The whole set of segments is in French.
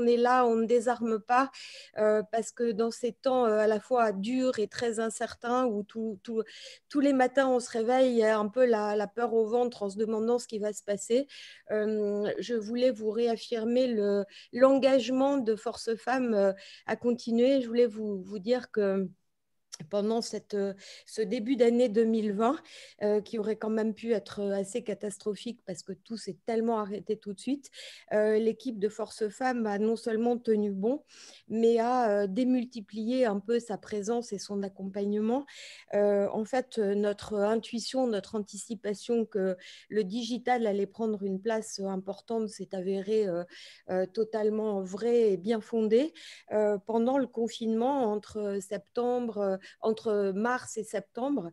on est là, on ne désarme pas, parce que dans ces temps à la fois durs et très incertains, où tous les matins on se réveille, un peu la, peur au ventre en se demandant ce qui va se passer, je voulais vous réaffirmer l'engagement de Force Femmes à continuer. Je voulais vous dire que pendant cette, euh, ce début d'année 2020, euh, qui aurait quand même pu être euh, assez catastrophique parce que tout s'est tellement arrêté tout de suite, l'équipe de Force Femmes a non seulement tenu bon, mais a démultiplié un peu sa présence et son accompagnement. en fait, notre intuition, notre anticipation que le digital allait prendre une place importante s'est avérée totalement vraie et bien fondée. pendant le confinement, entre septembre, entre mars et septembre,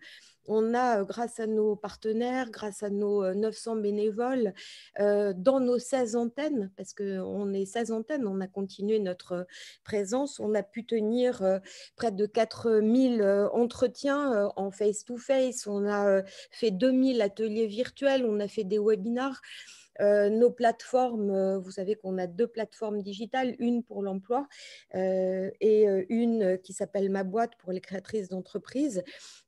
on a, euh, grâce à nos partenaires, grâce à nos 900 euh, bénévoles, euh, dans nos 16 antennes, parce qu'on est 16 antennes, on a continué notre présence, on a pu tenir près de 4000 entretiens en face-to-face, on a fait 2000 ateliers virtuels, on a fait des webinars. Euh, nos plateformes, euh, vous savez qu'on a deux plateformes digitales, une pour l'emploi euh, et une qui s'appelle Ma boîte pour les créatrices d'entreprises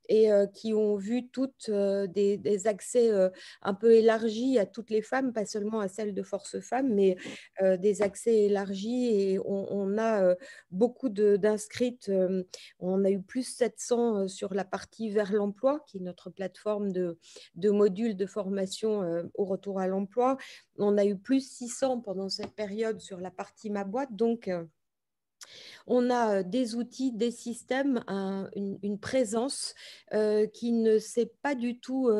et euh, qui ont vu toutes euh, des, accès euh, un peu élargis à toutes les femmes, pas seulement à celles de Force Femmes, mais des accès élargis. Et on, a beaucoup d'inscrites. on a eu plus 700 sur la partie vers l'emploi, qui est notre plateforme de, de modules de formation au retour à l'emploi. On a eu plus 600 pendant cette période sur la partie Ma boîte. Donc, on a des outils, des systèmes, une, présence qui ne s'est pas du tout,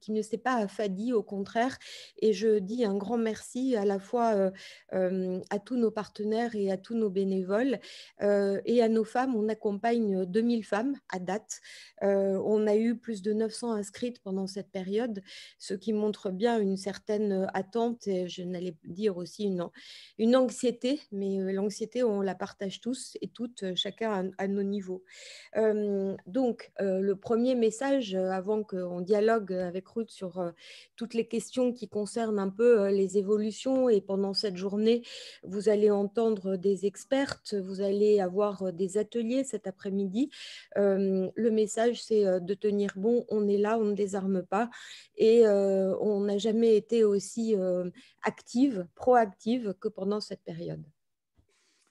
qui ne s'est pas affadie, au contraire. Et je dis un grand merci à la fois à tous nos partenaires et à tous nos bénévoles et à nos femmes. On accompagne 2000 femmes à date. on a eu plus de 900 inscrites pendant cette période, ce qui montre bien une certaine attente et je n'allais dire aussi une anxiété, mais l'anxiété, on la partage tous et toutes, euh, chacun à, nos niveaux. donc, euh, le premier message, euh, avant qu'on dialogue avec Ruth sur toutes les questions qui concernent un peu les évolutions, et pendant cette journée, vous allez entendre des expertes, vous allez avoir des ateliers cet après-midi. le message, c'est de tenir bon, on est là, on ne désarme pas, et on n'a jamais été aussi active, proactive que pendant cette période.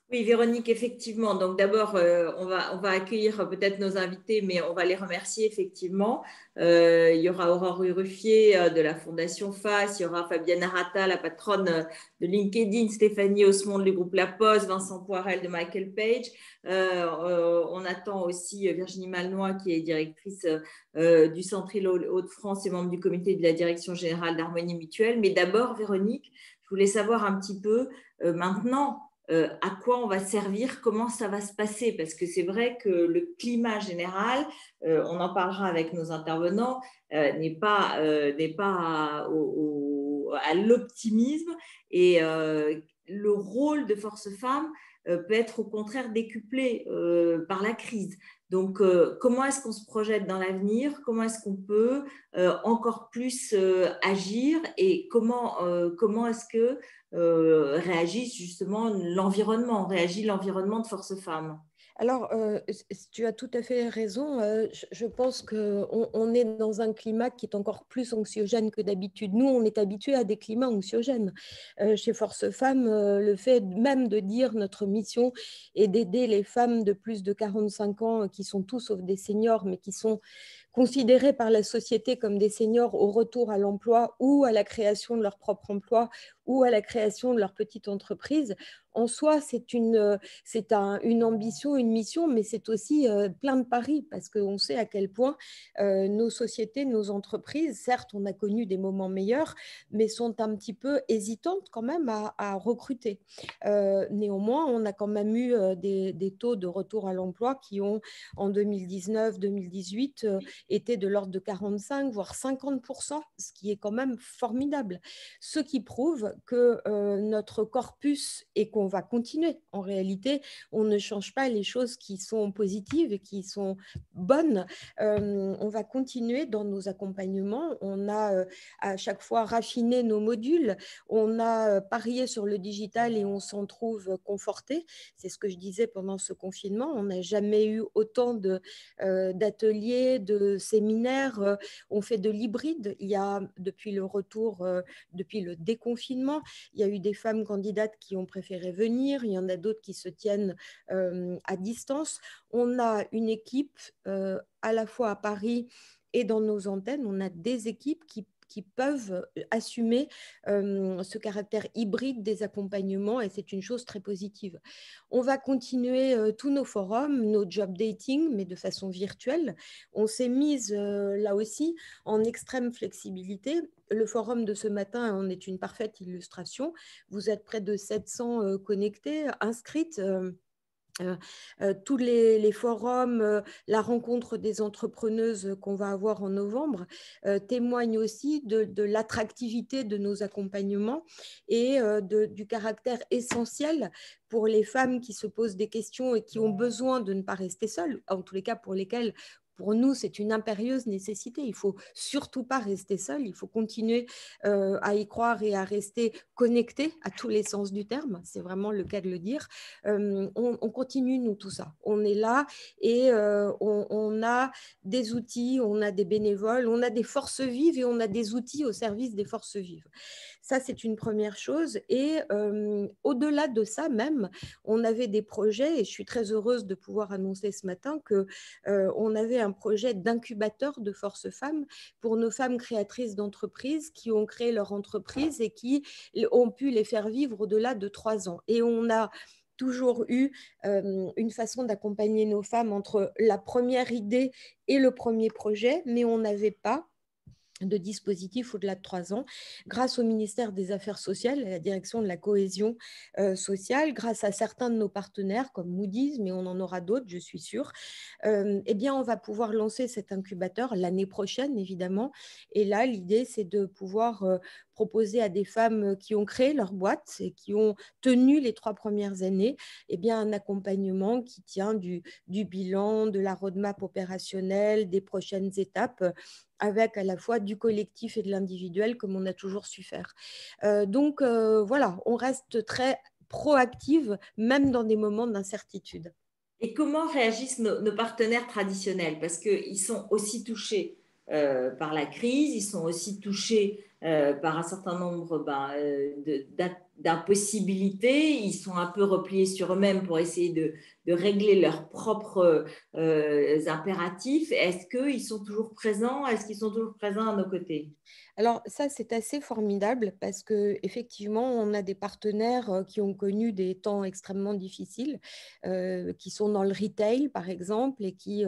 Oui, Véronique, effectivement. Donc d'abord, euh, on, va, accueillir peut-être nos invités, mais on va les remercier effectivement. Euh, il y aura Aurore Ruffier euh, de la Fondation FAS, il y aura Fabienne Arata, la patronne de LinkedIn, Stéphanie Osmond du groupe La Poste, Vincent Poirel de Michael Page. on attend aussi Virginie Malnois, qui est directrice du Centre Hauts-de-France et membre du comité de la Direction générale d'Harmonie Mutuelle. Mais d'abord, Véronique, je voulais savoir un petit peu maintenant euh, à quoi on va servir, comment ça va se passer, parce que c'est vrai que le climat général, euh, on en parlera avec nos intervenants, euh, n'est pas, pas à l'optimisme et le rôle de Force Femmes peut être au contraire décuplé par la crise. Donc, comment est-ce qu'on se projette dans l'avenir? Comment est-ce qu'on peut encore plus agir? Et comment, comment est-ce que euh, réagissent justement l'environnement, réagit l'environnement de Force Femmes? Alors, euh, tu as tout à fait raison. Euh, je pense qu'on on est dans un climat qui est encore plus anxiogène que d'habitude. Nous, on est habitués à des climats anxiogènes. chez Force Femmes, le fait même de dire notre mission est d'aider les femmes de plus de 45 ans qui sont tous sauf des seniors, mais qui sont considérés par la société comme des seniors au retour à l'emploi ou à la création de leur propre emploi ou à la création de leur petite entreprise. En soi, c'est une, c'est un, une ambition, une mission, mais c'est aussi euh, plein de paris parce qu'on sait à quel point euh, nos sociétés, nos entreprises, certes, on a connu des moments meilleurs, mais sont un petit peu hésitantes quand même à, recruter. Euh, néanmoins, on a quand même eu des, des, taux de retour à l'emploi qui ont, en 2019, 2018, était de l'ordre de 45, voire 50%, ce qui est quand même formidable. Ce qui prouve que notre corpus et qu'on va continuer. En réalité, on ne change pas les choses qui sont positives et qui sont bonnes. on va continuer dans nos accompagnements. On a à chaque fois raffiné nos modules. On a parié sur le digital et on s'en trouve conforté. C'est ce que je disais pendant ce confinement. On n'a jamais eu autant d'ateliers, de, séminaires. On fait de l'hybride. Il y a, depuis le retour, depuis le déconfinement, il y a eu des femmes candidates qui ont préféré venir. Il y en a d'autres qui se tiennent à distance. On a une équipe à la fois à Paris et dans nos antennes. On a des équipes qui qui peuvent assumer ce caractère hybride des accompagnements et c'est une chose très positive. On va continuer tous nos forums, nos job dating, mais de façon virtuelle. On s'est mise là aussi en extrême flexibilité. Le forum de ce matin en est une parfaite illustration. Vous êtes près de 700 connectés, inscrites. Euh, euh, tous les, forums, euh, la rencontre des entrepreneuses qu'on va avoir en novembre témoignent aussi de, l'attractivité de nos accompagnements et du caractère essentiel pour les femmes qui se posent des questions et qui ont besoin de ne pas rester seules, en tous les cas pour lesquelles pour nous, c'est une impérieuse nécessité. Il faut surtout pas rester seul. Il faut continuer euh, à y croire et à rester connecté à tous les sens du terme. C'est vraiment le cas de le dire. Euh, on, continue, nous, tout ça. On est là et euh, on, a des outils, on a des bénévoles, on a des forces vives et on a des outils au service des forces vives. Ça, c'est une première chose. Et au-delà de ça, même, on avait des projets, et je suis très heureuse de pouvoir annoncer ce matin que on avait un projet d'incubateur de force femmes pour nos femmes créatrices d'entreprises qui ont créé leur entreprise et qui ont pu les faire vivre au-delà de trois ans. Et on a toujours eu une façon d'accompagner nos femmes entre la première idée et le premier projet, mais on n'avait pas de dispositifs au-delà de trois ans, grâce au ministère des Affaires sociales, à la direction de la cohésion euh, sociale, grâce à certains de nos partenaires comme Moody's, mais on en aura d'autres, je suis sûre, euh, eh bien, on va pouvoir lancer cet incubateur l'année prochaine, évidemment. Et là, l'idée, c'est de pouvoir euh, proposer à des femmes qui ont créé leur boîte et qui ont tenu les trois premières années eh bien, un accompagnement qui tient du, du bilan, de la roadmap opérationnelle, des prochaines étapes avec à la fois du collectif et de l'individuel comme on a toujours su faire. Euh, donc euh, voilà, on reste très proactive même dans des moments d'incertitude. Et comment réagissent nos, partenaires traditionnels? Parce qu'ils sont aussi touchés euh, par la crise, ils sont aussi touchés euh, par un certain nombre ben, euh, d'impossibilités. Ils sont un peu repliés sur eux-mêmes pour essayer de, régler leurs propres euh, impératifs. Est-ce qu'ils sont toujours présents? Est-ce qu'ils sont toujours présents à nos côtés? Alors ça, c'est assez formidable parce que effectivement, on a des partenaires qui ont connu des temps extrêmement difficiles, qui sont dans le retail par exemple et qui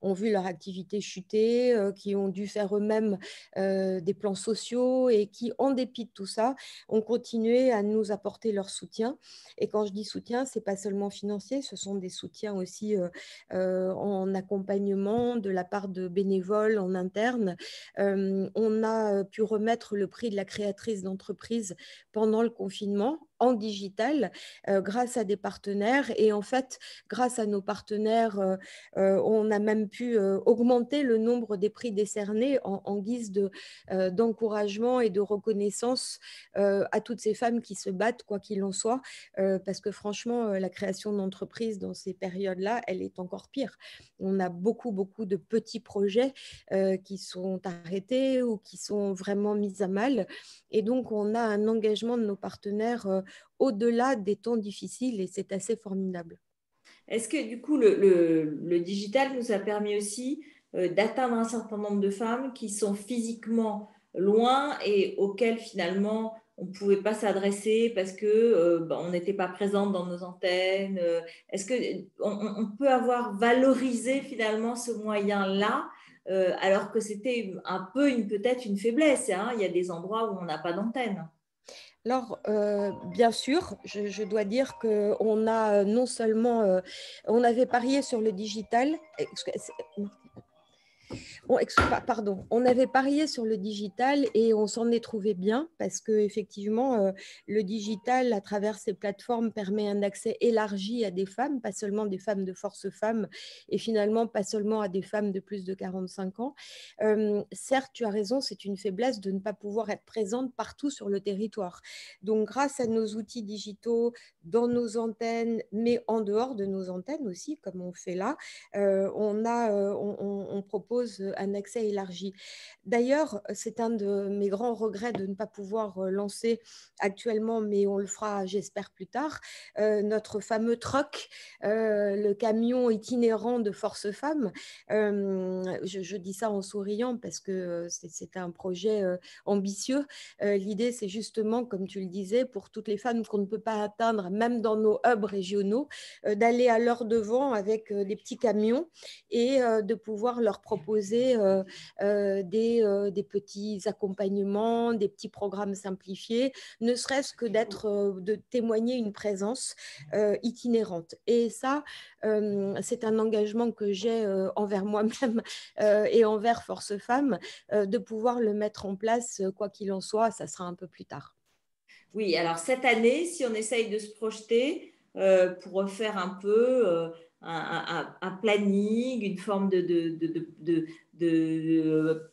ont vu leur activité chuter, qui ont dû faire eux-mêmes des plans sociaux et qui, en dépit de tout ça, ont continué à nous apporter leur soutien. Et quand je dis soutien, c'est pas seulement financier, ce sont des soutiens aussi en accompagnement de la part de bénévoles en interne. on a pu remettre le prix de la créatrice d'entreprise pendant le confinement en digital euh, grâce à des partenaires. Et en fait, grâce à nos partenaires, euh, euh, on a même pu augmenter le nombre des prix décernés en, guise d'encouragement et de reconnaissance à toutes ces femmes qui se battent, quoi qu'il en soit, parce que franchement, la création d'entreprises dans ces périodes-là, elle est encore pire. On a beaucoup, beaucoup de petits projets qui sont arrêtés ou qui sont vraiment mis à mal. Et donc, on a un engagement de nos partenaires au-delà des temps difficiles et c'est assez formidable. Est-ce que du coup, le, digital nous a permis aussi euh, d'atteindre un certain nombre de femmes qui sont physiquement loin et auxquelles finalement on ne pouvait pas s'adresser parce que euh, bah, on n'était pas présente dans nos antennes. Euh, est-ce que on, peut avoir valorisé finalement ce moyen-là alors que c'était un peu une peut-être une faiblesse hein? Il y a des endroits où on n'a pas d'antenne. Alors, euh, bien sûr, je, dois dire qu'on a euh, non seulement, euh, on avait parié sur le digital, on, pardon, on avait parié sur le digital et on s'en est trouvé bien parce que effectivement, euh, le digital, à travers ces plateformes, permet un accès élargi à des femmes, pas seulement des femmes de force femmes et finalement pas seulement à des femmes de plus de 45 ans. Euh, certes, tu as raison, c'est une faiblesse de ne pas pouvoir être présente partout sur le territoire. Donc, grâce à nos outils digitaux, dans nos antennes, mais en dehors de nos antennes aussi, comme on fait là, euh, on, a, on propose un accès élargi. D'ailleurs, c'est un de mes grands regrets de ne pas pouvoir euh, lancer actuellement, mais on le fera, j'espère, plus tard, euh, notre fameux troc, euh, le camion itinérant de Force Femmes. Je, dis ça en souriant parce que c'est un projet ambitieux. L'idée, c'est justement, comme tu le disais, pour toutes les femmes qu'on ne peut pas atteindre, même dans nos hubs régionaux, d'aller à leur devant avec des petits camions et de pouvoir leur proposer euh, euh, des, euh, des, petits accompagnements, des petits programmes simplifiés, ne serait-ce que d'être, de témoigner une présence itinérante. Et ça, c'est un engagement que j'ai envers moi-même et envers Force Femmes, de pouvoir le mettre en place, quoi qu'il en soit, ça sera un peu plus tard. Oui, alors cette année, si on essaye de se projeter pour refaire un peu un, planning, une forme de,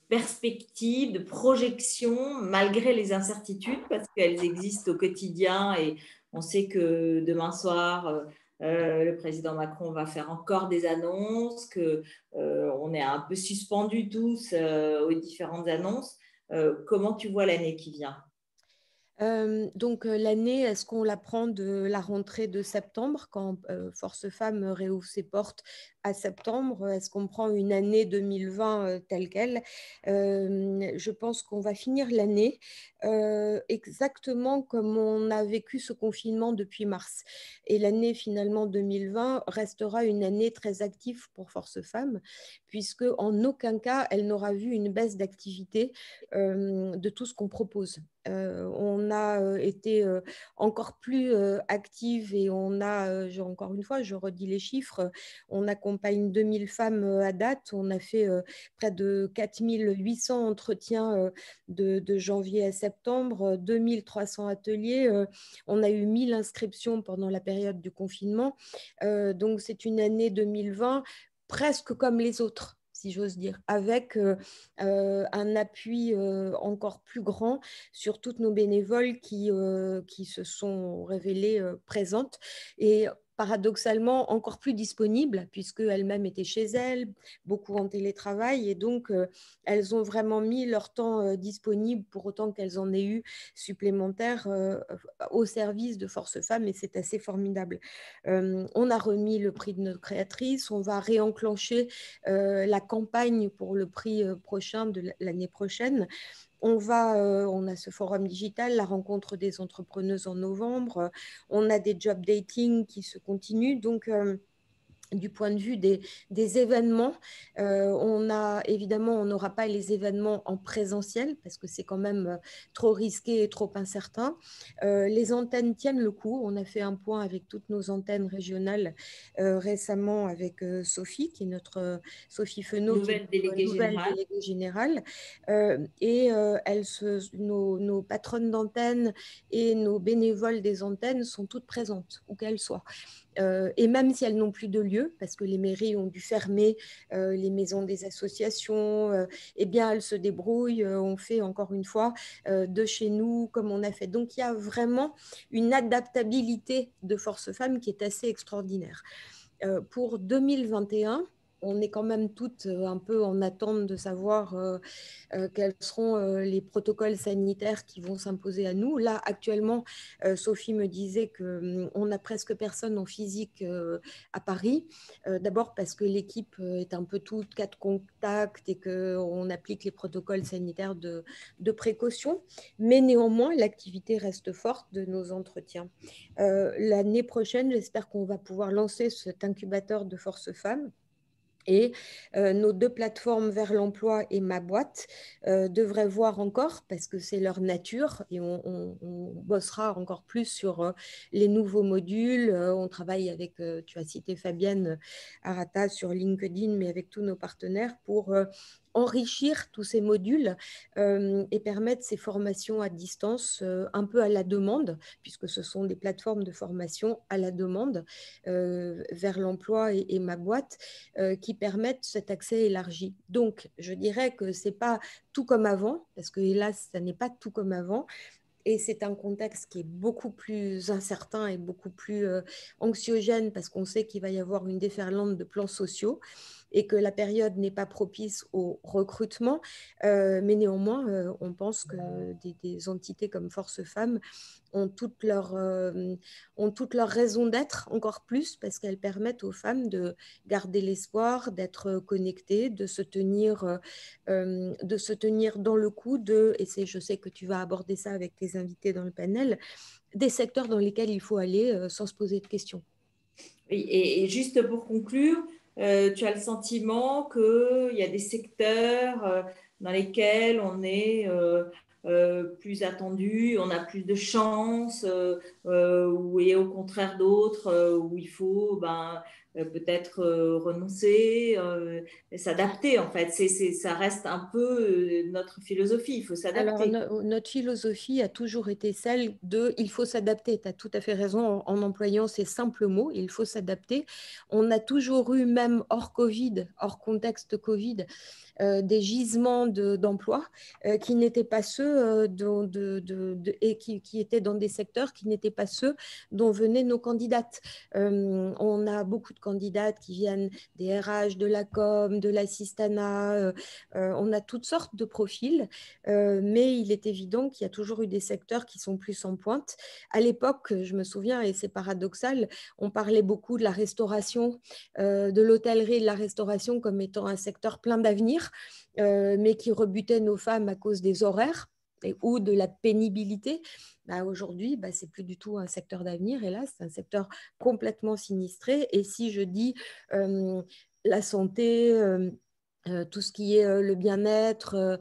perspective, de projection, malgré les incertitudes, parce qu'elles existent au quotidien et on sait que demain soir, euh, euh, le président Macron va faire encore des annonces, qu'on euh, on est un peu suspendus tous aux différentes annonces. comment tu vois l'année qui vient? Donc l'année, est-ce qu'on la prend de la rentrée de septembre, quand Force Femmes réouvre ses portes à septembre Est-ce qu'on prend une année 2020 telle qu'elle? Je pense qu'on va finir l'année exactement comme on a vécu ce confinement depuis mars. Et l'année finalement 2020 restera une année très active pour Force Femmes, puisque en aucun cas elle n'aura vu une baisse d'activité de tout ce qu'on propose. on a été encore plus active et on a, encore une fois, je redis les chiffres, on accompagne 2000 femmes à date, on a fait près de 4800 entretiens de, de, janvier à septembre, 2300 ateliers, on a eu 1000 inscriptions pendant la période du confinement, donc c'est une année 2020 presque comme les autres si j'ose dire, avec euh, euh, un appui euh, encore plus grand sur toutes nos bénévoles qui, qui se sont révélées présentes. Et paradoxalement encore plus disponibles, puisqu'elles-mêmes étaient chez elles, beaucoup en télétravail, et donc euh, elles ont vraiment mis leur temps euh, disponible, pour autant qu'elles en aient eu supplémentaire, euh, au service de Force Femmes, et c'est assez formidable. on a remis le prix de notre créatrice, on va réenclencher la campagne pour le prix prochain de l'année prochaine. On, va, euh, on a ce forum digital, la rencontre des entrepreneuses en novembre. On a des job dating qui se continuent. Donc, euh, du point de vue des, événements, euh, on a évidemment, on n'aura pas les événements en présentiel parce que c'est quand même euh, trop risqué et trop incertain. Euh, les antennes tiennent le coup. On a fait un point avec toutes nos antennes régionales récemment avec Sophie, qui est notre Sophie Fenot, nouvelle, déléguée, générale. et se, nos, nos patronnes d'antennes et nos bénévoles des antennes sont toutes présentes, où qu'elles soient. Euh, et même si elles n'ont plus de lieu, parce que les mairies ont dû fermer euh, les maisons des associations, euh, eh bien, elles se débrouillent. on fait encore une fois de chez nous comme on a fait. Donc, il y a vraiment une adaptabilité de Force Femmes qui est assez extraordinaire. pour 2021, on est quand même toutes euh, un peu en attente de savoir euh, euh, quels seront les protocoles sanitaires qui vont s'imposer à nous. Là, actuellement, Sophie me disait qu'on hum, n'a presque personne en physique à Paris. D'abord parce que l'équipe est un peu toute cas de contact et qu'on applique les protocoles sanitaires de, de précaution. Mais néanmoins, l'activité reste forte de nos entretiens. L'année prochaine, j'espère qu'on va pouvoir lancer cet incubateur de force femmes et euh, nos deux plateformes vers l'emploi et ma boîte euh, devraient voir encore, parce que c'est leur nature, et on, bossera encore plus sur euh, les nouveaux modules. on travaille avec, tu as cité Fabienne Arata sur LinkedIn, mais avec tous nos partenaires pour enrichir tous ces modules et permettre ces formations à distance un peu à la demande, puisque ce sont des plateformes de formation à la demande vers l'emploi et, ma boîte qui permettent cet accès élargi. Donc, je dirais que ce n'est pas tout comme avant, parce que hélas, ça n'est pas tout comme avant, et c'est un contexte qui est beaucoup plus incertain et beaucoup plus euh, anxiogène parce qu'on sait qu'il va y avoir une déferlante de plans sociaux et que la période n'est pas propice au recrutement. Euh, mais néanmoins, euh, on pense que des, entités comme Force Femmes ont toutes leurs euh, ont toute leur raison d'être encore plus parce qu'elles permettent aux femmes de garder l'espoir, d'être connectées, de se tenir de se tenir dans le coup de et c'est je sais que tu vas aborder ça avec tes invités dans le panel des secteurs dans lesquels il faut aller sans se poser de questions. et juste pour conclure, euh, tu as le sentiment qu'il y a des secteurs euh, dans lesquels on est euh, plus attendu, on a plus de chance, ou, et au contraire d'autres où il faut ben, peut-être euh, renoncer, euh, s'adapter en fait. C'est, ça reste un peu notre philosophie, il faut s'adapter. Notre philosophie a toujours été celle de il faut s'adapter. Tu as tout à fait raison en, employant ces simples mots, il faut s'adapter. On a toujours eu, même hors Covid, hors contexte Covid, des gisements d'emplois qui n'étaient pas ceux de, de, et qui, qui, étaient dans des secteurs qui n'étaient pas ceux dont venaient nos candidates. on a beaucoup de candidates qui viennent des RH, de la com, de l'assistanat. Euh, euh, on a toutes sortes de profils, euh, mais il est évident qu'il y a toujours eu des secteurs qui sont plus en pointe. À l'époque, je me souviens, et c'est paradoxal, on parlait beaucoup de la restauration, de l'hôtellerie et de la restauration comme étant un secteur plein d'avenir, mais qui rebutait nos femmes à cause des horaires ou de la pénibilité. Bah, aujourd'hui, bah, ce n'est plus du tout un secteur d'avenir, hélas, c'est un secteur complètement sinistré. Et si je dis la santé, tout ce qui est le bien-être,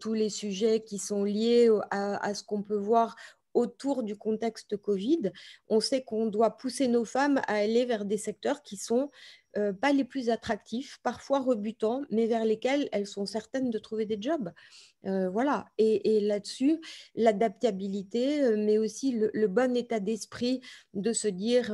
tous les sujets qui sont liés à, ce qu'on peut voir autour du contexte Covid, on sait qu'on doit pousser nos femmes à aller vers des secteurs qui sont euh, pas les plus attractifs, parfois rebutants, mais vers lesquels elles sont certaines de trouver des jobs. Euh, voilà. Et, là-dessus, l'adaptabilité, euh, mais aussi le bon état d'esprit de se dire,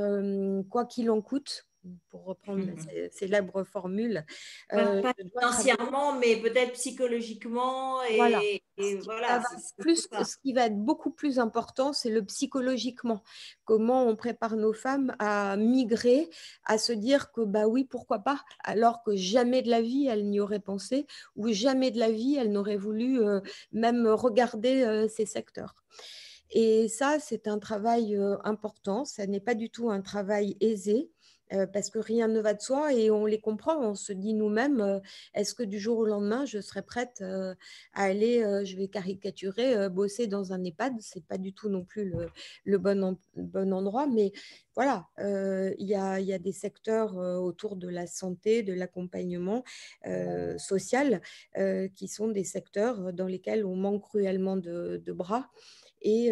quoi qu'il en coûte, pour reprendre la mmh célèbre formule. Euh, pas financièrement, mais peut-être psychologiquement. Et voilà. plus, ce qui va être beaucoup plus important, c'est le psychologiquement. Comment on prépare nos femmes à migrer, à se dire que, bah oui, pourquoi pas, alors que jamais de la vie, elles n'y auraient pensé, ou jamais de la vie, elles n'auraient voulu euh, même regarder euh, ces secteurs. Et ça, c'est un travail important. Ça n'est pas du tout un travail aisé. Parce que rien ne va de soi et on les comprend. On se dit nous-mêmes, est-ce que du jour au lendemain, je serais prête à aller, je vais caricaturer, bosser dans un EHPAD? C'est pas du tout non plus le, bon, endroit, mais voilà, il y, a, des secteurs autour de la santé, de l'accompagnement social, qui sont des secteurs dans lesquels on manque cruellement de bras et,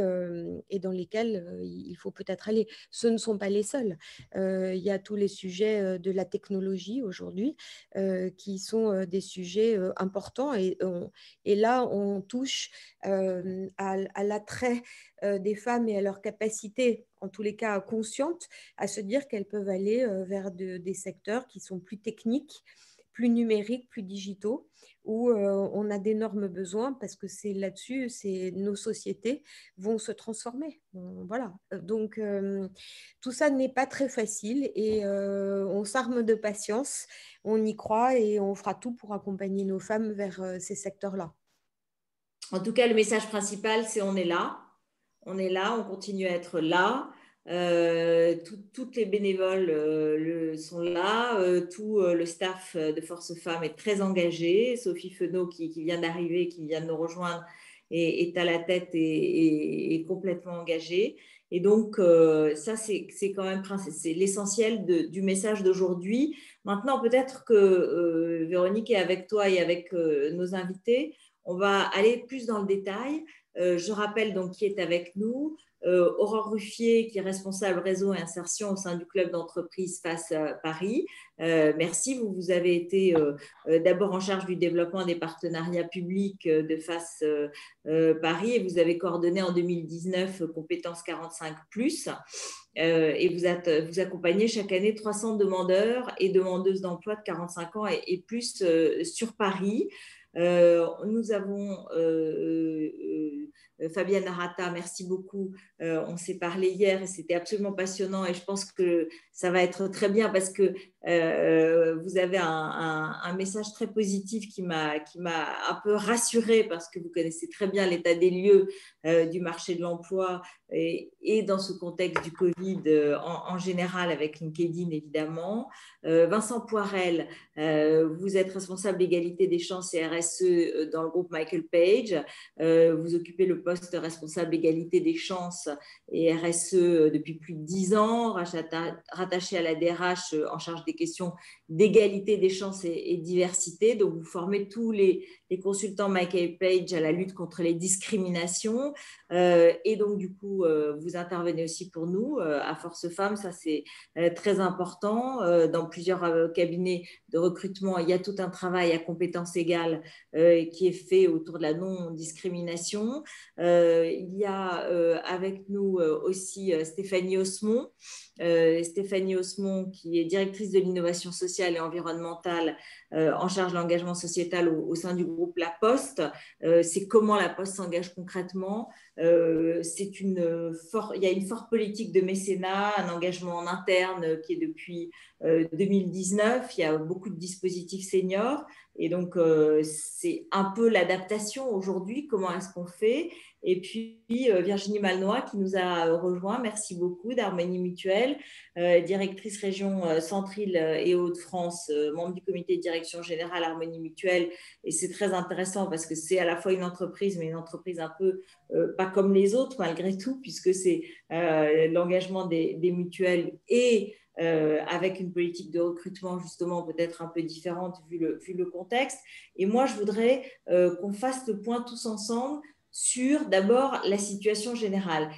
dans lesquels il faut peut-être aller. Ce ne sont pas les seuls. il y a tous les sujets de la technologie aujourd'hui qui sont des sujets importants et, là, on touche à, l'attrait des femmes et à leur capacité, en tous les cas consciente, à se dire qu'elles peuvent aller vers des secteurs qui sont plus techniques, plus numériques, plus digitaux où on a d'énormes besoins parce que c'est là-dessus, nos sociétés vont se transformer. Voilà. Donc tout ça n'est pas très facile et on s'arme de patience, on y croit et on fera tout pour accompagner nos femmes vers ces secteurs-là. En tout cas, le message principal, c'est on est là, on est là, on continue à être là. Euh, toutes les bénévoles euh, sont là, euh, tout le staff de Force Femmes est très engagé. Sophie Fenot, qui, vient d'arriver, qui vient de nous rejoindre, est, à la tête et est complètement engagée. Et donc, ça, c'est quand même l'essentiel du message d'aujourd'hui. Maintenant, peut-être que Véronique est avec toi et avec nos invités. On va aller plus dans le détail. je rappelle donc qui est avec nous. Aurore Ruffier, qui est responsable réseau et insertion au sein du club d'entreprise Face Paris. merci, vous, vous avez été d'abord en charge du développement des partenariats publics de Face Paris et vous avez coordonné en 2019 Compétences 45 +. et vous, accompagnez chaque année 300 demandeurs et demandeuses d'emploi de 45 ans et, plus sur Paris. nous avons euh, Fabienne Arata, merci beaucoup. Euh, on s'est parlé hier et c'était absolument passionnant et je pense que ça va être très bien parce que euh, vous avez un, message très positif qui m'a un peu rassurée parce que vous connaissez très bien l'état des lieux du marché de l'emploi et, dans ce contexte du Covid en, en général avec LinkedIn évidemment. Vincent Poirel, vous êtes responsable d'égalité des chances et RSE dans le groupe Michael Page. vous occupez le poste responsable égalité des chances et RSE depuis plus de dix ans, rattaché à la DRH en charge des questions d'égalité des chances et, diversité. Donc, vous formez tous les, consultants Michael Page à la lutte contre les discriminations. Euh, et donc, du coup, euh, vous intervenez aussi pour nous euh, à Force Femmes. Ça, c'est très important. dans plusieurs cabinets de recrutement, il y a tout un travail à compétences égales qui est fait autour de la non-discrimination. il y a avec nous aussi Stéphanie Osmond. Stéphanie Osmond, qui est directrice de l'innovation sociale et environnementale en charge de l'engagement sociétal au, sein du groupe La Poste. Euh, c'est comment La Poste s'engage concrètement. Euh, c'est une il y a une forte politique de mécénat, un engagement en interne qui est depuis 2019. Il y a beaucoup de dispositifs seniors. Et donc, c'est un peu l'adaptation aujourd'hui. Comment est-ce qu'on fait et puis Virginie Malnois qui nous a rejoint, merci beaucoup, d'Harmonie Mutuelle, directrice région Centre-Île et Hauts-de-France, membre du comité de direction générale Harmonie Mutuelle. Et c'est très intéressant parce que c'est à la fois une entreprise, mais une entreprise un peu euh, pas comme les autres malgré tout, puisque c'est euh, l'engagement des, mutuelles et euh, avec une politique de recrutement justement peut-être un peu différente vu le, contexte. Et moi, je voudrais qu'on fasse le point tous ensemble sur d'abord la situation générale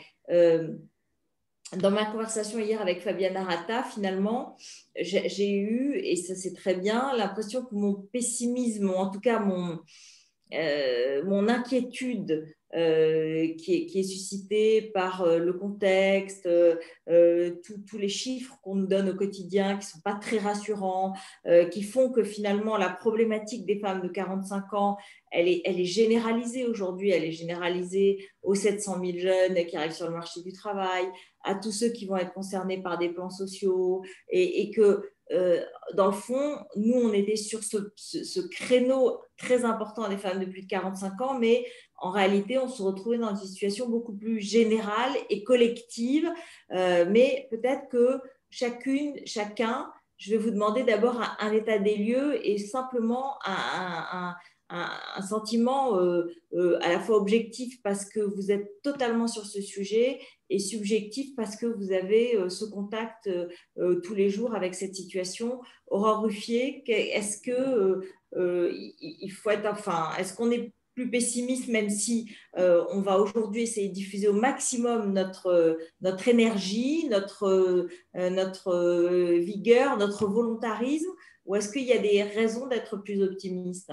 dans ma conversation hier avec Fabienne Arata, finalement, j'ai eu, et ça c'est très bien, l'impression que mon pessimisme, ou en tout cas mon, euh, mon inquiétude euh, qui, est, suscitée par euh, le contexte, tous les chiffres qu'on nous donne au quotidien qui ne sont pas très rassurants, qui font que finalement la problématique des femmes de 45 ans, elle est, généralisée aujourd'hui, elle est généralisée aux 700 000 jeunes qui arrivent sur le marché du travail, à tous ceux qui vont être concernés par des plans sociaux et que euh, dans le fond, nous, on était sur ce, créneau très important des femmes de plus de 45 ans, mais en réalité, on se retrouvait dans une situation beaucoup plus générale et collective. Euh, mais peut-être que chacune, chacun, je vais vous demander d'abord un, état des lieux et simplement un, un, sentiment euh, euh, à la fois objectif parce que vous êtes totalement sur ce sujet et subjectif parce que vous avez euh, ce contact tous les jours avec cette situation. Aurore Ruffier, est-ce que il faut être, enfin, est-ce qu'on est plus pessimiste, même si on va aujourd'hui essayer de diffuser au maximum notre, notre énergie, notre, notre vigueur, notre volontarisme, ou est-ce qu'il y a des raisons d'être plus optimiste?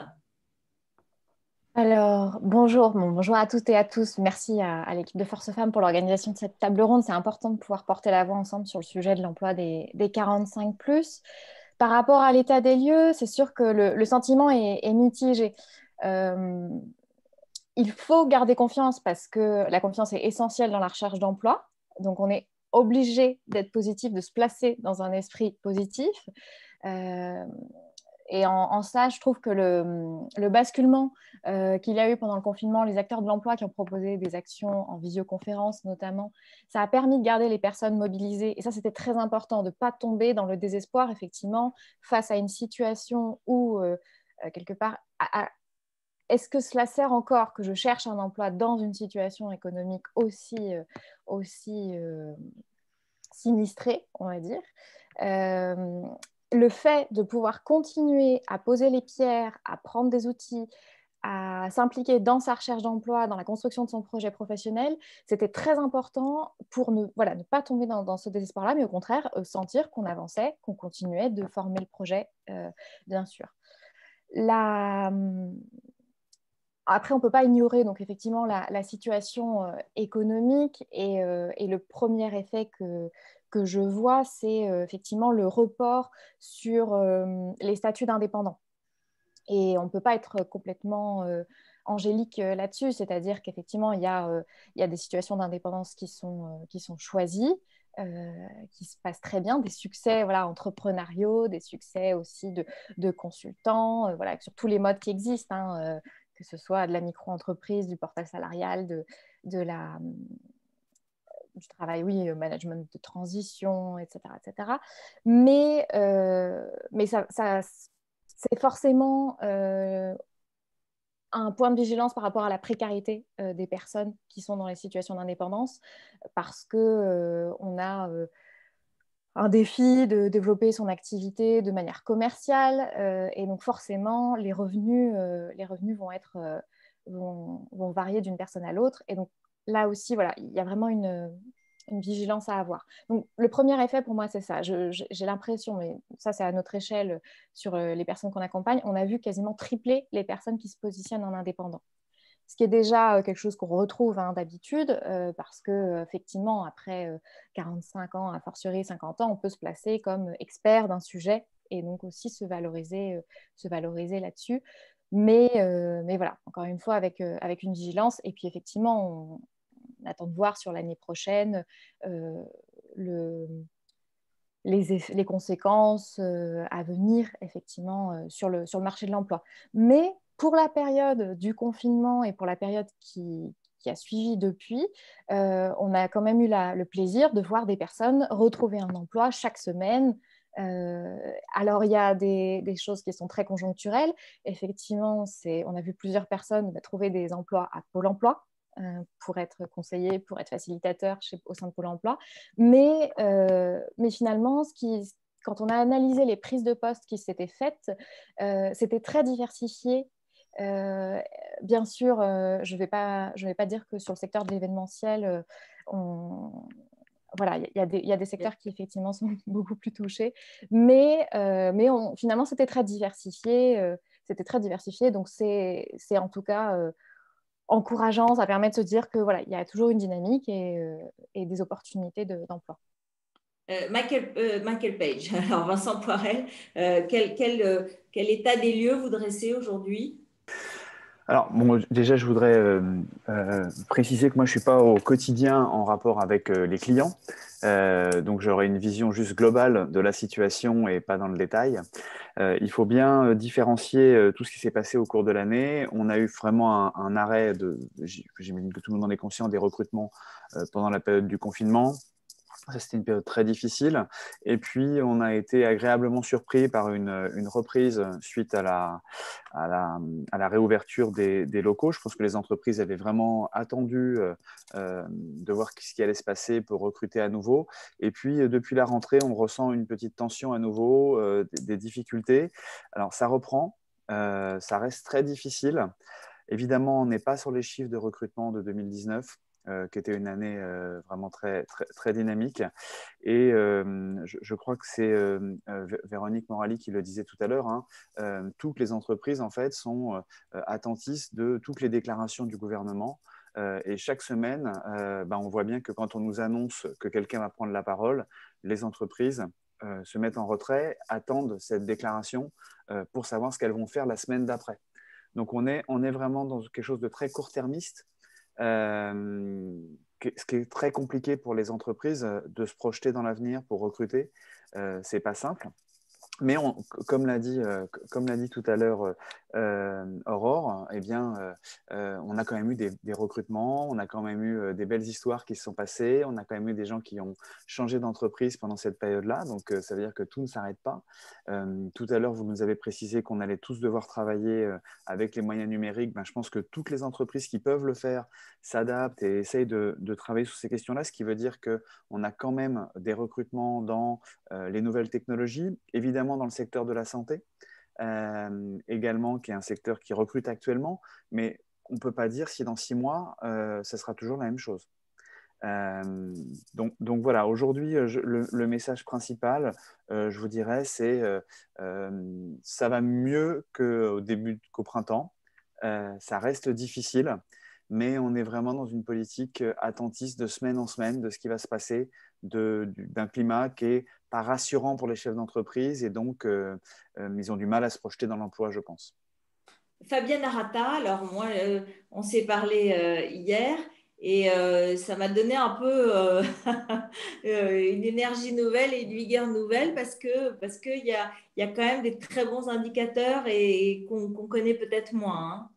Alors, bonjour, bonjour à toutes et à tous. Merci à, l'équipe de Force Femmes pour l'organisation de cette table ronde. C'est important de pouvoir porter la voix ensemble sur le sujet de l'emploi des, 45 ⁇ Par rapport à l'état des lieux, c'est sûr que le, sentiment est, mitigé. Euh, il faut garder confiance parce que la confiance est essentielle dans la recherche d'emploi. Donc, on est obligé d'être positif, de se placer dans un esprit positif. Euh, et en, ça, je trouve que le, basculement euh, qu'il y a eu pendant le confinement, les acteurs de l'emploi qui ont proposé des actions en visioconférence notamment, ça a permis de garder les personnes mobilisées. Et ça, c'était très important, de ne pas tomber dans le désespoir, effectivement, face à une situation où, euh, euh, quelque part, est-ce que cela sert encore que je cherche un emploi dans une situation économique aussi, aussi sinistrée, on va dire le fait de pouvoir continuer à poser les pierres, à prendre des outils, à s'impliquer dans sa recherche d'emploi, dans la construction de son projet professionnel, c'était très important pour ne, voilà, ne pas tomber dans, ce désespoir-là, mais au contraire, euh, sentir qu'on avançait, qu'on continuait de former le projet, euh, bien sûr. Hum, après, on ne peut pas ignorer donc effectivement la, situation euh, économique et, le premier effet que, que je vois, c'est effectivement le report sur les statuts d'indépendants. Et on ne peut pas être complètement euh, angélique euh, là-dessus, c'est-à-dire qu'effectivement, il, euh, y a des situations d'indépendance qui sont, qui sont choisies, qui se passent très bien, des succès voilà, entrepreneuriaux, des succès aussi de, de consultants, voilà, sur tous les modes qui existent, hein, que ce soit de la micro-entreprise, du portage salarial, de, de la du travail, oui, management de transition, etc. etc. Mais, mais ça, c'est forcément euh, un point de vigilance par rapport à la précarité euh, des personnes qui sont dans les situations d'indépendance, parce qu'on euh, a un défi de développer son activité de manière commerciale, et donc forcément les revenus, les revenus vont, être, vont, vont varier d'une personne à l'autre, et donc là aussi, voilà, il y a vraiment une, vigilance à avoir. Donc, le premier effet pour moi, c'est ça. J'ai l'impression, mais ça, c'est à notre échelle sur euh, les personnes qu'on accompagne, on a vu quasiment tripler les personnes qui se positionnent en indépendant. Ce qui est déjà euh, quelque chose qu'on retrouve hein, d'habitude, euh, parce que effectivement, après 45 ans, à fortiori 50 ans, on peut se placer comme expert d'un sujet et donc aussi se valoriser, se valoriser là-dessus. Mais, mais, voilà, encore une fois, avec, avec une vigilance. Et puis effectivement, on, attend de voir sur l'année prochaine euh, le, les, conséquences euh, à venir effectivement euh, sur, le, marché de l'emploi. Mais pour la période du confinement et pour la période qui, a suivi depuis, on a quand même eu le plaisir de voir des personnes retrouver un emploi chaque semaine. alors, il y a des, choses qui sont très conjoncturelles. Effectivement, on a vu plusieurs personnes trouver des emplois à Pôle emploi, pour être conseiller, pour être facilitateur au sein de Pôle emploi. Mais, euh, mais finalement, quand on a analysé les prises de poste qui s'étaient faites, euh, c'était très diversifié. bien sûr, je ne vais, vais pas dire que sur le secteur de l'événementiel, voilà, il y, y, a des secteurs qui effectivement sont beaucoup plus touchés, mais, mais finalement c'était très diversifié, c'était très diversifié, donc c'est en tout cas encourageant, ça permet de se dire que voilà, il y a toujours une dynamique et, euh, des opportunités d'emploi. Euh, Michael, euh, Michael, Page, alors Vincent Poirel, quel, état des lieux vous dressez aujourd'hui? Alors, bon, déjà, je voudrais préciser que moi, je ne suis pas au quotidien en rapport avec les clients. donc, j'aurai une vision juste globale de la situation et pas dans le détail. Euh, il faut bien euh, différencier euh, tout ce qui s'est passé au cours de l'année. On a eu vraiment un, arrêt, de, j'imagine que tout le monde en est conscient, des recrutements pendant la période du confinement. C'était une période très difficile. Et puis, on a été agréablement surpris par une, reprise suite à la, réouverture des, locaux. Je pense que les entreprises avaient vraiment attendu euh, euh, de voir ce qui allait se passer pour recruter à nouveau. Et puis, euh, depuis la rentrée, on ressent une petite tension à nouveau, des, des, difficultés. Alors, ça reprend. ça reste très difficile. Évidemment, on n'est pas sur les chiffres de recrutement de 2019. Euh, qui était une année euh, vraiment très, très, dynamique. Et euh, je, crois que c'est Véronique Morali qui le disait tout à l'heure, hein, toutes les entreprises en fait sont attentistes de toutes les déclarations du gouvernement. et chaque semaine, ben, on voit bien que quand on nous annonce que quelqu'un va prendre la parole, les entreprises se mettent en retrait, attendent cette déclaration pour savoir ce qu'elles vont faire la semaine d'après. Donc on est, on est vraiment dans quelque chose de très court-termiste euh, ce qui est très compliqué pour les entreprises euh, de se projeter dans l'avenir pour recruter, euh, c'est pas simple. Mais comme l'a dit, l'a dit tout à l'heure euh, Aurore, eh bien, euh, euh, on a quand même eu des, recrutements, on a quand même eu des belles histoires qui se sont passées, on a quand même eu des gens qui ont changé d'entreprise pendant cette période-là. Donc, ça veut dire que tout ne s'arrête pas. tout à l'heure, vous nous avez précisé qu'on allait tous devoir travailler avec les moyens numériques. Ben, je pense que toutes les entreprises qui peuvent le faire s'adaptent et essayent de, de, travailler sur ces questions-là, ce qui veut dire qu'on a quand même des recrutements dans les nouvelles technologies, évidemment dans le secteur de la santé. également, qui est un secteur qui recrute actuellement, mais on ne peut pas dire si dans six mois, ce sera toujours la même chose. donc, donc, voilà, aujourd'hui, le, message principal, je vous dirais, c'est ça va mieux qu'au début qu'au printemps. ça reste difficile mais on est vraiment dans une politique euh, attentiste de semaine en semaine de ce qui va se passer, d'un climat qui est pas rassurant pour les chefs d'entreprise et donc euh, euh, ils ont du mal à se projeter dans l'emploi, je pense. Fabienne Arata, alors moi, on s'est parlé hier et ça m'a donné un peu une énergie nouvelle et une vigueur nouvelle parce que parce qu'il y a, y a quand même des très bons indicateurs et, qu'on connaît peut-être moins. Hein.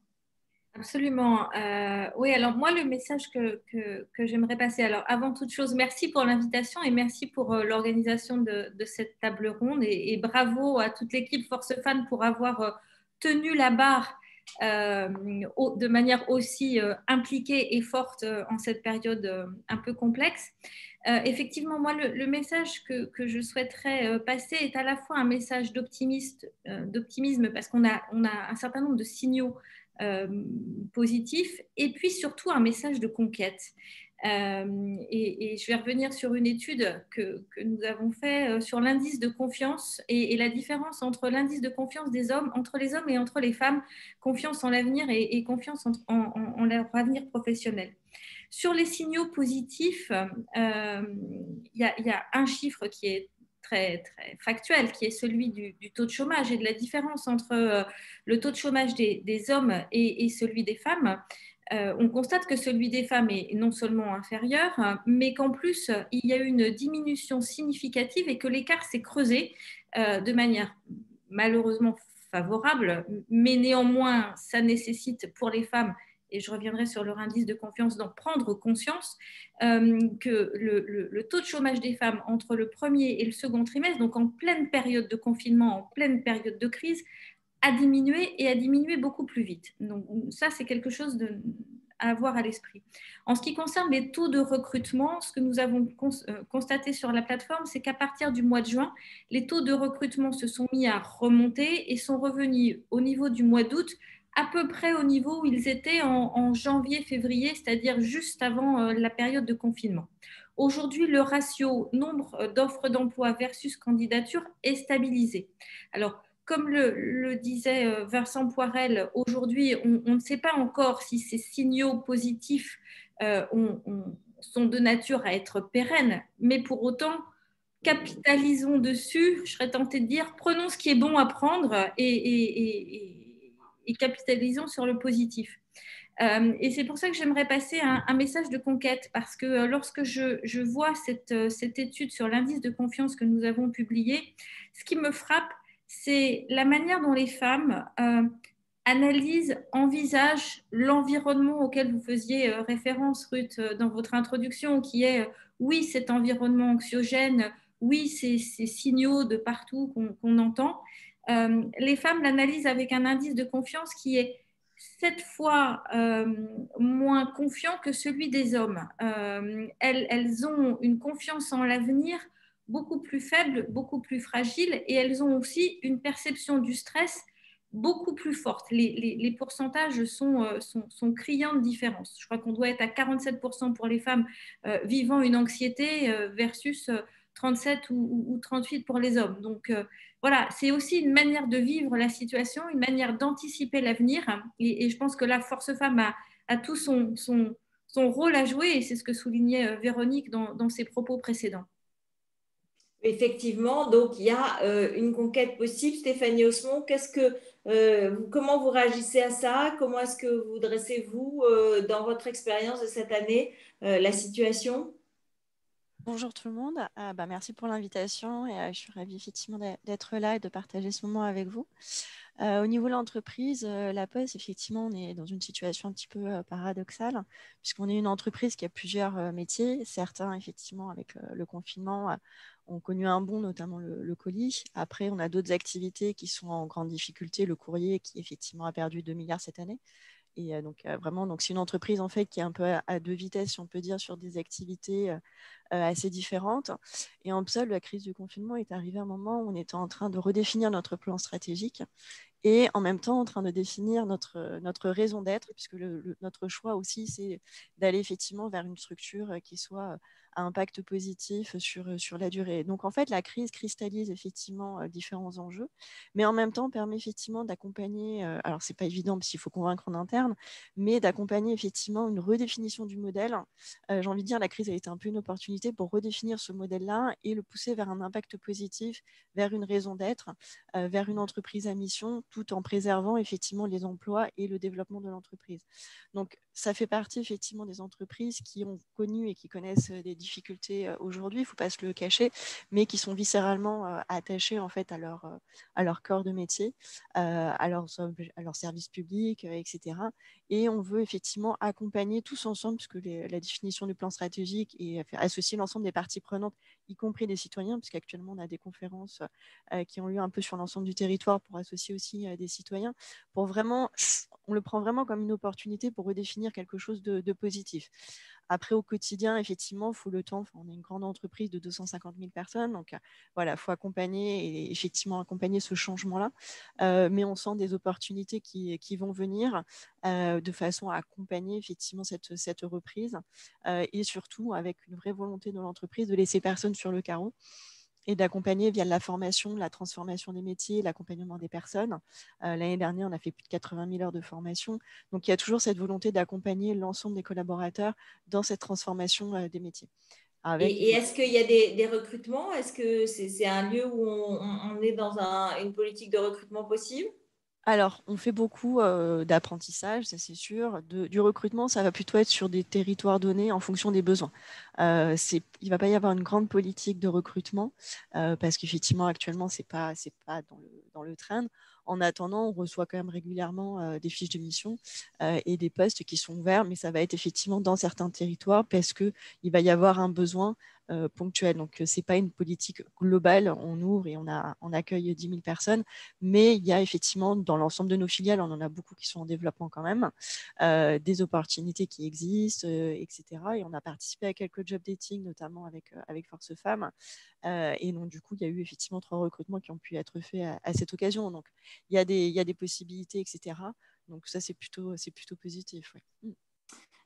Absolument. Euh, oui, alors moi, le message que, que, j'aimerais passer, alors avant toute chose, merci pour l'invitation et merci pour euh, l'organisation de, de, cette table ronde et, bravo à toute l'équipe Force Fan pour avoir euh, tenu la barre de manière aussi impliquée et forte en cette période un peu complexe. effectivement, moi, le, message que, que, je souhaiterais passer est à la fois un message d'optimisme parce qu'on a, on a un certain nombre de signaux euh, positif et puis surtout un message de conquête. Euh, et, je vais revenir sur une étude que, que nous avons fait euh, sur l'indice de confiance et, la différence entre l'indice de confiance des hommes, entre les hommes et entre les femmes, confiance en l'avenir et, confiance en, en, leur avenir professionnel. Sur les signaux positifs, il y, y, a un chiffre qui est très, très factuel, qui est celui du, taux de chômage et de la différence entre euh, le taux de chômage des, hommes et, celui des femmes. Euh, on constate que celui des femmes est non seulement inférieur, mais qu'en plus, il y a une diminution significative et que l'écart s'est creusé euh, de manière malheureusement favorable, mais néanmoins, ça nécessite pour les femmes et je reviendrai sur leur indice de confiance, d'en prendre conscience euh, que le, taux de chômage des femmes entre le premier et le second trimestre, donc en pleine période de confinement, en pleine période de crise, a diminué et a diminué beaucoup plus vite. Donc ça, c'est quelque chose à avoir à l'esprit. En ce qui concerne les taux de recrutement, ce que nous avons euh, constaté sur la plateforme, c'est qu'à partir du mois de juin, les taux de recrutement se sont mis à remonter et sont revenus au niveau du mois d'août à peu près au niveau où ils étaient en, janvier-février, c'est-à-dire juste avant euh, la période de confinement. Aujourd'hui, le ratio nombre euh, d'offres d'emploi versus candidature est stabilisé. Alors, comme le, disait euh, Vincent Poirel, aujourd'hui, on, ne sait pas encore si ces signaux positifs sont de nature à être pérennes, mais pour autant, capitalisons dessus, je serais tentée de dire, prenons ce qui est bon à prendre et et capitalisons sur le positif. Euh, et c'est pour ça que j'aimerais passer un, message de conquête, parce que euh, lorsque je, vois cette, euh, cette, étude sur l'indice de confiance que nous avons publié, ce qui me frappe, c'est la manière dont les femmes analysent, envisagent l'environnement auquel vous faisiez référence, Ruth, dans votre introduction, qui est, oui, cet environnement anxiogène, oui, ces signaux de partout qu'on entend, euh, les femmes l'analysent avec un indice de confiance qui est sept fois euh, moins confiant que celui des hommes. Euh, elles, ont une confiance en l'avenir beaucoup plus faible, beaucoup plus fragile, et elles ont aussi une perception du stress beaucoup plus forte. Les, pourcentages sont, sont, criants de différence. Je crois qu'on doit être à 47% pour les femmes vivant une anxiété versus 37 ou, ou, 38 pour les hommes. Donc, voilà, c'est aussi une manière de vivre la situation, une manière d'anticiper l'avenir. Et, je pense que la Force Femme a, tout son, son, rôle à jouer, et c'est ce que soulignait euh, Véronique dans, ses propos précédents. Effectivement, donc il y a euh, une conquête possible. Stéphanie Osmond, que, euh, comment vous réagissez à ça? Comment est-ce que vous dressez-vous dans votre expérience de cette année la situation? Bonjour tout le monde, ah, bah, merci pour l'invitation et euh, je suis ravie effectivement d'être là et de partager ce moment avec vous. Euh, au niveau de l'entreprise, euh, la Poste, effectivement, on est dans une situation un petit peu paradoxale puisqu'on est une entreprise qui a plusieurs métiers. Certains, effectivement, avec le confinement, ont connu un bond, notamment le, colis. Après, on a d'autres activités qui sont en grande difficulté, le courrier qui effectivement a perdu 2 milliards cette année. Et donc vraiment, c'est une entreprise en fait qui est un peu à, deux vitesses, si on peut dire, sur des activités assez différentes. Et en seul, la crise du confinement est arrivée à un moment où on était en train de redéfinir notre plan stratégique et en même temps en train de définir notre, notre raison d'être, puisque notre choix aussi, c'est d'aller effectivement vers une structure qui soit à impact positif sur, sur la durée. Donc en fait, la crise cristallise effectivement différents enjeux, mais en même temps permet effectivement d'accompagner, alors c'est pas évident parce qu'il faut convaincre en interne, mais d'accompagner effectivement une redéfinition du modèle. J'ai envie de dire, la crise a été un peu une opportunité pour redéfinir ce modèle-là et le pousser vers un impact positif, vers une raison d'être, vers une entreprise à mission tout en préservant effectivement les emplois et le développement de l'entreprise. Donc, ça fait partie effectivement des entreprises qui ont connu et qui connaissent des difficultés aujourd'hui, il ne faut pas se le cacher, mais qui sont viscéralement attachées en fait à leur, à leur corps de métier, à leurs, à leurs services publics, etc. Et on veut effectivement accompagner tous ensemble, puisque la définition du plan stratégique et associer l'ensemble des parties prenantes, y compris des citoyens, puisqu'actuellement on a des conférences qui ont lieu un peu sur l'ensemble du territoire pour associer aussi des citoyens, pour vraiment, on le prend vraiment comme une opportunité pour redéfinir quelque chose de, positif. Après, au quotidien, effectivement, il faut le temps. on est une grande entreprise de 250 000 personnes. Donc, voilà, il faut accompagner et effectivement accompagner ce changement-là. Euh, mais on sent des opportunités qui, vont venir euh, de façon à accompagner effectivement cette, reprise euh, et surtout avec une vraie volonté de l'entreprise de laisser personne sur le carreau et d'accompagner via la formation, la transformation des métiers, l'accompagnement des personnes. Euh, l'année dernière, on a fait plus de 80 000 heures de formation. Donc, il y a toujours cette volonté d'accompagner l'ensemble des collaborateurs dans cette transformation euh, des métiers. Et, est-ce qu'il y a des, recrutements? Est-ce que c'est un lieu où on, est dans une politique de recrutement possible? Alors, on fait beaucoup euh, d'apprentissage, ça c'est sûr. du recrutement, ça va plutôt être sur des territoires donnés en fonction des besoins. Euh, il ne va pas y avoir une grande politique de recrutement euh, parce qu'effectivement, actuellement, ce n'est pas, dans, le, trend. En attendant, on reçoit quand même régulièrement des fiches de mission et des postes qui sont ouverts, mais ça va être effectivement dans certains territoires parce qu'il va y avoir un besoin ponctuel. Donc, ce n'est pas une politique globale. On ouvre et on, accueille 10 000 personnes, mais il y a effectivement, dans l'ensemble de nos filiales, on en a beaucoup qui sont en développement quand même, des opportunités qui existent, etc. Et on a participé à quelques job dating, notamment avec, avec Force Femmes. et donc, du coup, il y a eu effectivement trois recrutements qui ont pu être faits à, cette occasion. Donc, il y, a des, il y a des possibilités, etc. Donc, ça, c'est plutôt, plutôt positif. Mm.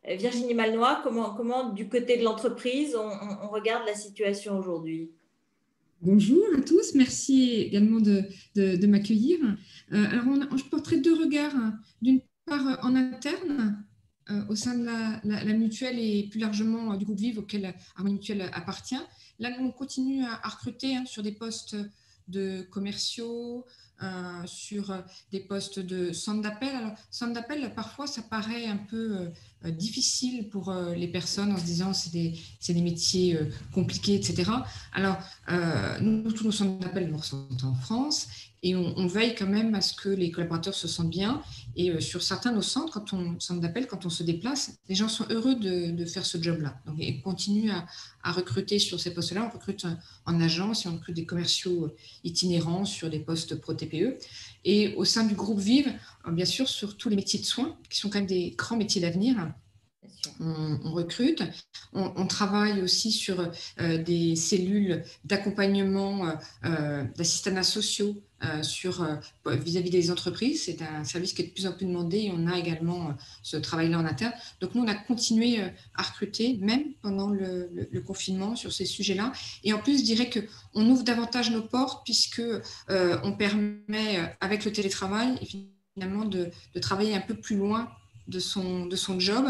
Euh, Virginie Malnois, comment, comment du côté de l'entreprise, on, regarde la situation aujourd'hui? Bonjour à tous, merci également de, de, m'accueillir. Euh, alors, on, je porterai deux regards. D'une part, en interne, euh, au sein de la, mutuelle et plus largement du groupe Vive auquel Harmonie Mutuelle appartient. Là, on continue à, recruter hein, sur des postes de commerciaux, euh, sur des postes de centre d'appel. Alors, centre d'appel, parfois, ça paraît un peu euh, difficile pour les personnes en se disant c'est des, des, métiers compliqués, etc. Alors, nous, tous nos centres d'appel nous sont en France et on, veille quand même à ce que les collaborateurs se sentent bien. Et euh, sur certains de nos centres, quand on centre d'appel, quand on se déplace, les gens sont heureux de, faire ce job-là. Donc, ils continuent à, recruter sur ces postes-là. On recrute en agence et on recrute des commerciaux itinérants sur des postes pro-TPE. Et au sein du groupe Vive, bien sûr, sur tous les métiers de soins, qui sont quand même des grands métiers d'avenir, on, recrute. On, travaille aussi sur euh, des cellules d'accompagnement euh, euh sociaux sur vis-à-vis des entreprises. C'est un service qui est de plus en plus demandé et on a également ce travail-là en interne. Donc nous, on a continué à recruter, même pendant le, confinement, sur ces sujets-là. Et en plus, je dirais qu'on ouvre davantage nos portes puisque on permet, avec le télétravail, finalement, de travailler un peu plus loin de son, de son job,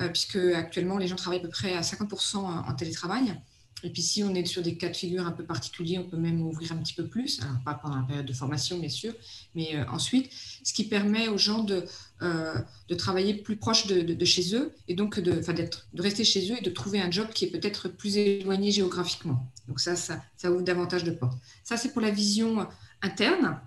euh, puisque actuellement les gens travaillent à peu près à 50% en, télétravail. Et puis si on est sur des cas de figure un peu particuliers, on peut même ouvrir un petit peu plus, alors pas pendant la période de formation bien sûr, mais euh, ensuite, ce qui permet aux gens de, euh, de travailler plus proche de, de, chez eux et donc de, de rester chez eux et de trouver un job qui est peut-être plus éloigné géographiquement. Donc ça, ça, ça ouvre davantage de portes. Ça, c'est pour la vision interne.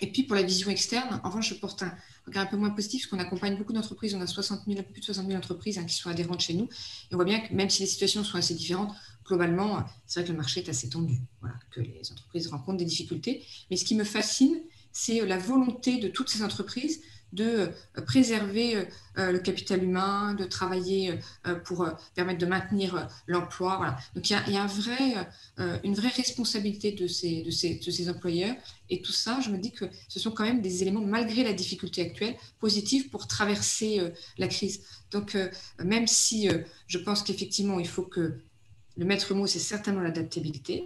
Et puis pour la vision externe, en revanche, je porte un, regard un peu moins positif, parce qu'on accompagne beaucoup d'entreprises. On a 60 000, plus de 60 000 entreprises hein, qui sont adhérentes chez nous. Et on voit bien que même si les situations sont assez différentes, globalement, c'est vrai que le marché est assez tendu, voilà, que les entreprises rencontrent des difficultés. Mais ce qui me fascine, c'est la volonté de toutes ces entreprises de préserver le capital humain, de travailler pour permettre de maintenir l'emploi. Donc il y a, une vraie responsabilité de, ces, de ces employeurs. Et tout ça, je me dis que ce sont quand même des éléments, malgré la difficulté actuelle, positifs pour traverser la crise. Donc même si je pense qu'effectivement, il faut que le maître mot, c'est certainement l'adaptabilité.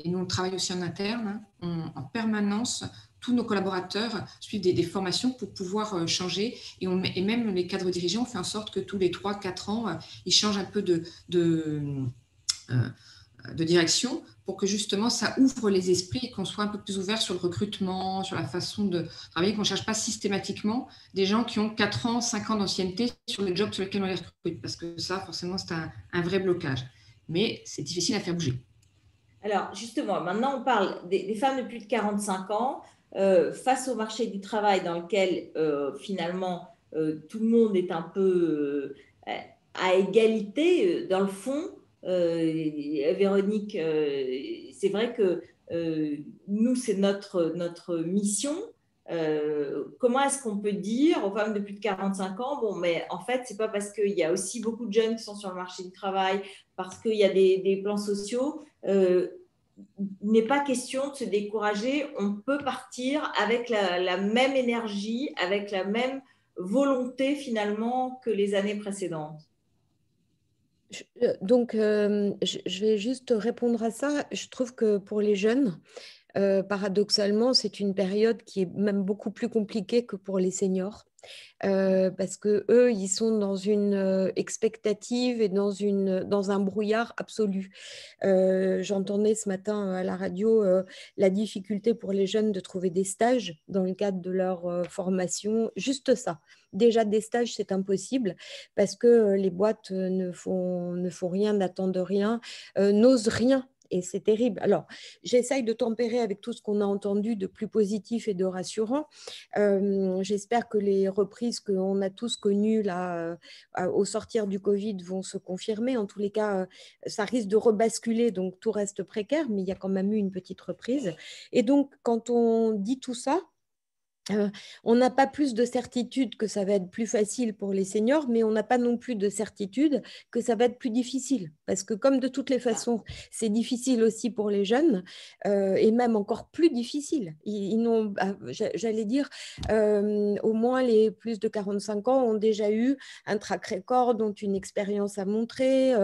Et nous, on travaille aussi en interne, hein. en permanence. Tous nos collaborateurs suivent des, formations pour pouvoir euh, changer. Et, même les cadres dirigeants, on fait en sorte que tous les 3-4 ans, euh, ils changent un peu euh, de, direction pour que justement ça ouvre les esprits et qu'on soit un peu plus ouvert sur le recrutement, sur la façon de travailler, qu'on ne cherche pas systématiquement des gens qui ont 4 ans, 5 ans d'ancienneté sur le job sur lequel on les recrute. Parce que ça, forcément, c'est un, un vrai blocage mais c'est difficile à faire bouger. Alors, justement, maintenant, on parle des, femmes de plus de 45 ans euh, face au marché du travail dans lequel, euh, finalement, euh, tout le monde est un peu à égalité. Dans le fond, Véronique, c'est vrai que nous, c'est notre, notre mission euh, comment est-ce qu'on peut dire aux femmes de plus de 45 ans, bon, mais en fait, c'est pas parce qu'il y a aussi beaucoup de jeunes qui sont sur le marché du travail, parce qu'il y a des, plans sociaux, euh, n'est pas question de se décourager. On peut partir avec la, même énergie, avec la même volonté finalement que les années précédentes. Euh, donc, je vais juste répondre à ça. Je trouve que pour les jeunes, euh, paradoxalement, c'est une période qui est même beaucoup plus compliquée que pour les seniors. Euh, parce que eux, ils sont dans une euh, expectative et dans, une, un brouillard absolu. J'entendais ce matin à la radio la difficulté pour les jeunes de trouver des stages dans le cadre de leur formation. Juste ça. Déjà, des stages, c'est impossible parce que les boîtes ne font rien, n'attendent rien, n'osent rien et c'est terrible. Alors, j'essaye de tempérer avec tout ce qu'on a entendu de plus positif et de rassurant. Euh, j'espère que les reprises qu'on a tous connues là, euh, au sortir du Covid vont se confirmer. En tous les cas, euh, ça risque de rebasculer, donc tout reste précaire, mais il y a quand même eu une petite reprise. Et donc, quand on dit tout ça, euh, on n'a pas plus de certitude que ça va être plus facile pour les seniors, mais on n'a pas non plus de certitude que ça va être plus difficile. Parce que comme de toutes les façons, c'est difficile aussi pour les jeunes, euh, et même encore plus difficile. Ils, n'ont, bah, j'allais dire, euh, au moins les plus de 45 ans ont déjà eu un track record, ont une expérience à montrer,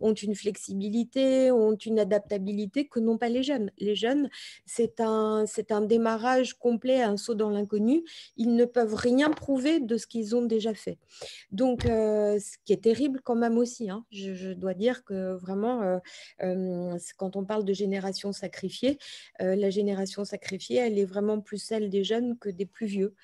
ont une flexibilité, ont une adaptabilité que n'ont pas les jeunes. Les jeunes, c'est un, c'est un démarrage complet, un saut dans l'inconnu ils ne peuvent rien prouver de ce qu'ils ont déjà fait. Donc, euh, ce qui est terrible quand même aussi, hein. je, dois dire que vraiment, euh, euh, quand on parle de génération sacrifiée, la génération sacrifiée, elle est vraiment plus celle des jeunes que des plus vieux.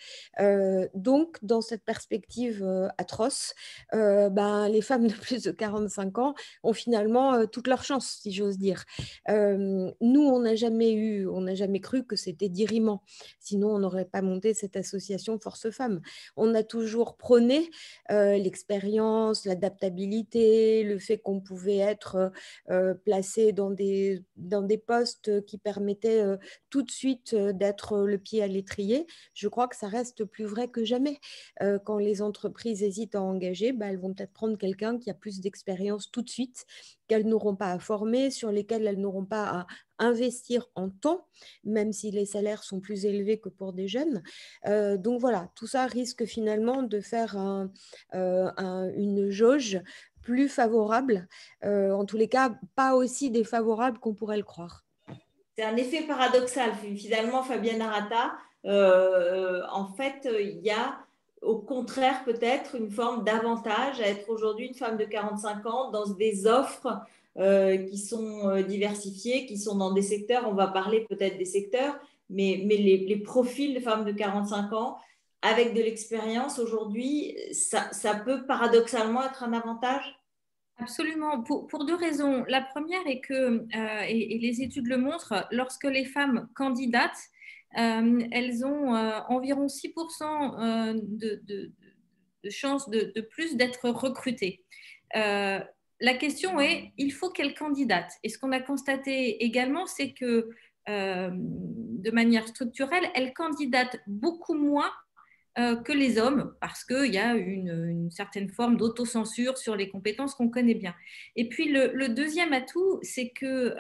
donc, dans cette perspective atroce, ben, les femmes de plus de 45 ans ont finalement toute leur chance, si j'ose dire. nous, on n'a jamais eu, on n'a jamais cru que c'était diriment. Sinon, on n'aurait pas monté cette association Force Femmes. On a toujours prôné euh, l'expérience, l'adaptabilité, le fait qu'on pouvait être euh, placé dans des, dans des postes qui permettaient euh, tout de suite d'être le pied à l'étrier. Je crois que ça reste plus vrai que jamais. quand les entreprises hésitent à engager, bah, elles vont peut-être prendre quelqu'un qui a plus d'expérience tout de suite qu'elles n'auront pas à former, sur lesquelles elles n'auront pas à investir en temps, même si les salaires sont plus élevés que pour des jeunes. Euh, donc voilà, tout ça risque finalement de faire euh, une jauge plus favorable, euh, en tous les cas pas aussi défavorable qu'on pourrait le croire. C'est un effet paradoxal finalement, Fabienne Arata. en fait, il y a au contraire peut-être une forme d'avantage à être aujourd'hui une femme de 45 ans dans des offres euh, qui sont euh, diversifiées, qui sont dans des secteurs, on va parler peut-être des secteurs, mais, mais les, profils de femmes de 45 ans avec de l'expérience aujourd'hui, ça, peut paradoxalement être un avantage? Absolument, pour, deux raisons. La première est que, euh, et, les études le montrent, lorsque les femmes candidatent, elles ont environ 6% euh, de, de, de, chances de, plus d'être recrutées. La question est, il faut qu'elles candidatent. Et ce qu'on a constaté également, c'est que de manière structurelle, elles candidatent beaucoup moins que les hommes, parce qu'il y a une, certaine forme d'autocensure sur les compétences qu'on connaît bien. Et puis le, deuxième atout, c'est que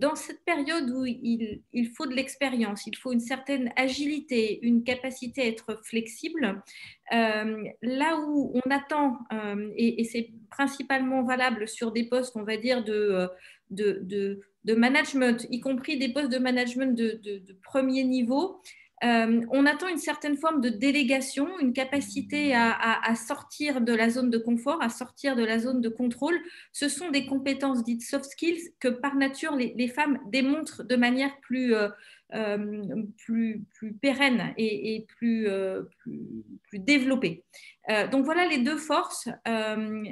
dans cette période où il, faut de l'expérience, il faut une certaine agilité, une capacité à être flexible, là où on attend, et, et c'est principalement valable sur des postes, on va dire, de, de, management, y compris des postes de management de premier niveau, euh, on attend une certaine forme de délégation, une capacité à, sortir de la zone de confort, à sortir de la zone de contrôle. Ce sont des compétences dites soft skills que par nature les, femmes démontrent de manière plus, euh, euh, pérenne et, plus, plus, plus, développée. Euh, donc voilà les deux forces euh,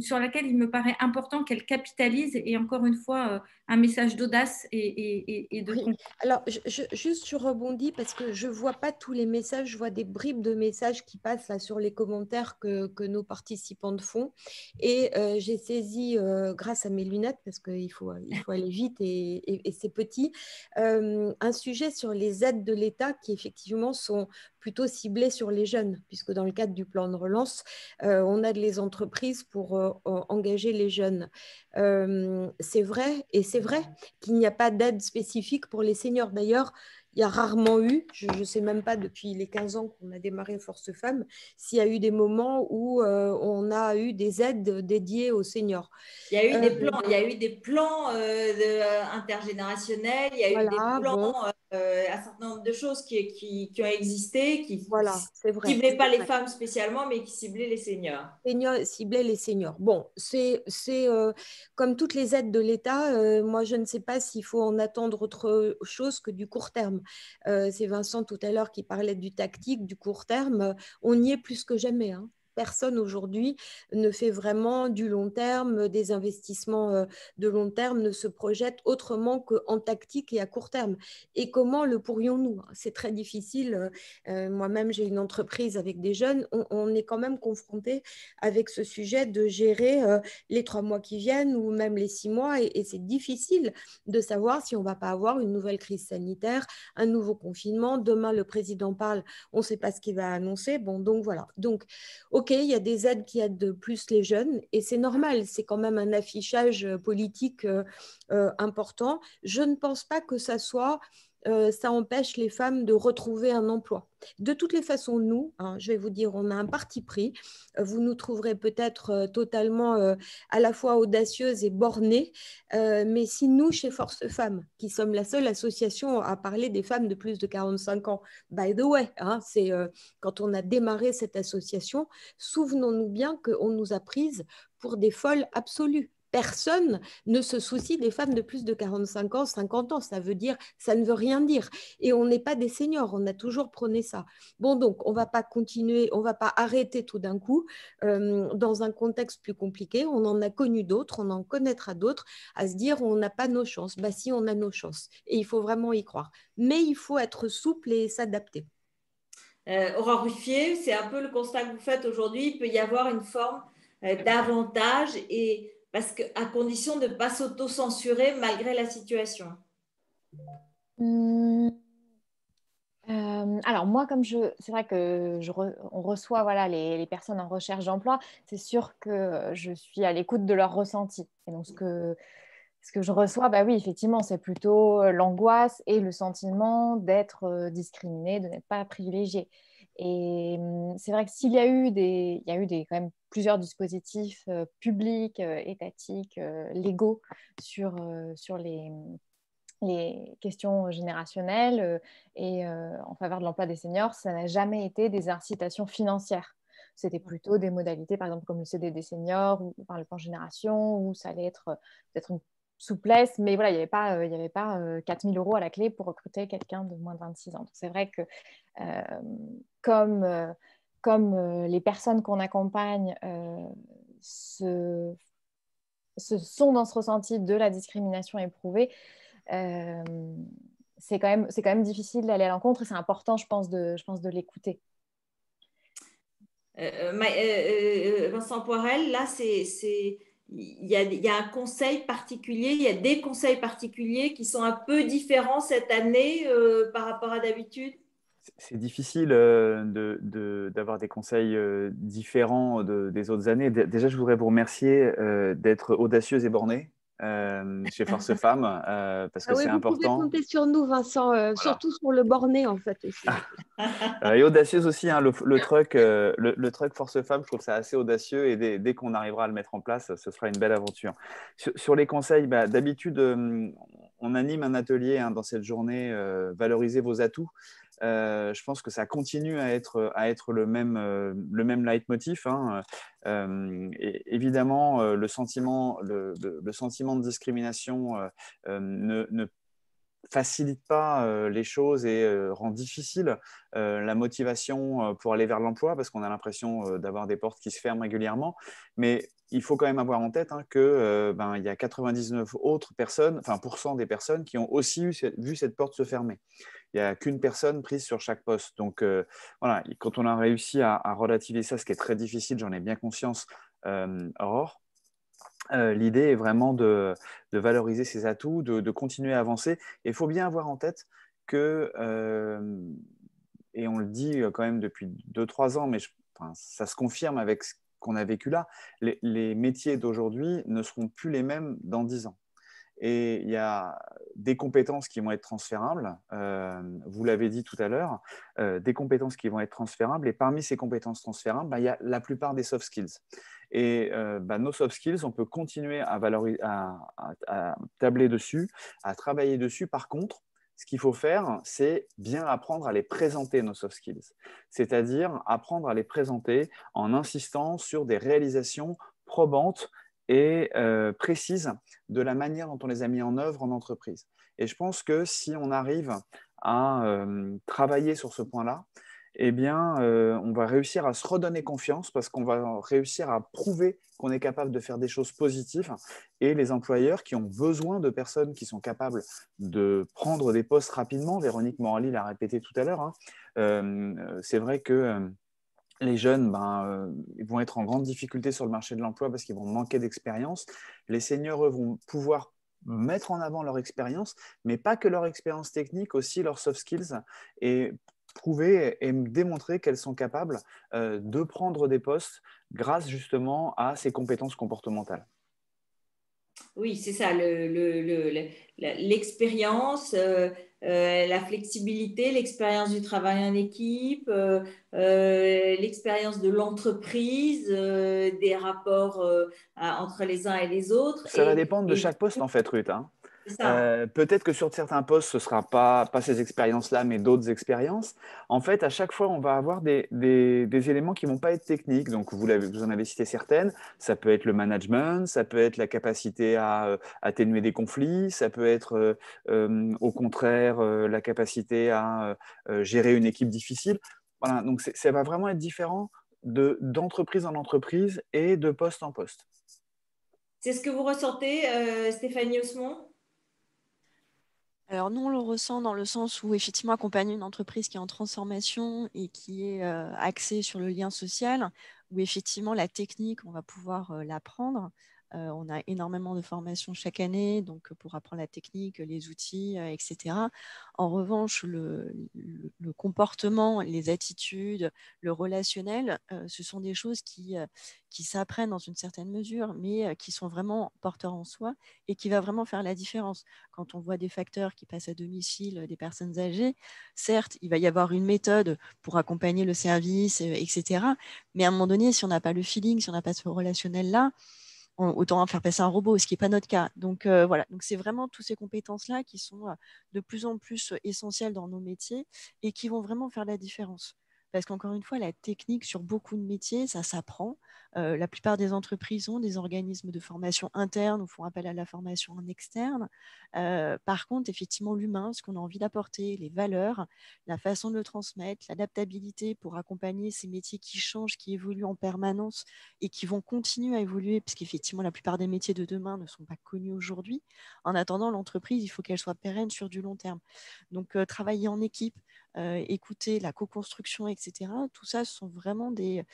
sur lesquelles il me paraît important qu'elles capitalisent et encore une fois euh, un message d'audace et, de... Alors je, juste je rebondis parce que je ne vois pas tous les messages, je vois des bribes de messages qui passent là sur les commentaires que, que nos participantes font. Et j'ai saisi grâce à mes lunettes parce qu'il faut, il faut aller vite et, c'est petit, un sujet sur les aides de l'État qui effectivement sont plutôt ciblées sur les jeunes puisque dans le cadre du plan de relance, euh, on a les entreprises pour euh, engager les jeunes. Euh, c'est vrai, et c'est vrai qu'il n'y a pas d'aide spécifique pour les seniors. D'ailleurs, il y a rarement eu, je ne sais même pas depuis les 15 ans qu'on a démarré Force Femmes, s'il y a eu des moments où on a eu des aides dédiées aux seniors. Il y a eu des plans, il y a eu des plans intergénérationnels, il y a eu des plans euh, un certain nombre de choses qui, qui, qui ont existé, qui voilà, ne ciblaient pas les femmes spécialement, mais qui ciblaient les seniors. Ciblaient les seniors. Bon, c'est euh, comme toutes les aides de l'État, euh, moi je ne sais pas s'il faut en attendre autre chose que du court terme. C'est Vincent tout à l'heure qui parlait du tactique, du court terme. On y est plus que jamais. Hein personne aujourd'hui ne fait vraiment du long terme, des investissements euh, de long terme, ne se projette autrement qu'en tactique et à court terme. Et comment le pourrions-nous? C'est très difficile. Euh, euh, moi-même, j'ai une entreprise avec des jeunes. On, est quand même confronté avec ce sujet de gérer les trois mois qui viennent ou même les six mois. Et, et c'est difficile de savoir si on ne va pas avoir une nouvelle crise sanitaire, un nouveau confinement. Demain, le président parle, on ne sait pas ce qu'il va annoncer. Bon, donc voilà. Donc, OK, il y a des aides qui aident plus les jeunes et c'est normal, c'est quand même un affichage politique euh, euh, important. Je ne pense pas que ça soit ça empêche les femmes de retrouver un emploi. De toutes les façons, nous, hein, je vais vous dire, on a un parti pris. Vous nous trouverez peut-être totalement à la fois audacieuses et bornées, mais si nous, chez Force Femmes, qui sommes la seule association à parler des femmes de plus de 45 ans, by the way, hein, c'est quand on a démarré cette association, souvenons-nous bien qu'on nous a prises pour des folles absolues personne ne se soucie des femmes de plus de 45 ans, 50 ans. Ça veut dire, ça ne veut rien dire. Et on n'est pas des seniors, on a toujours prôné ça. Bon, donc, on ne va pas continuer, on ne va pas arrêter tout d'un coup euh, dans un contexte plus compliqué. On en a connu d'autres, on en connaîtra d'autres, à se dire, on n'a pas nos chances. Bah si, on a nos chances. Et il faut vraiment y croire. Mais il faut être souple et s'adapter. Euh, Aurore Ruffier, c'est un peu le constat que vous faites aujourd'hui. Il peut y avoir une forme euh, d'avantage et parce à condition de ne pas s'auto-censurer malgré la situation hmm. euh, alors moi, comme je, c'est vrai que je on reçoit voilà les, personnes en recherche d'emploi, c'est sûr que je suis à l'écoute de leurs ressentis. Et donc ce que ce que je reçois, bah oui, effectivement, c'est plutôt l'angoisse et le sentiment d'être euh, discriminé, de n'être pas privilégié. Et hum, c'est vrai que s'il y a eu des, il y a eu des quand même plusieurs dispositifs euh, publics, euh, étatiques, euh, légaux sur, sur les, les questions générationnelles et en faveur de l'emploi des seniors, ça n'a jamais été des incitations financières. C'était plutôt des modalités, par exemple, comme le CD des seniors ou par le plan génération, où ça allait être peut-être une souplesse, mais voilà, il n'y avait pas, il y avait pas 4000 euros à la clé pour recruter quelqu'un de moins de 26 ans. c'est vrai que comme comme euh, les personnes qu'on accompagne euh, se, sont dans ce ressenti de la discrimination éprouvée, euh, c'est quand, même, quand même difficile d'aller à l'encontre et c'est important, je pense, de, je pense, de l'écouter. Vincent Poirel, là, c'est, il, y a, un conseil particulier, il y a des conseils particuliers qui sont un peu différents cette année par rapport à d'habitude? C'est difficile de, d'avoir des conseils différents des autres années. Déjà, je voudrais vous remercier d'être audacieuse et bornée. Euh, chez Force Femmes euh, parce que ah c'est important. Vous pouvez compter sur nous, Vincent, euh, surtout sur le borné en fait aussi. et audacieuse aussi, hein, le, truc, le, truc Force Femmes, je trouve ça assez audacieux et dès, qu'on arrivera à le mettre en place, ce sera une belle aventure. Sur, les conseils, bah, d'habitude, on anime un atelier hein, dans cette journée, valoriser vos atouts. Euh, je pense que ça continue à être, le, même, euh, le même leitmotiv. Hein. Euh, évidemment, le sentiment, le, le, sentiment de discrimination ne, ne, facilite pas les choses et rend difficile la motivation pour aller vers l'emploi parce qu'on a l'impression d'avoir des portes qui se ferment régulièrement. Mais il faut quand même avoir en tête hein, que ben, il y a 99 autres personnes, enfin pourcent des personnes qui ont aussi vu cette porte se fermer il n'y a qu'une personne prise sur chaque poste. Donc euh, voilà, quand on a réussi à, relativiser ça, ce qui est très difficile, j'en ai bien conscience, euh, Aurore, euh, l'idée est vraiment de, valoriser ses atouts, de, continuer à avancer. Et il faut bien avoir en tête que, et on le dit quand même depuis 2-3 ans, mais ça se confirme avec ce qu'on a vécu là, les, métiers d'aujourd'hui ne seront plus les mêmes dans 10 ans. Et il y a des compétences qui vont être transférables, euh, vous l'avez dit tout à l'heure, euh, des compétences qui vont être transférables. Et parmi ces compétences transférables, bah, il y a la plupart des soft skills. Et euh, bah, nos soft skills, on peut continuer à, valoriser, à, tabler dessus, à travailler dessus. Par contre, ce qu'il faut faire, c'est bien apprendre à les présenter, nos soft skills. C'est-à-dire apprendre à les présenter en insistant sur des réalisations probantes et euh, précise de la manière dont on les a mis en œuvre en entreprise. Et je pense que si on arrive à euh, travailler sur ce point-là, eh bien, euh, on va réussir à se redonner confiance parce qu'on va réussir à prouver qu'on est capable de faire des choses positives. Et les employeurs qui ont besoin de personnes qui sont capables de prendre des postes rapidement, Véronique Morali l'a répété tout à l'heure, hein, c'est vrai que les jeunes ben, euh, vont être en grande difficulté sur le marché de l'emploi parce qu'ils vont manquer d'expérience. Les seniors, eux, vont pouvoir mettre en avant leur expérience, mais pas que leur expérience technique, aussi leurs soft skills, et prouver et démontrer qu'elles sont capables euh, de prendre des postes grâce justement à ces compétences comportementales. Oui, c'est ça, l'expérience, euh, euh, la flexibilité, l'expérience du travail en équipe, euh, l'expérience de l'entreprise, des rapports entre les uns et les autres. Ça va dépendre de chaque poste, en fait, Ruth. Hein. Euh, peut-être que sur certains postes, ce ne sera pas, pas ces expériences-là, mais d'autres expériences. En fait, à chaque fois, on va avoir des, des, éléments qui ne vont pas être techniques. Donc, vous, vous, en avez cité certaines. Ça peut être le management, ça peut être la capacité à euh, atténuer des conflits, ça peut être euh, au contraire la capacité à gérer une équipe difficile. Voilà, donc ça va vraiment être différent d'entreprise en entreprise et de poste en poste. C'est ce que vous ressentez, Stéphanie Osmond? Alors nous, on le ressent dans le sens où effectivement accompagner une entreprise qui est en transformation et qui est axée sur le lien social, où effectivement la technique, on va pouvoir l'apprendre, euh, on a énormément de formations chaque année, donc pour apprendre la technique, les outils, euh, etc. En revanche, le, comportement, les attitudes, le relationnel, euh, ce sont des choses qui, qui s'apprennent dans une certaine mesure, mais qui sont vraiment porteurs en soi et qui va vraiment faire la différence. Quand on voit des facteurs qui passent à domicile des personnes âgées, certes, il va y avoir une méthode pour accompagner le service, etc. Mais à un moment donné, si on n'a pas le feeling, si on n'a pas ce relationnel-là, autant faire passer un robot, ce qui n'est pas notre cas. Donc euh, voilà, donc c'est vraiment toutes ces compétences-là qui sont euh, de plus en plus euh, essentielles dans nos métiers et qui vont vraiment faire la différence. Parce qu'encore une fois, la technique sur beaucoup de métiers, ça s'apprend. Euh, la plupart des entreprises ont des organismes de formation interne ou font appel à la formation en externe. Euh, par contre, effectivement, l'humain, ce qu'on a envie d'apporter, les valeurs, la façon de le transmettre, l'adaptabilité pour accompagner ces métiers qui changent, qui évoluent en permanence et qui vont continuer à évoluer, puisqu'effectivement, la plupart des métiers de demain ne sont pas connus aujourd'hui. En attendant, l'entreprise, il faut qu'elle soit pérenne sur du long terme. Donc, euh, travailler en équipe, écouter, la co-construction, etc. Tout ça, ce sont vraiment des,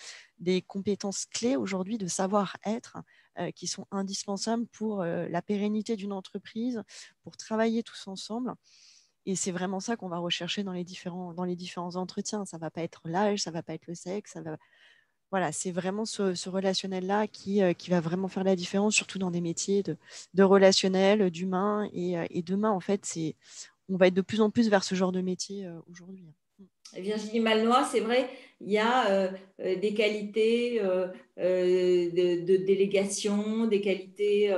compétences clés aujourd'hui de savoir-être euh, qui sont indispensables pour euh, la pérennité d'une entreprise, pour travailler tous ensemble. Et c'est vraiment ça qu'on va rechercher dans les différents, dans les différents entretiens. Ça ne va pas être l'âge, ça ne va pas être le sexe. Ça va... Voilà, c'est vraiment ce, relationnel-là qui, euh, qui va vraiment faire la différence, surtout dans des métiers de, relationnel, d'humain. Et, demain, en fait, c'est, on va être de plus en plus vers ce genre de métier aujourd'hui. Virginie Malnois, c'est vrai, il y a euh, euh, des qualités euh, de, délégation, des qualités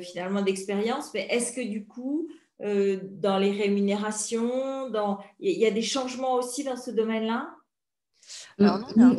finalement d'expérience, mais est-ce que du coup, dans les rémunérations, dans... il y a des changements aussi dans ce domaine-là? Alors, non,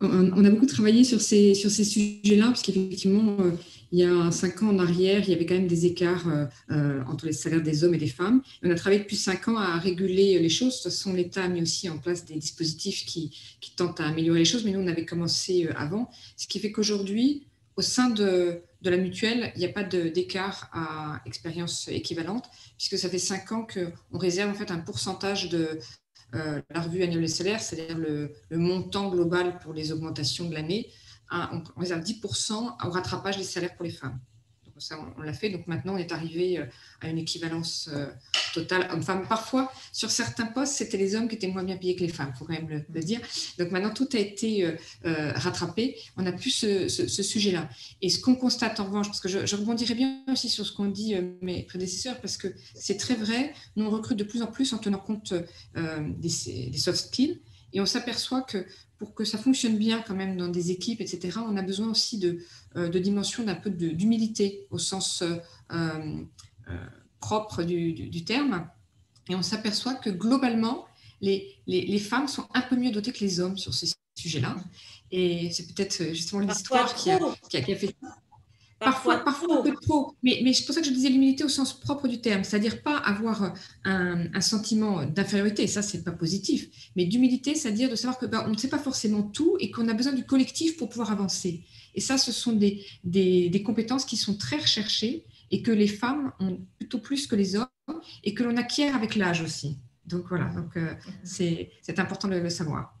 on, a beaucoup travaillé sur ces, sur ces sujets-là, parce qu'effectivement, euh, il y a cinq ans en arrière, il y avait quand même des écarts euh, euh, entre les salaires des hommes et des femmes. on a travaillé depuis cinq ans à réguler les choses. De toute façon, l'État a mis aussi en place des dispositifs qui, qui, tentent à améliorer les choses, mais nous, on avait commencé avant. Ce qui fait qu'aujourd'hui, au sein de, de, la mutuelle, il n'y a pas d'écart à expérience équivalente, puisque ça fait cinq ans qu'on réserve en fait un pourcentage de, euh, la revue annuelle des salaires, c'est-à-dire le, montant global pour les augmentations de l'année, on, réserve 10% au rattrapage des salaires pour les femmes ça, on, l'a fait. Donc maintenant, on est arrivé euh, à une équivalence euh, totale homme-femme. Parfois, sur certains postes, c'était les hommes qui étaient moins bien payés que les femmes, il faut quand même le, dire. Donc maintenant, tout a été euh, rattrapé. On n'a plus ce, sujet-là. Et ce qu'on constate en revanche, parce que je, rebondirai bien aussi sur ce qu'ont dit mes prédécesseurs, parce que c'est très vrai, nous on recrute de plus en plus en tenant compte des, des soft skills. Et on s'aperçoit que pour que ça fonctionne bien quand même dans des équipes, etc., on a besoin aussi de, euh, de dimension d'un peu d'humilité au sens euh, euh, propre du, terme. Et on s'aperçoit que globalement, les, les, femmes sont un peu mieux dotées que les hommes sur ces sujets-là. Et c'est peut-être justement l'histoire qui a, qui, a, fait Parfois, parfois un peu trop. Mais, mais c'est pour ça que je disais l'humilité au sens propre du terme, c'est-à-dire pas avoir un, un sentiment d'infériorité, ça c'est pas positif, mais d'humilité, c'est-à-dire de savoir que ben, on ne sait pas forcément tout et qu'on a besoin du collectif pour pouvoir avancer. Et ça, ce sont des, des, des, compétences qui sont très recherchées et que les femmes ont plutôt plus que les hommes et que l'on acquiert avec l'âge aussi. Donc voilà, donc euh, c'est important de le savoir.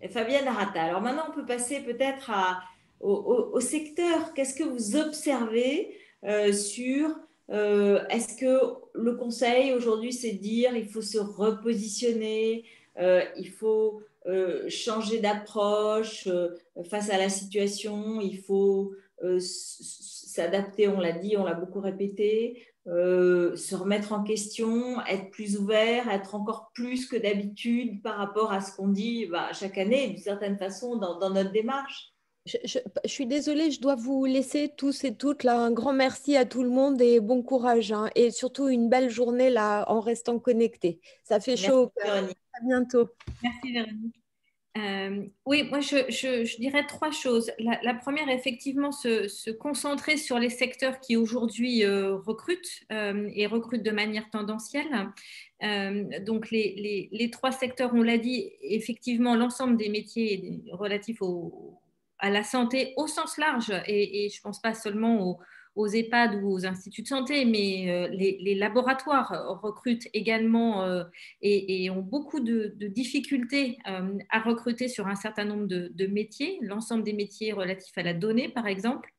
Et Fabienne Arata, alors maintenant on peut passer peut-être à au, secteur, qu'est-ce que vous observez euh, sur euh, est-ce que le conseil aujourd'hui, c'est dire il faut se repositionner, euh, il faut changer d'approche face à la situation, il faut s'adapter, on l'a dit, on l'a beaucoup répété, se remettre en question, être plus ouvert, être encore plus que d'habitude par rapport à ce qu'on dit bah, chaque année, d'une certaine façon, dans notre démarche. Je, suis désolée, je dois vous laisser tous et toutes là. Un grand merci à tout le monde et bon courage. Hein. et surtout une belle journée là en restant connecté. Ça fait chaud. Véronique. À bientôt. Merci Véronique. Euh, oui, moi je, dirais trois choses. La, première, effectivement, se, concentrer sur les secteurs qui aujourd'hui euh, recrutent euh, et recrutent de manière tendancielle. donc les, les, trois secteurs, on l'a dit, effectivement, l'ensemble des métiers relatifs au, à la santé au sens large, et, je ne pense pas seulement aux, EHPAD ou aux instituts de santé, mais euh, les, laboratoires recrutent également euh, et, ont beaucoup de, difficultés euh, à recruter sur un certain nombre de, métiers, l'ensemble des métiers relatifs à la donnée, par exemple.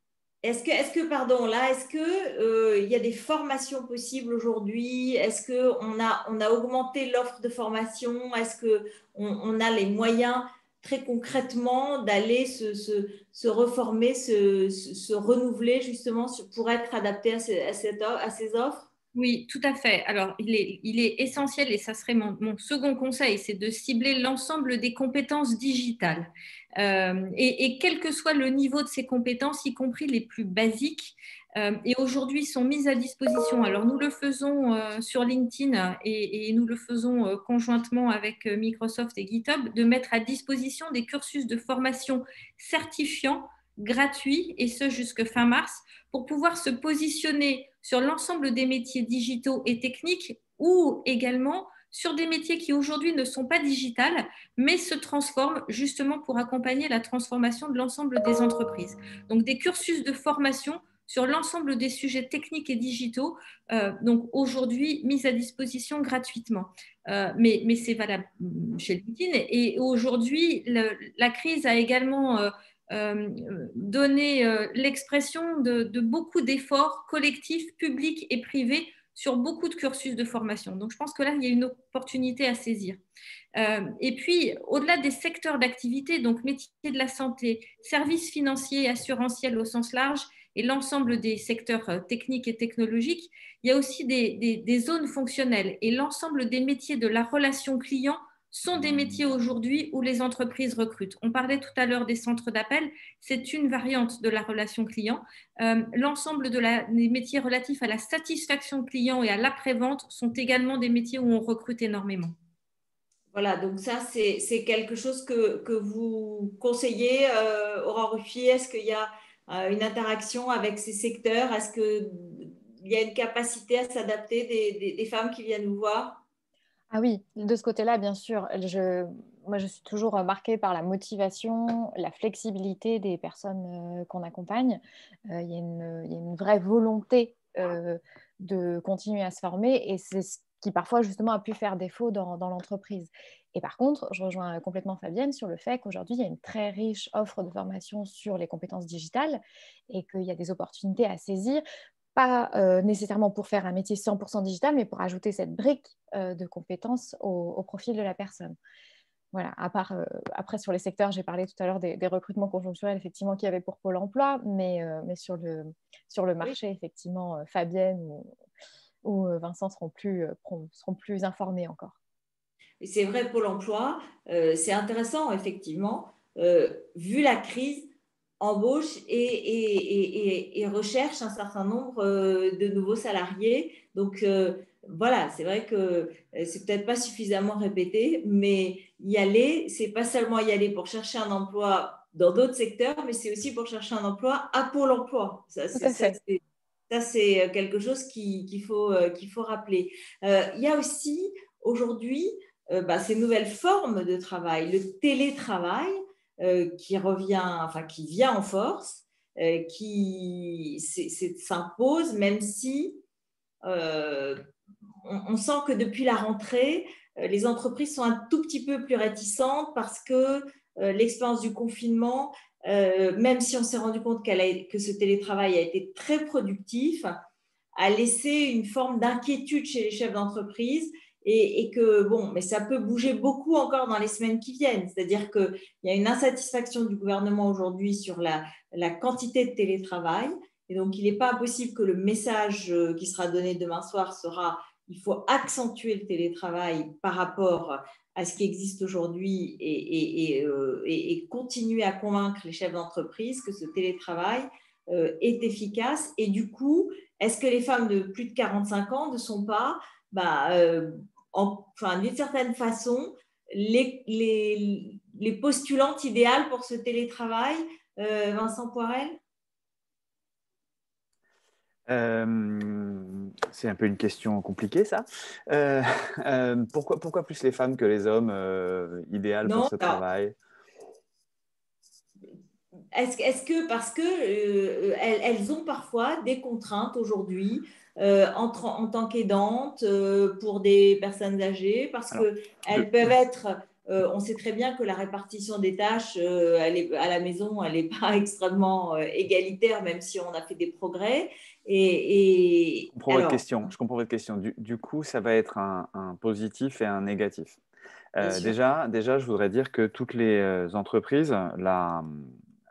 Est-ce que, est que, pardon, là, est-ce qu'il y a des formations possibles aujourd'hui? Est-ce qu'on a, on a augmenté l'offre de formation? Est-ce qu'on on a les moyens très concrètement d'aller se, se, reformer, se, se, renouveler justement pour être adapté à ces, à, ces offres? Oui, tout à fait. Alors, il est, il est essentiel, et ça serait mon, mon second conseil, c'est de cibler l'ensemble des compétences digitales. Euh, et, et, quel que soit le niveau de ces compétences, y compris les plus basiques, et aujourd'hui sont mises à disposition. Alors nous le faisons euh, sur LinkedIn et, nous le faisons euh, conjointement avec Microsoft et GitHub, de mettre à disposition des cursus de formation certifiants gratuits, et ce jusque fin mars, pour pouvoir se positionner sur l'ensemble des métiers digitaux et techniques ou également sur des métiers qui aujourd'hui ne sont pas digitales, mais se transforment justement pour accompagner la transformation de l'ensemble des entreprises. Donc des cursus de formation sur l'ensemble des sujets techniques et digitaux, euh, donc aujourd'hui mis à disposition gratuitement. Euh, mais, c'est valable chez LinkedIn. Et aujourd'hui, la crise a également euh, donné l'expression de, beaucoup d'efforts collectifs, publics et privés sur beaucoup de cursus de formation. Donc, je pense que là, il y a une opportunité à saisir. Et puis, au-delà des secteurs d'activité, donc métiers de la santé, services financiers et assurantiels au sens large, et l'ensemble des secteurs euh, techniques et technologiques, il y a aussi des, zones fonctionnelles et l'ensemble des métiers de la relation client sont des métiers aujourd'hui où les entreprises recrutent. On parlait tout à l'heure des centres d'appel, c'est une variante de la relation client. Euh, l'ensemble de des métiers relatifs à la satisfaction client et à l'après-vente sont également des métiers où on recrute énormément. Voilà, donc ça, c'est quelque chose que, que vous conseillez, euh, Aurore Ruffier? Est-ce qu'il y a une interaction avec ces secteurs? Est-ce qu'il y a une capacité à s'adapter des femmes qui viennent vous voir? Ah oui, de ce côté-là, bien sûr. Je, moi, je suis toujours marquée par la motivation, la flexibilité des personnes euh, qu'on accompagne. Euh, il, y a une, vraie volonté euh, de continuer à se former et c'est ce qui parfois justement a pu faire défaut dans, dans l'entreprise. Et par contre, je rejoins complètement Fabienne sur le fait qu'aujourd'hui, il y a une très riche offre de formation sur les compétences digitales et qu'il y a des opportunités à saisir pas euh, nécessairement pour faire un métier 100% digital, mais pour ajouter cette brique euh, de compétences au, profil de la personne. Voilà, à part, euh, après sur les secteurs, j'ai parlé tout à l'heure des, recrutements conjoncturels, effectivement, qu'il y avait pour Pôle emploi, mais, mais sur, le, sur le marché, effectivement, Fabienne ou, Vincent seront plus, seront plus informés encore. C'est vrai, Pôle emploi, c'est intéressant, effectivement, vu la crise, embauche et, recherche un certain nombre euh, de nouveaux salariés. Donc euh, voilà, c'est vrai que euh, c'est peut-être pas suffisamment répété, mais y aller, c'est pas seulement y aller pour chercher un emploi dans d'autres secteurs, mais c'est aussi pour chercher un emploi à Pôle emploi. Ça, c'est quelque chose qu'il faut, qu'il faut rappeler. Il y a aussi aujourd'hui bah, ces nouvelles formes de travail, le télétravail. Euh, qui revient, enfin qui vient en force, euh, qui s'impose, même si euh, on, sent que depuis la rentrée, les entreprises sont un tout petit peu plus réticentes parce que l'expérience du confinement, même si on s'est rendu compte que ce télétravail a été très productif, a laissé une forme d'inquiétude chez les chefs d'entreprise et, que, bon, mais ça peut bouger beaucoup encore dans les semaines qui viennent. C'est-à-dire qu'il y a une insatisfaction du gouvernement aujourd'hui sur la, la, quantité de télétravail. Et donc, il n'est pas possible que le message euh, qui sera donné demain soir sera il faut accentuer le télétravail par rapport à ce qui existe aujourd'hui et, euh, continuer à convaincre les chefs d'entreprise que ce télétravail euh, est efficace. Et du coup, est-ce que les femmes de plus de 45 ans ne sont pas bah, enfin, d'une certaine façon, les, les, postulantes idéales pour ce télétravail euh, Vincent Poirel? Euh, c'est un peu une question compliquée, ça. Euh, pourquoi, pourquoi plus les femmes que les hommes idéales pour ce travail? Est-ce, est que parce que elles, ont parfois des contraintes aujourd'hui euh, en, tant qu'aidante euh, pour des personnes âgées, parce qu'elles peuvent être, euh, on sait très bien que la répartition des tâches elle est, à la maison, elle n'est pas extrêmement égalitaire, même si on a fait des progrès. Et, je comprends votre question. Je comprends votre question. Du, coup, ça va être un, un positif et un négatif. déjà, déjà, je voudrais dire que toutes les entreprises, la,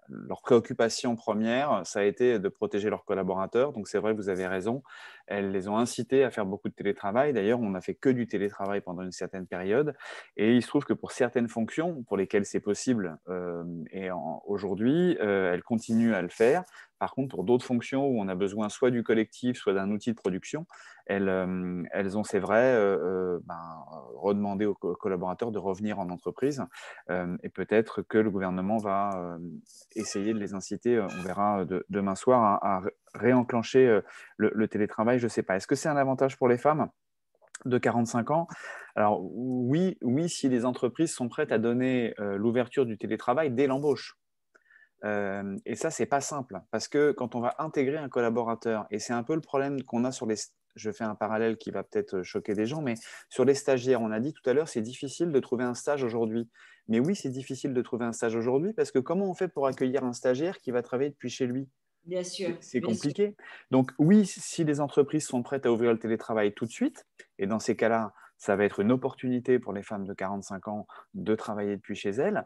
leur préoccupation première, ça a été de protéger leurs collaborateurs. Donc c'est vrai, vous avez raison. Elles les ont incités à faire beaucoup de télétravail. D'ailleurs, on n'a fait que du télétravail pendant une certaine période. Et il se trouve que pour certaines fonctions pour lesquelles c'est possible, euh, et aujourd'hui, euh, elles continuent à le faire. Par contre, pour d'autres fonctions où on a besoin soit du collectif, soit d'un outil de production, elles, euh, elles ont, c'est vrai, ben, redemandé aux collaborateurs de revenir en entreprise. et peut-être que le gouvernement va essayer de les inciter, on verra demain soir, à, réenclencher le, télétravail. Je ne sais pas. Est-ce que c'est un avantage pour les femmes de 45 ans? Alors oui, oui, si les entreprises sont prêtes à donner l'ouverture du télétravail dès l'embauche. Euh, et ça, c'est pas simple parce que quand on va intégrer un collaborateur, et c'est un peu le problème qu'on a sur les. Je fais un parallèle qui va peut-être choquer des gens, mais sur les stagiaires, on a dit tout à l'heure, c'est difficile de trouver un stage aujourd'hui. Mais oui, c'est difficile de trouver un stage aujourd'hui parce que comment on fait pour accueillir un stagiaire qui va travailler depuis chez lui? Bien sûr. C'est compliqué. Donc oui, si les entreprises sont prêtes à ouvrir le télétravail tout de suite, et dans ces cas-là, ça va être une opportunité pour les femmes de 45 ans de travailler depuis chez elles.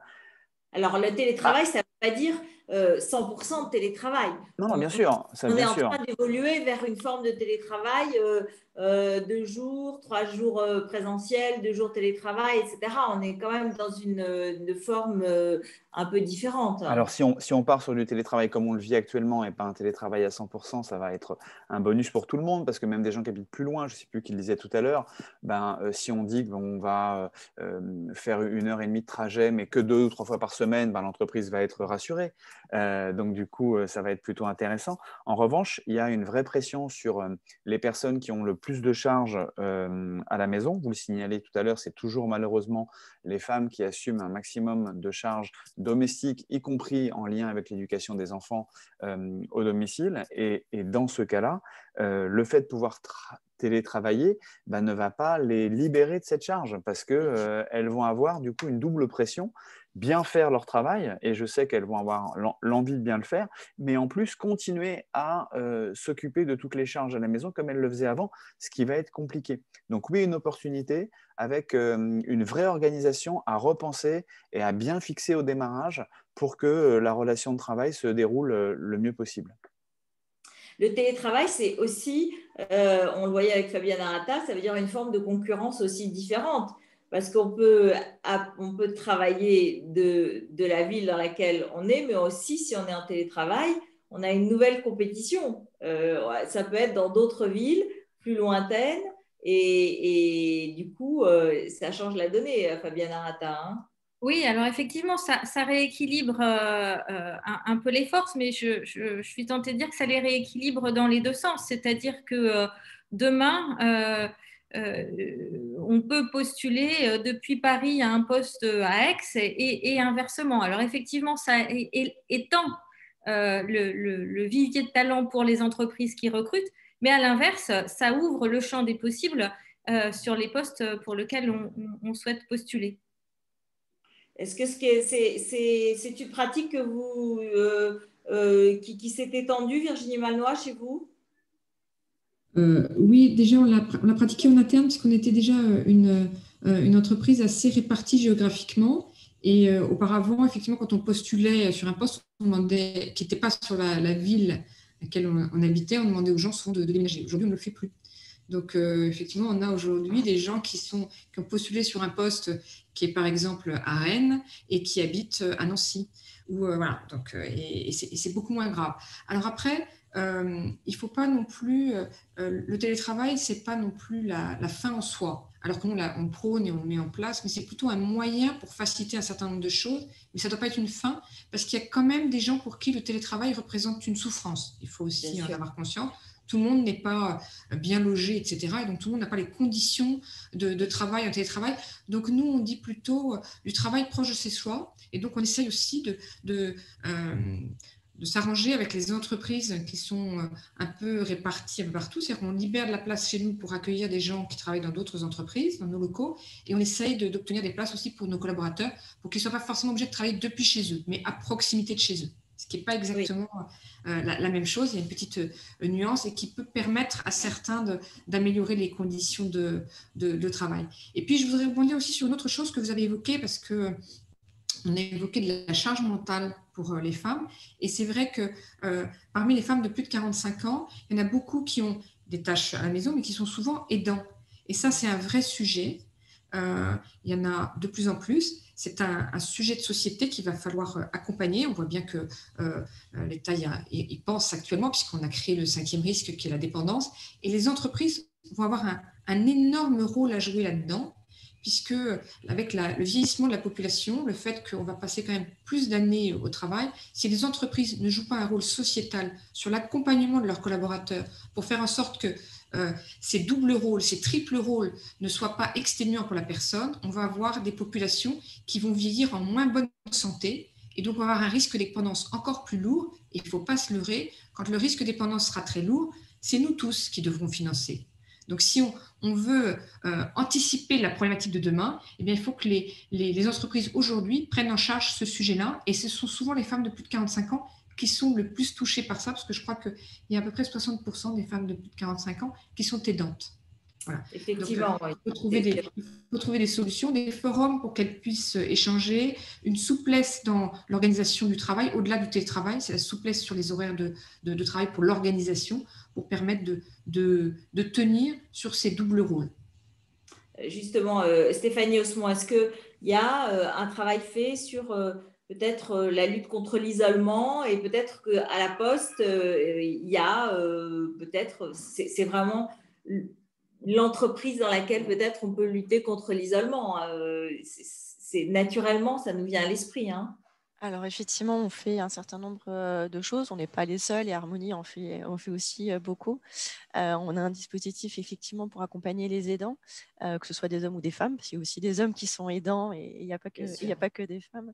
Alors, le télétravail, ça ne veut pas dire 100% euh, de télétravail. Non, bien sûr. Ça, on est en train d'évoluer vers une forme de télétravail euh, euh, deux jours, trois jours présentiels, deux jours télétravail, etc. On est quand même dans une, forme un peu différente. Alors, si on, si on part sur du télétravail comme on le vit actuellement et pas un télétravail à 100%, ça va être un bonus pour tout le monde parce que même des gens qui habitent plus loin, je ne sais plus qui le disait tout à l'heure, ben, si on dit qu'on va faire une heure et demie de trajet, mais que deux ou trois fois par semaine, ben, l'entreprise va être rassurée. donc, du coup, ça va être plutôt intéressant. En revanche, il y a une vraie pression sur les personnes qui ont le plus de charges euh, à la maison. Vous le signalez tout à l'heure, c'est toujours malheureusement les femmes qui assument un maximum de charges domestiques, y compris en lien avec l'éducation des enfants euh, au domicile. Et, dans ce cas-là, euh, le fait de pouvoir télétravailler bah, ne va pas les libérer de cette charge parce qu'elles vont avoir du coup une double pression bien faire leur travail, et je sais qu'elles vont avoir l'envie de bien le faire, mais en plus continuer à euh, s'occuper de toutes les charges à la maison comme elles le faisaient avant, ce qui va être compliqué. Donc oui, une opportunité avec euh, une vraie organisation à repenser et à bien fixer au démarrage pour que euh, la relation de travail se déroule le mieux possible. Le télétravail, c'est aussi, on le voyait avec Fabienne Arata, ça veut dire une forme de concurrence aussi différente parce qu'on peut, on peut travailler de, de, la ville dans laquelle on est, mais aussi si on est en télétravail, on a une nouvelle compétition. Euh, ça peut être dans d'autres villes plus lointaines, et, du coup, euh, ça change la donnée, Fabienne Arata. Hein. oui, alors effectivement, ça, rééquilibre euh, un, peu les forces, mais je, suis tentée de dire que ça les rééquilibre dans les deux sens. C'est-à-dire que demain, euh, on peut postuler euh, depuis Paris à un poste à Aix et, inversement. Alors effectivement, ça étend euh, le, vivier de talent pour les entreprises qui recrutent, mais à l'inverse, ça ouvre le champ des possibles sur les postes pour lesquels on, souhaite postuler. Est-ce que c'est une pratique qui s'est étendue, Virginie Malnois, chez vous? Euh, oui, déjà, on l'a pratiqué en interne puisqu'on était déjà euh, une, euh, une, entreprise assez répartie géographiquement. Et auparavant, effectivement, quand on postulait sur un poste on demandait, qui n'était pas sur la, ville à laquelle on, habitait, on demandait aux gens souvent de, déménager. Aujourd'hui, on ne le fait plus. Donc, effectivement, on a aujourd'hui des gens qui, sont, qui ont postulé sur un poste qui est par exemple à Rennes et qui habitent à Nancy. Donc, et c'est beaucoup moins grave. Alors après, euh, il faut pas non plus, euh, euh, le télétravail, c'est pas non plus la, fin en soi. Alors qu'on on prône et on met en place, mais c'est plutôt un moyen pour faciliter un certain nombre de choses. Mais ça ne doit pas être une fin, parce qu'il y a quand même des gens pour qui le télétravail représente une souffrance. Il faut aussi en avoir conscience. Tout le monde n'est pas bien logé, etc. Et donc tout le monde n'a pas les conditions de, travail en télétravail. Donc nous, on dit plutôt du travail proche de chez soi. Et donc on essaye aussi de, de de s'arranger avec les entreprises qui sont euh, un peu réparties un peu partout. C'est-à-dire qu'on libère de la place chez nous pour accueillir des gens qui travaillent dans d'autres entreprises, dans nos locaux, et on essaye d'obtenir des places aussi pour nos collaborateurs, pour qu'ils ne soient pas forcément obligés de travailler depuis chez eux, mais à proximité de chez eux. Ce qui n'est pas exactement euh, la, même chose. Il y a une petite euh, nuance et qui peut permettre à certains d'améliorer les conditions de, de, de, travail. Et puis, je voudrais rebondir aussi sur une autre chose que vous avez évoquée, parce que on a évoqué de la charge mentale pour euh, les femmes. Et c'est vrai que euh, parmi les femmes de plus de 45 ans, il y en a beaucoup qui ont des tâches à la maison, mais qui sont souvent aidants. Et ça, c'est un vrai sujet. Euh, il y en a de plus en plus. C'est un, sujet de société qu'il va falloir accompagner. On voit bien que l'État y, pense actuellement, puisqu'on a créé le cinquième risque qui est la dépendance. Et les entreprises vont avoir un énorme rôle à jouer là-dedans puisque avec le vieillissement de la population, le fait qu'on va passer quand même plus d'années au travail, si les entreprises ne jouent pas un rôle sociétal sur l'accompagnement de leurs collaborateurs pour faire en sorte que euh, ces doubles rôles, ces triples rôles ne soient pas exténuants pour la personne, on va avoir des populations qui vont vieillir en moins bonne santé et donc on va avoir un risque de dépendance encore plus lourd. Il ne faut pas se leurrer, quand le risque de dépendance sera très lourd, c'est nous tous qui devrons financer. Donc, si on, veut euh, anticiper la problématique de demain, eh bien, il faut que les, entreprises aujourd'hui prennent en charge ce sujet-là. Et ce sont souvent les femmes de plus de 45 ans qui sont le plus touchées par ça, parce que je crois qu'il y a à peu près 60% des femmes de plus de 45 ans qui sont aidantes. Effectivement, il, faut trouver des, il, faut trouver des, solutions, des forums pour qu'elles puissent échanger, une souplesse dans l'organisation du travail, au-delà du télétravail, c'est la souplesse sur les horaires de, de, de travail pour l'organisation, pour permettre de, tenir sur ces doubles rôles. Justement, euh, Stéphanie Osmond, est-ce qu'il y a euh, un travail fait sur euh, peut-être la lutte contre l'isolement et peut-être qu'à la poste, il y a peut-être, c'est vraiment l'entreprise dans laquelle peut-être on peut lutter contre l'isolement. C'est naturellement, ça nous vient à l'esprit. Hein. Alors effectivement, on fait un certain nombre de choses. On n'est pas les seuls et Harmonie en fait, on fait aussi euh, beaucoup. on a un dispositif effectivement pour accompagner les aidants, que ce soit des hommes ou des femmes, parce qu'il y a aussi des hommes qui sont aidants et il n'y a, pas que, a pas que des femmes.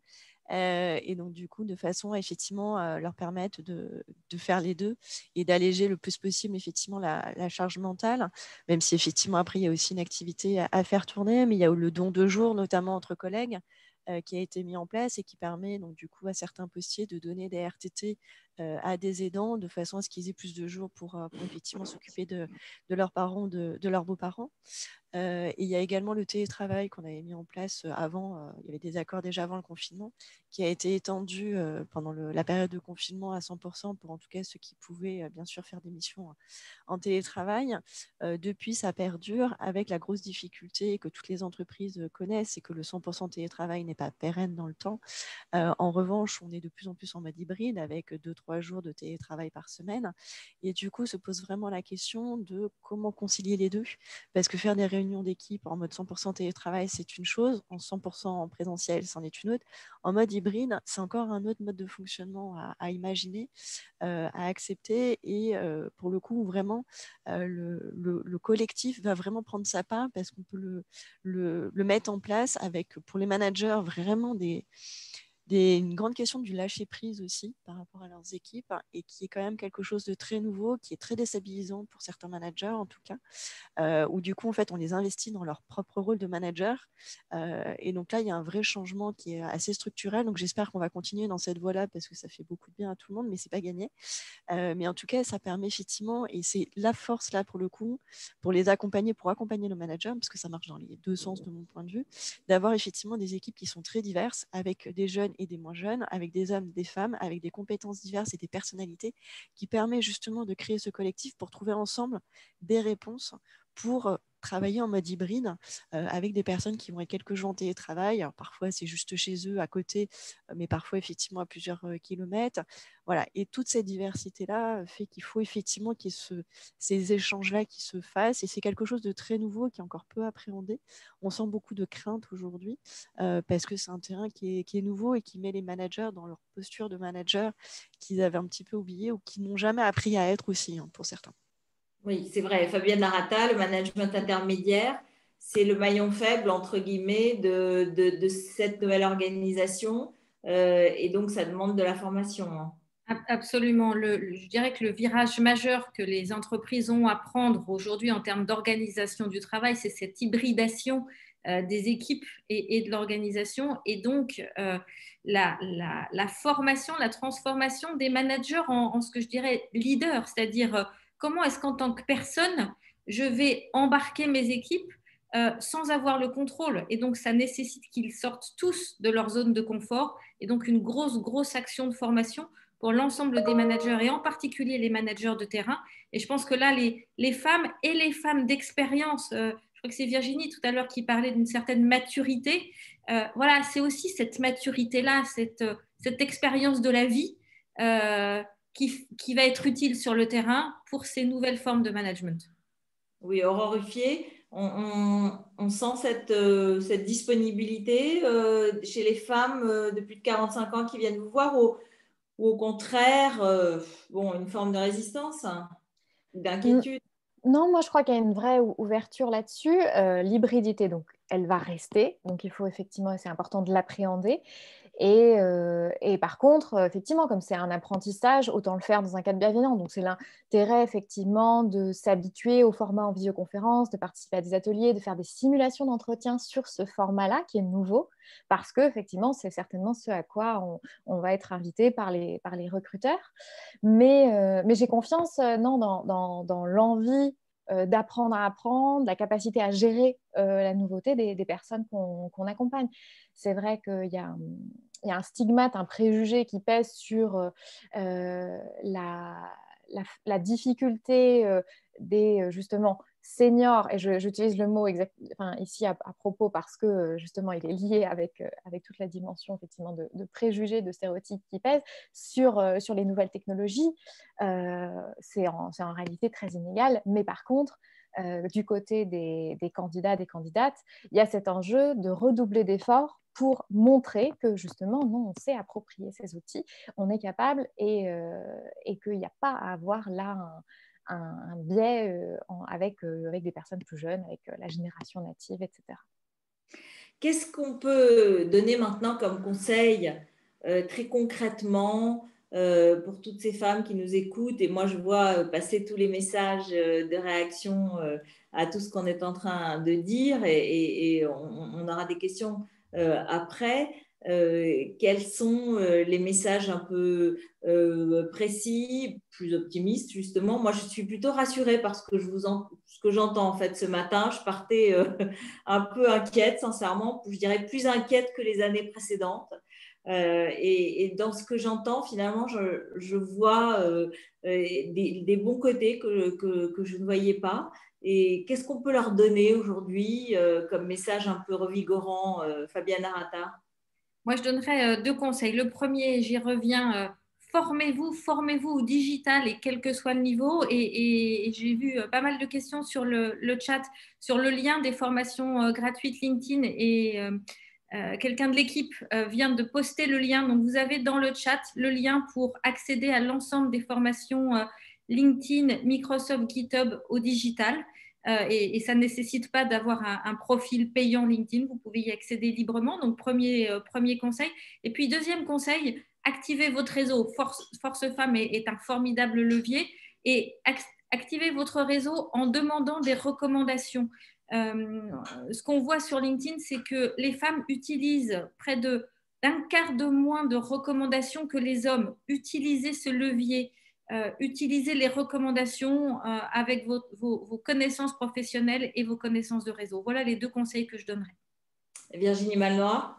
Euh, et donc, du coup, de façon à effectivement leur permettre de, de, faire les deux et d'alléger le plus possible effectivement la, la, charge mentale, même si effectivement après il y a aussi une activité à, à faire tourner, mais il y a le don de jour, notamment entre collègues, qui a été mis en place et qui permet donc du coup à certains postiers de donner des RTT euh, à des aidants de façon à ce qu'ils aient plus de jours pour, euh, effectivement s'occuper de, leurs parents, de, de leurs beaux-parents. et il y a également le télétravail qu'on avait mis en place avant, il y avait des accords déjà avant le confinement, qui a été étendu pendant la période de confinement à 100% pour en tout cas ceux qui pouvaient bien sûr faire des missions en télétravail. depuis, ça perdure avec la grosse difficulté que toutes les entreprises connaissent, c'est que le 100% télétravail n'est pas pérenne dans le temps. en revanche, on est de plus en plus en mode hybride avec deux, jours de télétravail par semaine. Et du coup, se pose vraiment la question de comment concilier les deux. Parce que faire des réunions d'équipe en mode 100% télétravail, c'est une chose. En 100% en présentiel, c'en est une autre. En mode hybride, c'est encore un autre mode de fonctionnement à, imaginer, euh, à accepter. Et euh, pour le coup, vraiment, euh, le, le, collectif va vraiment prendre sa part parce qu'on peut le mettre en place avec, pour les managers, vraiment des une grande question du lâcher prise aussi par rapport à leurs équipes et qui est quand même quelque chose de très nouveau, qui est très déstabilisant pour certains managers en tout cas, euh, où du coup en fait on les investit dans leur propre rôle de manager. Euh, et donc là il y a un vrai changement qui est assez structurel. Donc j'espère qu'on va continuer dans cette voie-là parce que ça fait beaucoup de bien à tout le monde, mais c'est pas gagné. Euh, mais en tout cas ça permet effectivement et c'est la force là pour le coup pour les accompagner, pour accompagner le manager parce que ça marche dans les deux sens de mon point de vue, d'avoir effectivement des équipes qui sont très diverses avec des jeunes et des moins jeunes, avec des hommes, des femmes, avec des compétences diverses et des personnalités, qui permet justement de créer ce collectif pour trouver ensemble des réponses pour euh, travailler en mode hybride euh, avec des personnes qui vont être quelques jours en télétravail. parfois, c'est juste chez eux, à côté, euh, mais parfois, effectivement, à plusieurs kilomètres. Voilà. Et toute cette diversité-là fait qu'il faut effectivement qu'il y ait ce, ces échanges-là qui se fassent. Et c'est quelque chose de très nouveau qui est encore peu appréhendé. On sent beaucoup de crainte aujourd'hui parce que c'est un terrain qui est, qui est, nouveau et qui met les managers dans leur posture de manager qu'ils avaient un petit peu oublié ou qui n'ont jamais appris à être aussi, hein, pour certains. Oui, c'est vrai. Fabienne Larata, le management intermédiaire, c'est le maillon faible, entre guillemets, de, de, cette nouvelle organisation. Euh, et donc, ça demande de la formation. Hein. Absolument. Je dirais que le virage majeur que les entreprises ont à prendre aujourd'hui en termes d'organisation du travail, c'est cette hybridation euh, des équipes et, de l'organisation et donc euh, la, la, la, formation, la transformation des managers en, en ce que je dirais leader, c'est-à-dire comment est-ce qu'en tant que personne, je vais embarquer mes équipes euh, sans avoir le contrôle? Et donc, ça nécessite qu'ils sortent tous de leur zone de confort. Et donc, une grosse, grosse action de formation pour l'ensemble des managers et en particulier les managers de terrain. Et je pense que là, les, femmes et les femmes d'expérience, euh, je crois que c'est Virginie tout à l'heure qui parlait d'une certaine maturité. Euh, voilà, c'est aussi cette maturité-là, cette expérience de la vie qui, va être utile sur le terrain pour ces nouvelles formes de management. Oui, Aurore Ruffier, on, sent cette, euh, cette disponibilité euh, chez les femmes euh, de plus de 45 ans qui viennent vous voir ou, au contraire, bon, une forme de résistance, hein, d'inquiétude non, moi je crois qu'il y a une vraie ouverture là-dessus. L'hybridité, donc, elle va rester. Donc il faut effectivement, c'est important de l'appréhender. Et, et, par contre, effectivement, comme c'est un apprentissage, autant le faire dans un cadre bienveillant. Donc, c'est l'intérêt, effectivement, de s'habituer au format en visioconférence, de participer à des ateliers, de faire des simulations d'entretien sur ce format-là qui est nouveau, parce que, effectivement, c'est certainement ce à quoi on, va être invité par les, par les recruteurs. Mais, mais j'ai confiance, non, dans, dans, dans l'envie euh, d'apprendre à apprendre, la capacité à gérer euh, la nouveauté des, personnes qu'on accompagne. C'est vrai qu'il y, a un stigmate, un préjugé qui pèse sur euh, la, difficulté des justement senior, et j'utilise le mot exact, ici à, propos parce que euh, justement il est lié avec, euh, avec toute la dimension effectivement de, préjugés, de stéréotypes qui pèsent sur, euh, sur les nouvelles technologies, c'est en, en, réalité très inégal. Mais par contre, du côté des, des, candidats, des candidates, il y a cet enjeu de redoubler d'efforts pour montrer que justement, non, on sait approprier ces outils, on est capable et, et qu'il n'y a pas à avoir là un, un, biais euh, avec, euh, avec des personnes plus jeunes, avec euh, la génération native, etc. Qu'est-ce qu'on peut donner maintenant comme conseil très concrètement pour toutes ces femmes qui nous écoutent? Et moi, je vois passer tous les messages de réaction à tout ce qu'on est en train de dire et, on, aura des questions après. Euh, quels sont euh, les messages un peu euh, précis, plus optimistes justement? Moi, je suis plutôt rassurée parce que je vous ce que j'entends en fait ce matin. Je partais un peu inquiète, sincèrement, je dirais plus inquiète que les années précédentes. Et, dans ce que j'entends, finalement, je, vois des, bons côtés que, que, je ne voyais pas. Et qu'est-ce qu'on peut leur donner aujourd'hui comme message un peu revigorant, Fabiana Rata? Moi, je donnerais euh, deux conseils. Le premier, j'y reviens, euh, formez-vous, formez-vous au digital et quel que soit le niveau. Et, j'ai vu euh, pas mal de questions sur le, chat, sur le lien des formations gratuites LinkedIn. Et quelqu'un de l'équipe vient de poster le lien. Donc, vous avez dans le chat le lien pour accéder à l'ensemble des formations LinkedIn, Microsoft, GitHub au digital. Euh, et, ça ne nécessite pas d'avoir un, profil payant LinkedIn. Vous pouvez y accéder librement. Donc, premier, euh, conseil. Et puis, deuxième conseil, activez votre réseau. Force, Femmes est, un formidable levier. Et activez votre réseau en demandant des recommandations. Euh, ce qu'on voit sur LinkedIn, c'est que les femmes utilisent près d'un quart de moins de recommandations que les hommes. Utilisez ce levier. Euh, utilisez les recommandations euh, avec vos, connaissances professionnelles et vos connaissances de réseau. Voilà les deux conseils que je donnerais. Virginie Malnois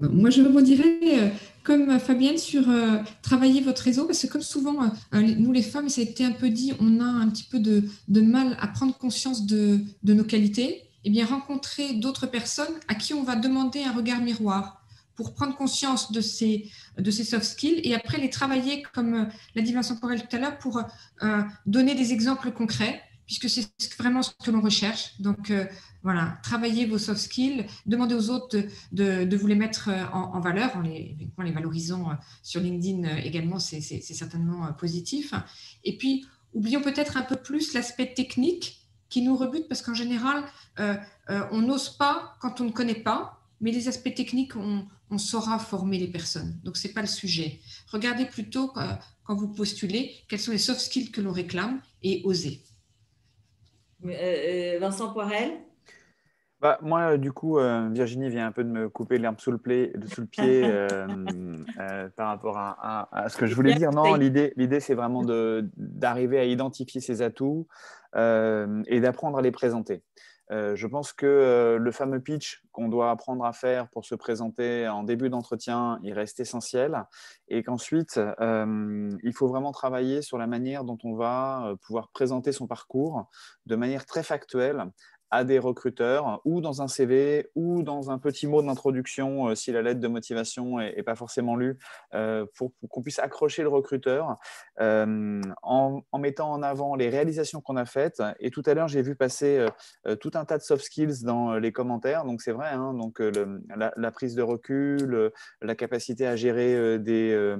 Moi, je rebondirais, euh, comme Fabienne, sur travailler votre réseau, parce que comme souvent, nous les femmes, ça a été un peu dit, on a un petit peu de, mal à prendre conscience de, de nos qualités. Et eh bien, rencontrer d'autres personnes à qui on va demander un regard miroir pour prendre conscience de ces, soft skills et après les travailler, comme euh, l'a dit Vincent Porel tout à l'heure, pour euh, donner des exemples concrets, puisque c'est vraiment ce que l'on recherche. Donc euh, voilà, travailler vos soft skills, demander aux autres de, de, vous les mettre en, valeur, en les, en les valorisant sur LinkedIn également, c'est certainement positif. Et puis, oublions peut-être un peu plus l'aspect technique qui nous rebute, parce qu'en général, on n'ose pas quand on ne connaît pas mais les aspects techniques, on, saura former les personnes. Donc, ce n'est pas le sujet. Regardez plutôt euh, quand vous postulez quels sont les soft skills que l'on réclame et osez. Euh, euh, Vincent Poirel bah, moi, du coup, Virginie vient un peu de me couper l'herbe sous le, pied, sous le pied par rapport à, ce que je voulais dire. Non, l'idée, c'est vraiment d'arriver à identifier ses atouts et d'apprendre à les présenter. Euh, je pense que euh, le fameux pitch qu'on doit apprendre à faire pour se présenter en début d'entretien, il reste essentiel. Et qu'ensuite, euh, il faut vraiment travailler sur la manière dont on va pouvoir présenter son parcours de manière très factuelle à des recruteurs ou dans un CV ou dans un petit mot d'introduction euh, si la lettre de motivation n'est pas forcément lue euh, pour, qu'on puisse accrocher le recruteur euh, en, mettant en avant les réalisations qu'on a faites. Et tout à l'heure, j'ai vu passer tout un tas de soft skills dans les commentaires. Donc c'est vrai, hein, donc, la, prise de recul, la capacité à gérer des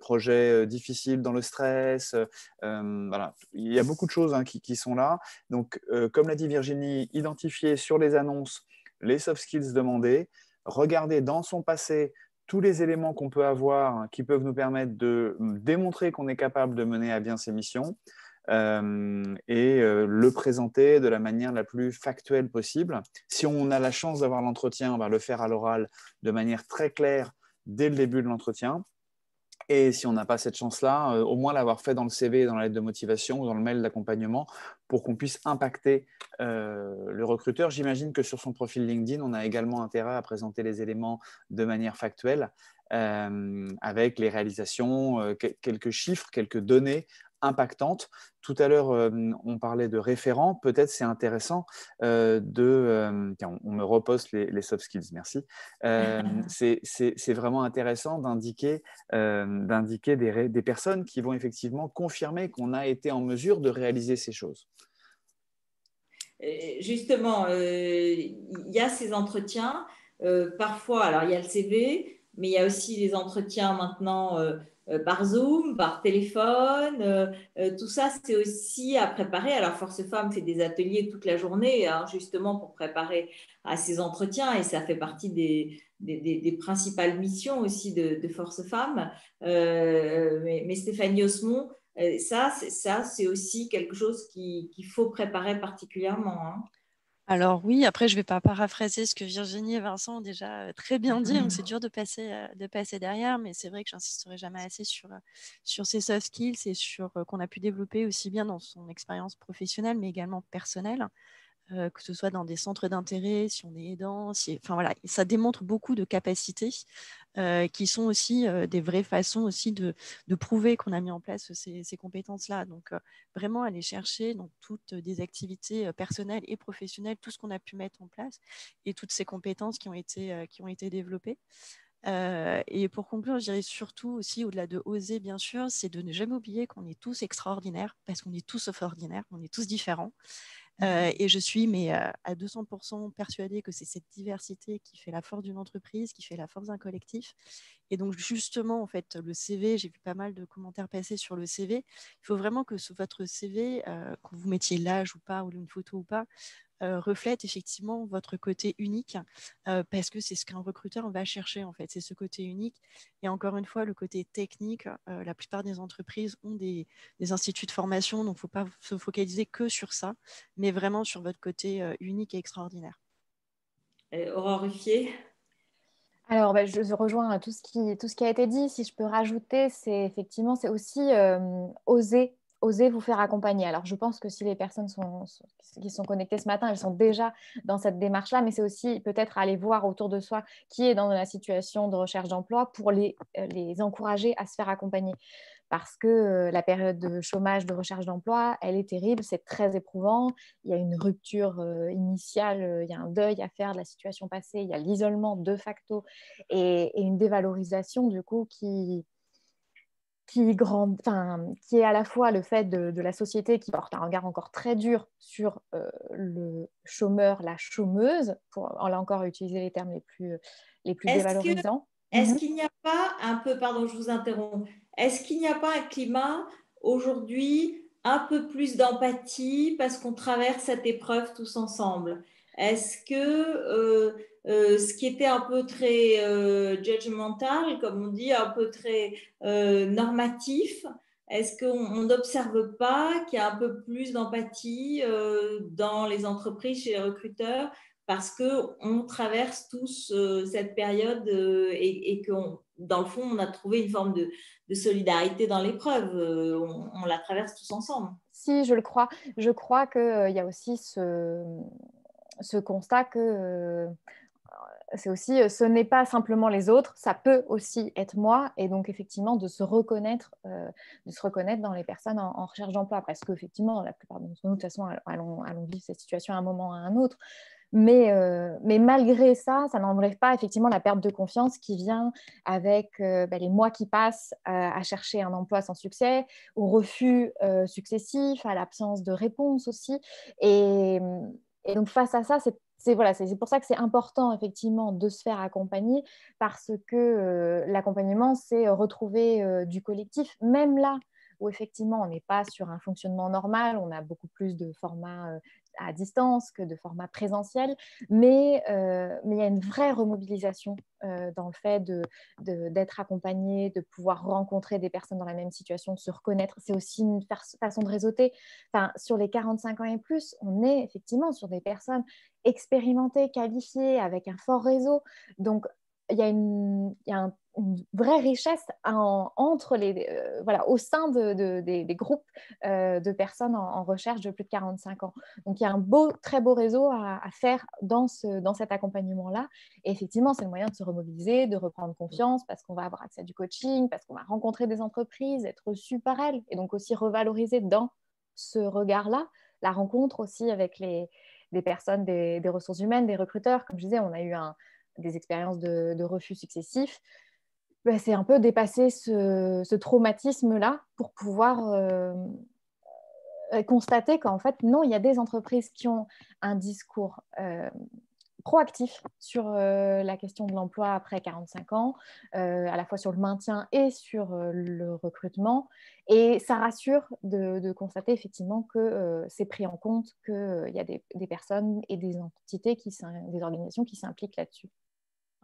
projets difficiles dans le stress. voilà. Il y a beaucoup de choses hein, qui, sont là. Donc comme l'a dit Virginie, identifier sur les annonces les soft skills demandés, regarder dans son passé tous les éléments qu'on peut avoir qui peuvent nous permettre de démontrer qu'on est capable de mener à bien ces missions euh, et euh, le présenter de la manière la plus factuelle possible. Si on a la chance d'avoir l'entretien, on va le faire à l'oral de manière très claire dès le début de l'entretien. Et si on n'a pas cette chance-là, euh, au moins l'avoir fait dans le CV, dans la lettre de motivation ou dans le mail d'accompagnement pour qu'on puisse impacter le recruteur. J'imagine que sur son profil LinkedIn, on a également intérêt à présenter les éléments de manière factuelle avec les réalisations, quelques chiffres, quelques données impactante. Tout à l'heure, euh, on parlait de référents. Peut-être c'est intéressant euh, de... Euh, on, me reposte les, soft skills, merci. c'est vraiment intéressant d'indiquer d'indiquer des, des, personnes qui vont effectivement confirmer qu'on a été en mesure de réaliser ces choses. Justement, il y a ces entretiens. parfois, alors il y a le CV, mais il y a aussi les entretiens maintenant par Zoom, par téléphone. Euh, euh, tout ça, c'est aussi à préparer. Alors, Force Femmes fait des ateliers toute la journée, hein, justement pour préparer à ces entretiens, et ça fait partie des, des, principales missions aussi de, Force Femmes. mais, Stéphanie Osmond, ça, c'est aussi quelque chose qu'il faut préparer particulièrement. Hein. Alors oui, après je ne vais pas paraphraser ce que Virginie et Vincent ont déjà très bien dit, c'est dur de passer, euh, de passer derrière, mais c'est vrai que j'insisterai jamais assez sur, sur ces soft skills et sur qu'on a pu développer aussi bien dans son expérience professionnelle, mais également personnelle. Euh, que ce soit dans des centres d'intérêt, si on est aidant, enfin voilà, ça démontre beaucoup de capacités euh, qui sont aussi euh, des vraies façons aussi de, prouver qu'on a mis en place ces, compétences-là. Donc vraiment aller chercher dans toutes des activités personnelles et professionnelles tout ce qu'on a pu mettre en place et toutes ces compétences qui ont été, qui ont été développées. et pour conclure, je dirais surtout aussi, au-delà de oser, bien sûr, c'est de ne jamais oublier qu'on est tous extraordinaires, parce qu'on est tous sauf ordinaires, on est tous différents. Euh, et je suis mais euh, à 200% persuadée que c'est cette diversité qui fait la force d'une entreprise, qui fait la force d'un collectif. Et donc justement, en fait, le CV, j'ai vu pas mal de commentaires passer sur le CV. Il faut vraiment que sur votre CV, euh, que vous mettiez l'âge ou pas, ou une photo ou pas, reflète effectivement votre côté unique euh, parce que c'est ce qu'un recruteur va chercher en fait, c'est ce côté unique. Et encore une fois, le côté technique, euh, la plupart des entreprises ont des, instituts de formation, donc il ne faut pas se focaliser que sur ça, mais vraiment sur votre côté unique et extraordinaire. Aurore Ruffier alors, bah, je rejoins tout ce, qui, tout ce qui a été dit. Si je peux rajouter, c'est effectivement, c'est aussi oser osez vous faire accompagner. Alors, je pense que si les personnes sont, qui sont connectées ce matin, elles sont déjà dans cette démarche-là, mais c'est aussi peut-être aller voir autour de soi qui est dans la situation de recherche d'emploi pour les, euh, les encourager à se faire accompagner. Parce que euh, la période de chômage, de recherche d'emploi, elle est terrible, c'est très éprouvant. Il y a une rupture euh, initiale, il y a un deuil à faire de la situation passée, il y a l'isolement de facto et, et une dévalorisation du coup qui, qui, grand, qui est à la fois le fait de, la société qui porte un regard encore très dur sur euh, le chômeur, la chômeuse, pour là encore utiliser les termes les plus, les plus dévalorisants. Est-ce mhm. qu'il n'y a pas un peu, pardon, je vous interromps, est-ce qu'il n'y a pas un climat aujourd'hui un peu plus d'empathie parce qu'on traverse cette épreuve tous ensemble? Est-ce que euh, euh, ce qui était un peu très euh, judgmental, comme on dit, un peu très euh, normatif. Est-ce qu'on n'observe pas qu'il y a un peu plus d'empathie dans les entreprises, chez les recruteurs, parce qu'on traverse tous cette période et, que, dans le fond, on a trouvé une forme de, solidarité dans l'épreuve. On, la traverse tous ensemble. Si, je le crois. Je crois qu'il y a aussi ce constat que c'est aussi, euh, ce n'est pas simplement les autres, ça peut aussi être moi, et donc effectivement de se reconnaître, euh, de se reconnaître dans les personnes en, recherche d'emploi, parce qu'effectivement, la plupart d'entre nous, de toute façon, allons, allons, vivre cette situation à un moment ou à un autre. Mais, euh, mais malgré ça, ça n'enlève pas effectivement la perte de confiance qui vient avec bah, les mois qui passent à chercher un emploi sans succès, au refus successif, à l'absence de réponse aussi. Et donc face à ça, c'est c'est pour ça que c'est important effectivement de se faire accompagner parce que euh, l'accompagnement, c'est retrouver euh, du collectif, même là où effectivement on n'est pas sur un fonctionnement normal, on a beaucoup plus de formats euh, à distance que de format présentiel, mais, euh, mais il y a une vraie remobilisation euh, dans le fait d'être de, d'être accompagné, de pouvoir rencontrer des personnes dans la même situation, de se reconnaître. C'est aussi une façon de réseauter. Enfin, sur les 45 ans et plus, on est effectivement sur des personnes expérimentées, qualifiées, avec un fort réseau. Donc, il y a, une, il y a un une vraie richesse entre les, euh, voilà, au sein de, des, groupes euh, de personnes en, recherche de plus de 45 ans. Donc il y a un beau, très beau réseau à, faire dans, ce, dans cet accompagnement-là. Et effectivement, c'est le moyen de se remobiliser, de reprendre confiance parce qu'on va avoir accès à du coaching, parce qu'on va rencontrer des entreprises, être reçu par elles et donc aussi revaloriser dans ce regard-là la rencontre aussi avec les, des personnes des, ressources humaines, des recruteurs. Comme je disais, on a eu des expériences de refus successifs. Bah, c'est un peu dépasser ce, traumatisme-là pour pouvoir euh, euh, constater qu'en fait, non, il y a des entreprises qui ont un discours euh, proactif sur la question de l'emploi après 45 ans, à la fois sur le maintien et sur le recrutement. Et ça rassure de, constater effectivement que c'est pris en compte, qu'il y a des, personnes et des entités, qui, des organisations qui s'impliquent là-dessus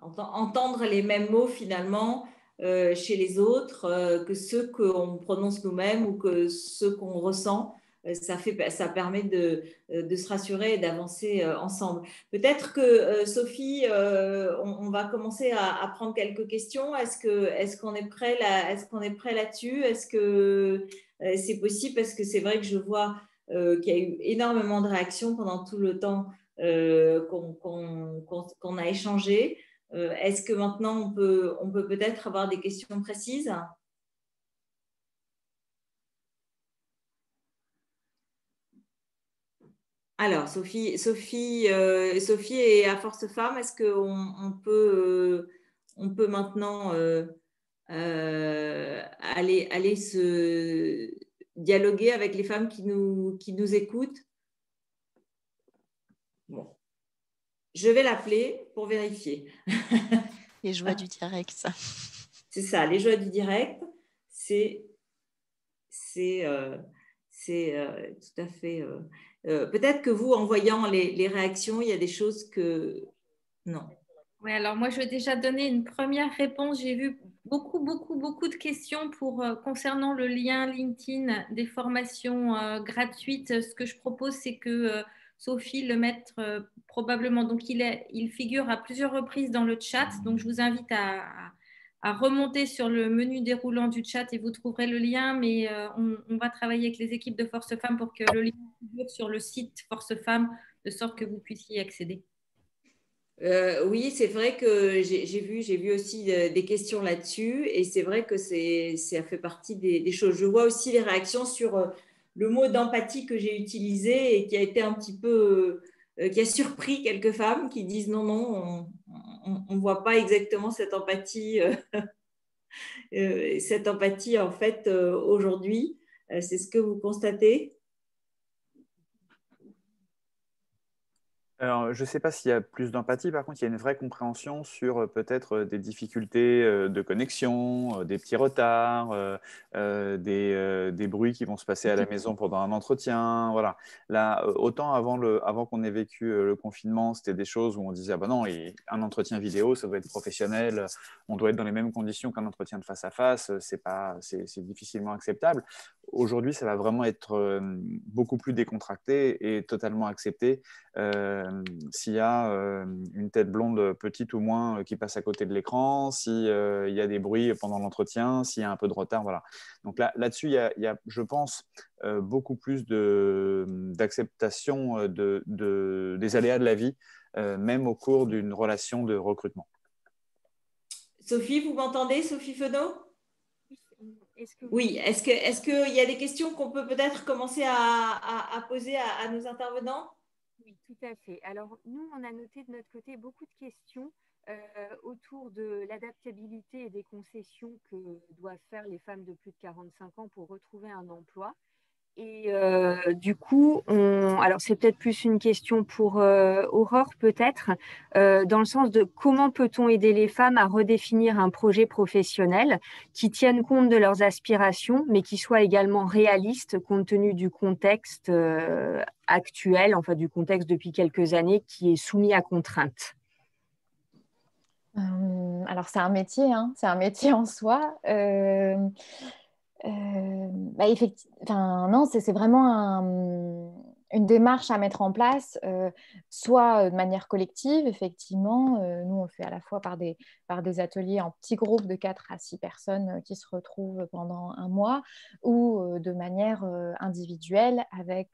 entendre les mêmes mots finalement euh, chez les autres euh, que ceux qu'on prononce nous-mêmes ou que ceux qu'on ressent. Euh, ça, fait, ça permet de, de se rassurer et d'avancer ensemble. Peut-être que Sophie, on, va commencer à, prendre quelques questions. Est-ce qu'on est, qu'on qu'on est prêt là-dessus? Est-ce que c'est possible? Parce que c'est vrai que je vois qu'il y a eu énormément de réactions pendant tout le temps qu'on a échangé. Euh, est-ce que maintenant on peut peut-être avoir des questions précises? Alors, Sophie, Sophie, euh, Sophie est à Force Femme. Est-ce qu'on on peut, euh, on peut maintenant aller, se dialoguer avec les femmes qui nous écoutent Bon. Je vais l'appeler pour vérifier. les joies du direct, ça. C'est ça, les joies du direct, c'est c'est euh, euh, tout à fait. Euh, peut-être que vous, en voyant les, réactions, il y a des choses que non. Oui, alors moi, je vais déjà donner une première réponse. J'ai vu beaucoup, beaucoup, beaucoup de questions pour, concernant le lien LinkedIn des formations gratuites. Ce que je propose, c'est que Sophie le mettre euh, probablement. Donc, il, est, il figure à plusieurs reprises dans le chat. Donc, je vous invite à, remonter sur le menu déroulant du chat et vous trouverez le lien. Mais euh, on, va travailler avec les équipes de Force Femmes pour que le lien figure sur le site Force Femmes de sorte que vous puissiez y accéder. Euh, oui, c'est vrai que j'ai vu, vu aussi des questions là-dessus, et c'est vrai que ça fait partie des, des, choses. Je vois aussi les réactions sur le mot d'empathie que j'ai utilisé et qui a été un petit peu, euh, qui a surpris quelques femmes qui disent non, non, on ne voit pas exactement cette empathie, euh, euh, cette empathie en fait aujourd'hui. C'est ce que vous constatez? Alors, je ne sais pas s'il y a plus d'empathie, par contre, il y a une vraie compréhension sur euh, peut-être euh, des difficultés euh, de connexion, des petits retards, des, des, bruits qui vont se passer à la maison pendant un entretien. Voilà. Là, autant avant, le, avant qu'on ait vécu le confinement, c'était des choses où on disait, ah ben non, un entretien vidéo, ça doit être professionnel, on doit être dans les mêmes conditions qu'un entretien de face à face, c'est, pas, c'est, c'est difficilement acceptable. Aujourd'hui, ça va vraiment être beaucoup plus décontracté et totalement accepté euh, s'il y a euh, une tête blonde petite ou moins euh, qui passe à côté de l'écran, s'il y a des bruits pendant l'entretien, s'il y a un peu de retard. Voilà. Donc là, là-dessus, il, y a, je pense, beaucoup plus d'acceptation de, de, des aléas de la vie, même au cours d'une relation de recrutement. Sophie, vous m'entendez, Sophie Fenot? Oui, est-ce qu'il est y a des questions qu'on peut peut-être commencer à, poser à nos intervenants? Tout à fait. Alors, nous, on a noté de notre côté beaucoup de questions euh, autour de l'adaptabilité et des concessions que doivent faire les femmes de plus de 45 ans pour retrouver un emploi. Et euh, du coup, alors c'est peut-être plus une question pour euh, Aurore, peut-être, euh, dans le sens de comment peut-on aider les femmes à redéfinir un projet professionnel qui tienne compte de leurs aspirations, mais qui soit également réaliste compte tenu du contexte actuel, enfin du contexte depuis quelques années qui est soumis à contraintes. alors c'est un métier, hein, c'est un métier en soi. Bah, effectivement, non, c'est vraiment une démarche à mettre en place, euh, soit de manière collective, effectivement. Euh, nous, on fait à la fois par des, par des ateliers en petits groupes de 4 à 6 personnes qui se retrouvent pendant un mois, ou de manière individuelle avec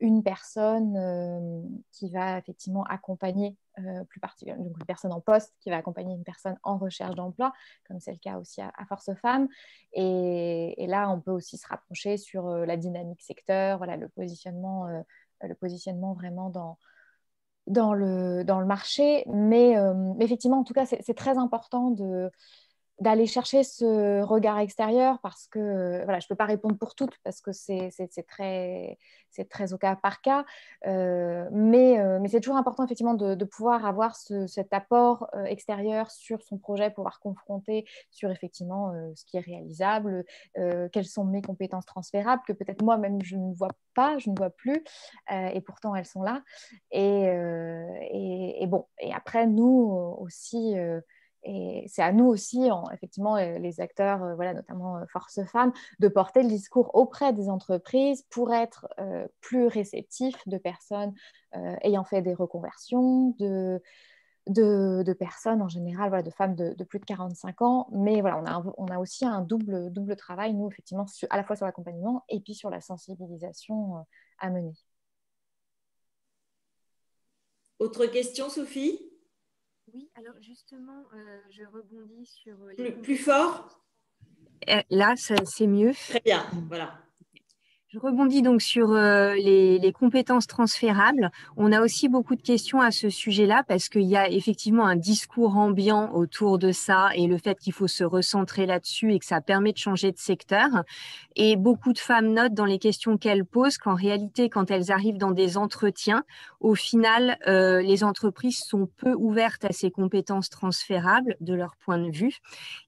une personne qui va effectivement accompagner euh, plus particulièrement une personne en poste qui va accompagner une personne en recherche d'emploi, comme c'est le cas aussi à, Force Femmes. Et, là, on peut aussi se rapprocher sur euh, la dynamique secteur, voilà, le, positionnement, euh, le positionnement vraiment dans, dans, le, dans le marché. Mais effectivement, en tout cas, c'est très important de d'aller chercher ce regard extérieur parce que voilà, je ne peux pas répondre pour toutes parce que c'est très, très au cas par cas, euh, mais, euh, mais c'est toujours important effectivement de, pouvoir avoir ce, cet apport euh, extérieur sur son projet, pouvoir confronter sur effectivement ce qui est réalisable, quelles sont mes compétences transférables que peut-être moi-même je ne vois pas, je ne vois plus, et pourtant elles sont là. Et, et, bon, et après nous aussi et c'est à nous aussi, effectivement, les acteurs, euh, voilà, notamment euh, Force Femmes, de porter le discours auprès des entreprises pour être euh, plus réceptifs de personnes ayant fait des reconversions, de, personnes en général, voilà, de femmes de, plus de 45 ans. Mais voilà, on a, aussi un double travail, nous, effectivement, à la fois sur l'accompagnement et puis sur la sensibilisation à mener. Autre question, Sophie? Oui, alors justement, euh, je rebondis sur... Euh, plus, plus fort euh, Là, c'est mieux. Très bien, voilà. Je rebondis donc sur euh, les, compétences transférables. On a aussi beaucoup de questions à ce sujet-là parce qu'il y a effectivement un discours ambiant autour de ça et le fait qu'il faut se recentrer là-dessus et que ça permet de changer de secteur. Et beaucoup de femmes notent dans les questions qu'elles posent qu'en réalité, quand elles arrivent dans des entretiens, au final, euh, les entreprises sont peu ouvertes à ces compétences transférables de leur point de vue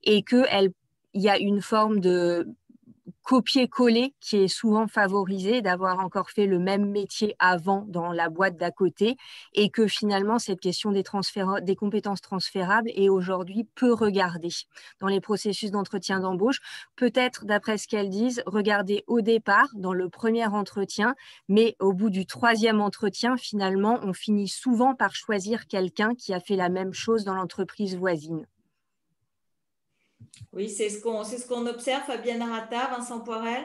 et qu'il y a une forme de copier-coller qui est souvent favorisé, d'avoir encore fait le même métier avant dans la boîte d'à côté, et que finalement cette question des, des compétences transférables est aujourd'hui peu regardée dans les processus d'entretien d'embauche. Peut-être, d'après ce qu'elles disent, regarder au départ, dans le premier entretien, mais au bout du troisième entretien, finalement, on finit souvent par choisir quelqu'un qui a fait la même chose dans l'entreprise voisine. Oui, c'est ce qu'on ce qu'on observe, Fabienne Rata, Vincent Poirel.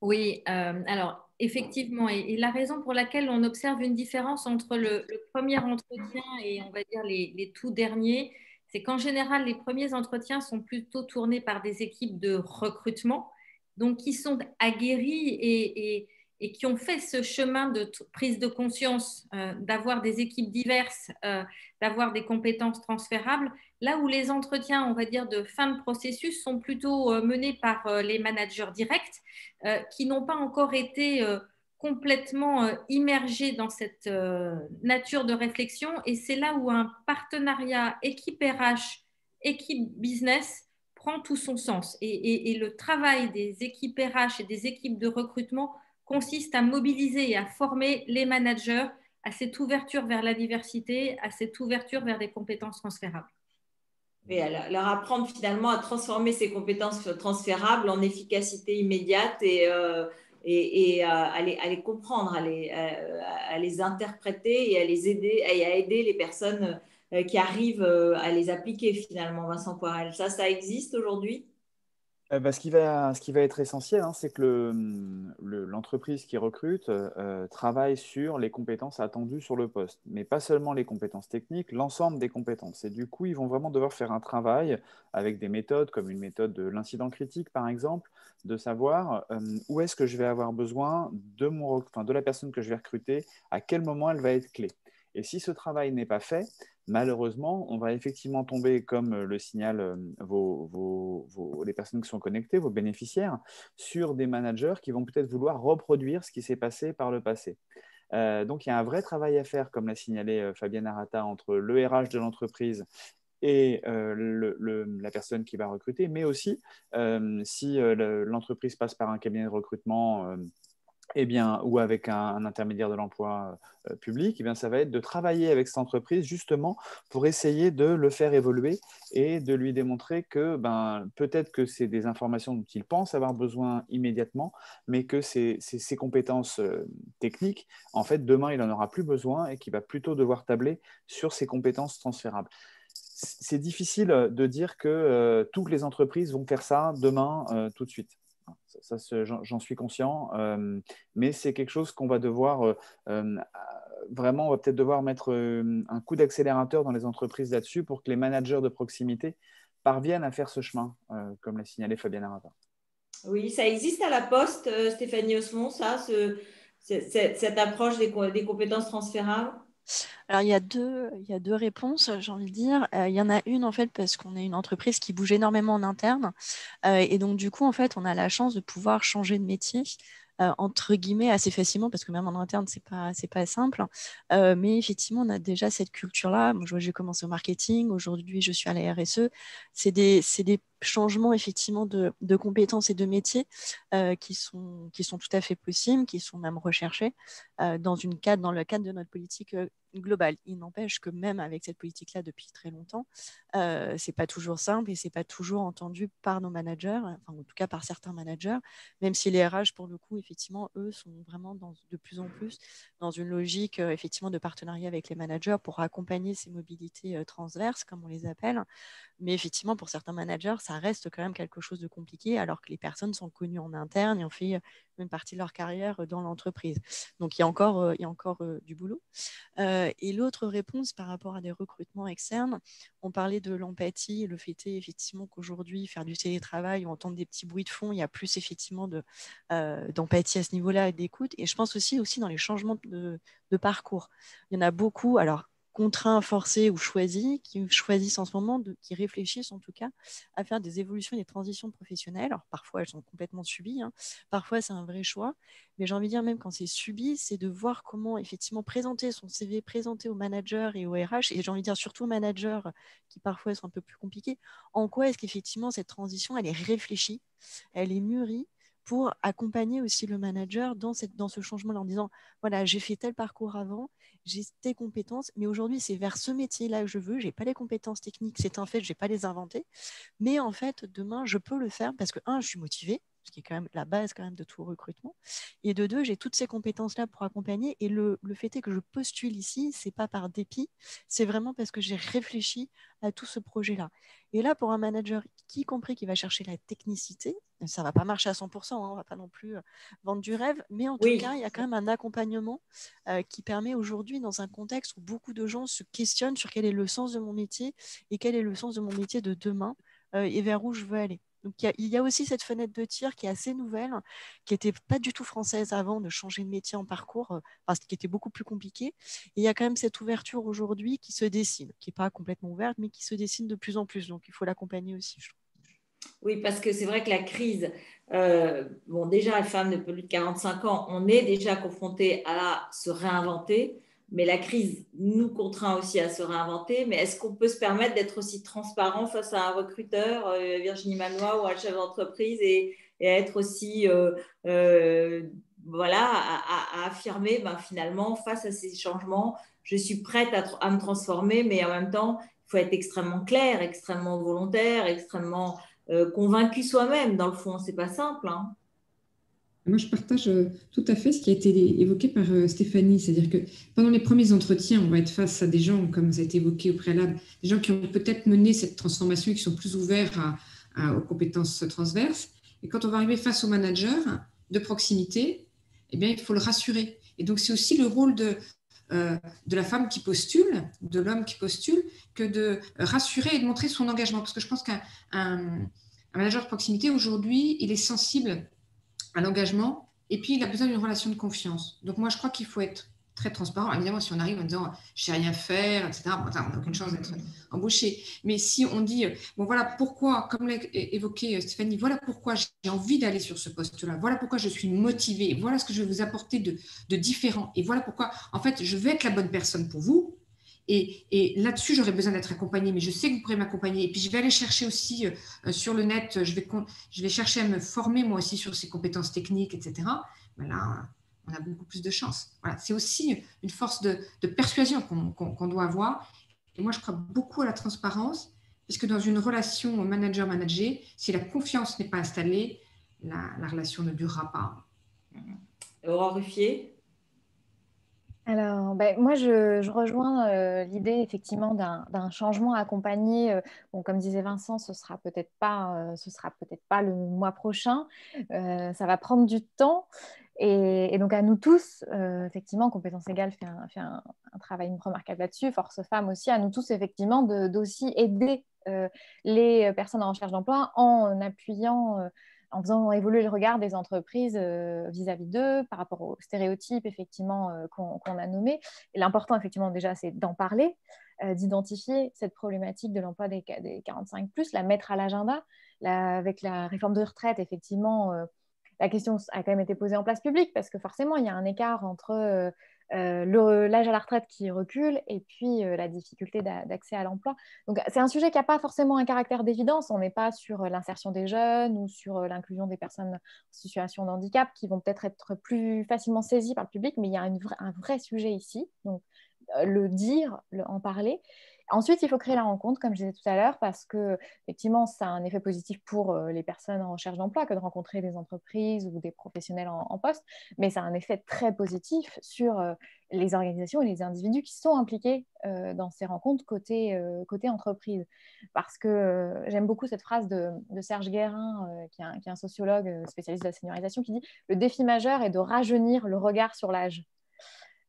Oui, euh, alors effectivement, et, la raison pour laquelle on observe une différence entre le, premier entretien et on va dire les, les tout derniers, c'est qu'en général, les premiers entretiens sont plutôt tournés par des équipes de recrutement, donc qui sont aguerries et, et qui ont fait ce chemin de prise de conscience, euh, d'avoir des équipes diverses, euh, d'avoir des compétences transférables, là où les entretiens, on va dire, de fin de processus sont plutôt euh, menés par les managers directs, qui n'ont pas encore été complètement immergés dans cette nature de réflexion. Et c'est là où un partenariat équipe RH, équipe business prend tout son sens. et, et le travail des équipes RH et des équipes de recrutement consiste à mobiliser et à former les managers à cette ouverture vers la diversité, à cette ouverture vers des compétences transférables. Et leur apprendre finalement à transformer ces compétences transférables en efficacité immédiate et, euh, à, les, comprendre, à les, interpréter et à aider à aider les personnes euh, qui arrivent euh, à les appliquer finalement, Vincent Poirel. Ça, ça existe aujourd'hui? Euh, bah, ce, qui va, ce qui va être essentiel, hein, c'est que l'entreprise qui recrute euh, travaille sur les compétences attendues sur le poste, mais pas seulement les compétences techniques, l'ensemble des compétences. Et du coup, ils vont vraiment devoir faire un travail avec des méthodes, comme une méthode de l'incident critique, par exemple, de savoir où est-ce que je vais avoir besoin de, mon, de la personne que je vais recruter, à quel moment elle va être clé. Et si ce travail n'est pas fait, malheureusement, on va effectivement tomber, comme le signalent les personnes qui sont connectées, vos bénéficiaires, sur des managers qui vont peut-être vouloir reproduire ce qui s'est passé par le passé. donc, il y a un vrai travail à faire, comme l'a signalé Fabienne Arata, entre le RH de l'entreprise et la personne qui va recruter, mais aussi si l'entreprise passe par un cabinet de recrutement eh bien, ou avec un, intermédiaire de l'emploi euh, public, eh bien, ça va être de travailler avec cette entreprise justement pour essayer de le faire évoluer et de lui démontrer que ben, peut-être que c'est des informations dont il pense avoir besoin immédiatement, mais que c'est ses compétences euh, techniques, en fait, demain, il n'en aura plus besoin et qu'il va plutôt devoir tabler sur ses compétences transférables c'est difficile de dire que euh, toutes les entreprises vont faire ça demain, tout de suite. Ça, j'en suis conscient, euh, mais c'est quelque chose qu'on va devoir euh, euh, vraiment, on va peut-être devoir mettre un coup d'accélérateur dans les entreprises là-dessus pour que les managers de proximité parviennent à faire ce chemin, comme l'a signalé Fabienne Arata. Oui, ça existe à la Poste, Stéphanie Osmond, ça, cette, approche des, des compétences transférables? Alors, il y, a deux, réponses, j'ai envie de dire. Euh, il y en a une, en fait, parce qu'on est une entreprise qui bouge énormément en interne. Euh, et donc, du coup, en fait, on a la chance de pouvoir changer de métier. Euh, entre guillemets assez facilement parce que même en interne c'est pas c'est pas simple mais effectivement on a déjà cette culture là moi j'ai commencé au marketing. Aujourd'hui je suis à la RSE c'est des c'est des changements effectivement de, compétences et de métiers qui sont qui sont tout à fait possibles qui sont même recherchés dans une cadre dans le cadre de notre politique global. Il n'empêche que même avec cette politique-là depuis très longtemps, euh, c'est pas toujours simple et c'est pas toujours entendu par nos managers, enfin en tout cas par certains managers, même si les RH pour le coup effectivement eux sont vraiment de plus en plus dans une logique euh, effectivement de partenariat avec les managers pour accompagner ces mobilités euh, transverses comme on les appelle. Mais effectivement pour certains managers ça reste quand même quelque chose de compliqué alors que les personnes sont connues en interne et ont fait une partie de leur carrière dans l'entreprise. Donc il y a encore, il y a encore du boulot. Et l'autre réponse par rapport à des recrutements externes, on parlait de l'empathie, le fait est effectivement qu'aujourd'hui, faire du télétravail ou entendre des petits bruits de fond, il y a plus effectivement d'empathie à ce niveau-là et d'écoute. Et je pense aussi, aussi dans les changements de, de parcours. Il y en a beaucoup. Alors, contraints, forcés ou choisis, qui choisissent en ce moment, qui réfléchissent en tout cas à faire des évolutions et des transitions professionnelles. Alors parfois elles sont complètement subies, hein. parfois c'est un vrai choix, mais j'ai envie de dire même quand c'est subi, c'est de voir comment effectivement présenter son CV, présenter aux managers et aux RH, et j'ai envie de dire surtout aux managers qui parfois sont un peu plus compliqués, en quoi est-ce qu'effectivement cette transition elle est réfléchie, elle est mûrie pour accompagner aussi le manager dans, cette, dans ce changement-là en disant, voilà, j'ai fait tel parcours avant, j'ai tes compétences, mais aujourd'hui, c'est vers ce métier-là que je veux. Je n'ai pas les compétences techniques, c'est un fait, je n'ai pas les inventer. Mais en fait, demain, je peux le faire parce que, un, je suis motivée, ce qui est quand même la base quand même de tout recrutement. Et de deux, j'ai toutes ces compétences-là pour accompagner. Et le, le, fait est que je postule ici, c'est pas par dépit, c'est vraiment parce que j'ai réfléchi à tout ce projet-là. Et là, pour un manager, qui compris qui va chercher la technicité, ça va pas marcher à 100%, hein, on va pas non plus vendre du rêve, mais en tout cas, il y a quand même un accompagnement euh, qui permet aujourd'hui, dans un contexte où beaucoup de gens se questionnent sur quel est le sens de mon métier et quel est le sens de mon métier de demain euh, et vers où je veux aller. Donc il y, a, aussi cette fenêtre de tir qui est assez nouvelle, qui n'était pas du tout française avant de changer de métier en parcours, parce qui était beaucoup plus compliqué. Et il y a quand même cette ouverture aujourd'hui qui se dessine, qui n'est pas complètement ouverte, mais qui se dessine de plus en plus. Donc il faut l'accompagner aussi, je trouve. Oui, parce que c'est vrai que la crise, euh, bon, déjà, les femmes de plus de 45 ans, on est déjà confronté à se réinventer, mais la crise nous contraint aussi à se réinventer. Mais est-ce qu'on peut se permettre d'être aussi transparent face à un recruteur, euh, Virginie Manois, ou un chef d'entreprise, et, être aussi, euh, voilà, à, affirmer, ben, finalement, face à ces changements, je suis prête à, à, me transformer, mais en même temps, il faut être extrêmement clair, extrêmement volontaire, extrêmement euh, convaincu soi-même. Dans le fond, c'est pas simple. Hein. Moi, je partage euh, tout à fait ce qui a été évoqué par euh, Stéphanie, c'est-à-dire que pendant les premiers entretiens, on va être face à des gens, comme ça a été évoqué au préalable, des gens qui ont peut-être mené cette transformation et qui sont plus ouverts aux compétences transverses. Et quand on va arriver face au manager de proximité, eh bien, il faut le rassurer. Et donc, c'est aussi le rôle de, de la femme qui postule, de l'homme qui postule, que de rassurer et de montrer son engagement. Parce que je pense qu'un manager de proximité, aujourd'hui, il est sensible à l'engagement et puis il a besoin d'une relation de confiance. Donc moi, je crois qu'il faut être très transparent. Évidemment, si on arrive en disant je sais rien faire, etc., on n'a aucune chance d'être embauché. Mais si on dit bon voilà pourquoi, comme l'a évoqué Stéphanie, voilà pourquoi j'ai envie d'aller sur ce poste-là, voilà pourquoi je suis motivée, voilà ce que je vais vous apporter de, différent, et voilà pourquoi en fait je vais être la bonne personne pour vous. Et, là-dessus, j'aurais besoin d'être accompagnée, mais je sais que vous pourrez m'accompagner. Et puis, je vais aller chercher aussi euh, sur le net, je vais, je vais chercher à me former moi aussi sur ces compétences techniques, etc. Ben là, on a beaucoup plus de chance. Voilà. C'est aussi une force de, persuasion qu'on doit avoir. Et moi, je crois beaucoup à la transparence, puisque dans une relation manager-manager, si la confiance n'est pas installée, la, relation ne durera pas. Aurore Ruffier alors, ben, moi, je, rejoins euh, l'idée effectivement d'un changement accompagné. Euh, bon, comme disait Vincent, ce sera peut-être pas, euh, ce sera peut-être pas le mois prochain. ça va prendre du temps. Et, donc à nous tous, euh, effectivement, Compétences égales fait un, travail remarquable là-dessus, Force Femmes aussi, à nous tous, effectivement, d'aussi aider euh, les personnes en recherche d'emploi en appuyant, euh, en faisant évoluer le regard des entreprises vis-à-vis d'eux par rapport aux stéréotypes, effectivement, qu'on a nommés. Et l'important, effectivement, déjà, c'est d'en parler, d'identifier cette problématique de l'emploi des, des, 45+, la mettre à l'agenda. Avec la réforme de retraite, effectivement, la question a quand même été posée en place publique parce que forcément, il y a un écart entre euh, euh, l'âge à la retraite qui recule et puis euh, la difficulté d'accès à l'emploi. Donc, c'est un sujet qui n'a pas forcément un caractère d'évidence. On n'est pas sur l'insertion des jeunes ou sur l'inclusion des personnes en situation de handicap qui vont peut-être être plus facilement saisies par le public, mais il y a un vrai sujet ici. Donc, le dire, en parler. Ensuite, il faut créer la rencontre, comme je disais tout à l'heure, parce que effectivement, ça a un effet positif pour euh, les personnes en recherche d'emploi que de rencontrer des entreprises ou des professionnels en, poste, mais ça a un effet très positif sur euh, les organisations et les individus qui sont impliqués euh, dans ces rencontres côté, côté entreprise. Parce que j'aime beaucoup cette phrase de, Serge Guérin, qui est, un, sociologue spécialiste de la seniorisation, qui dit Le défi majeur est de rajeunir le regard sur l'âge.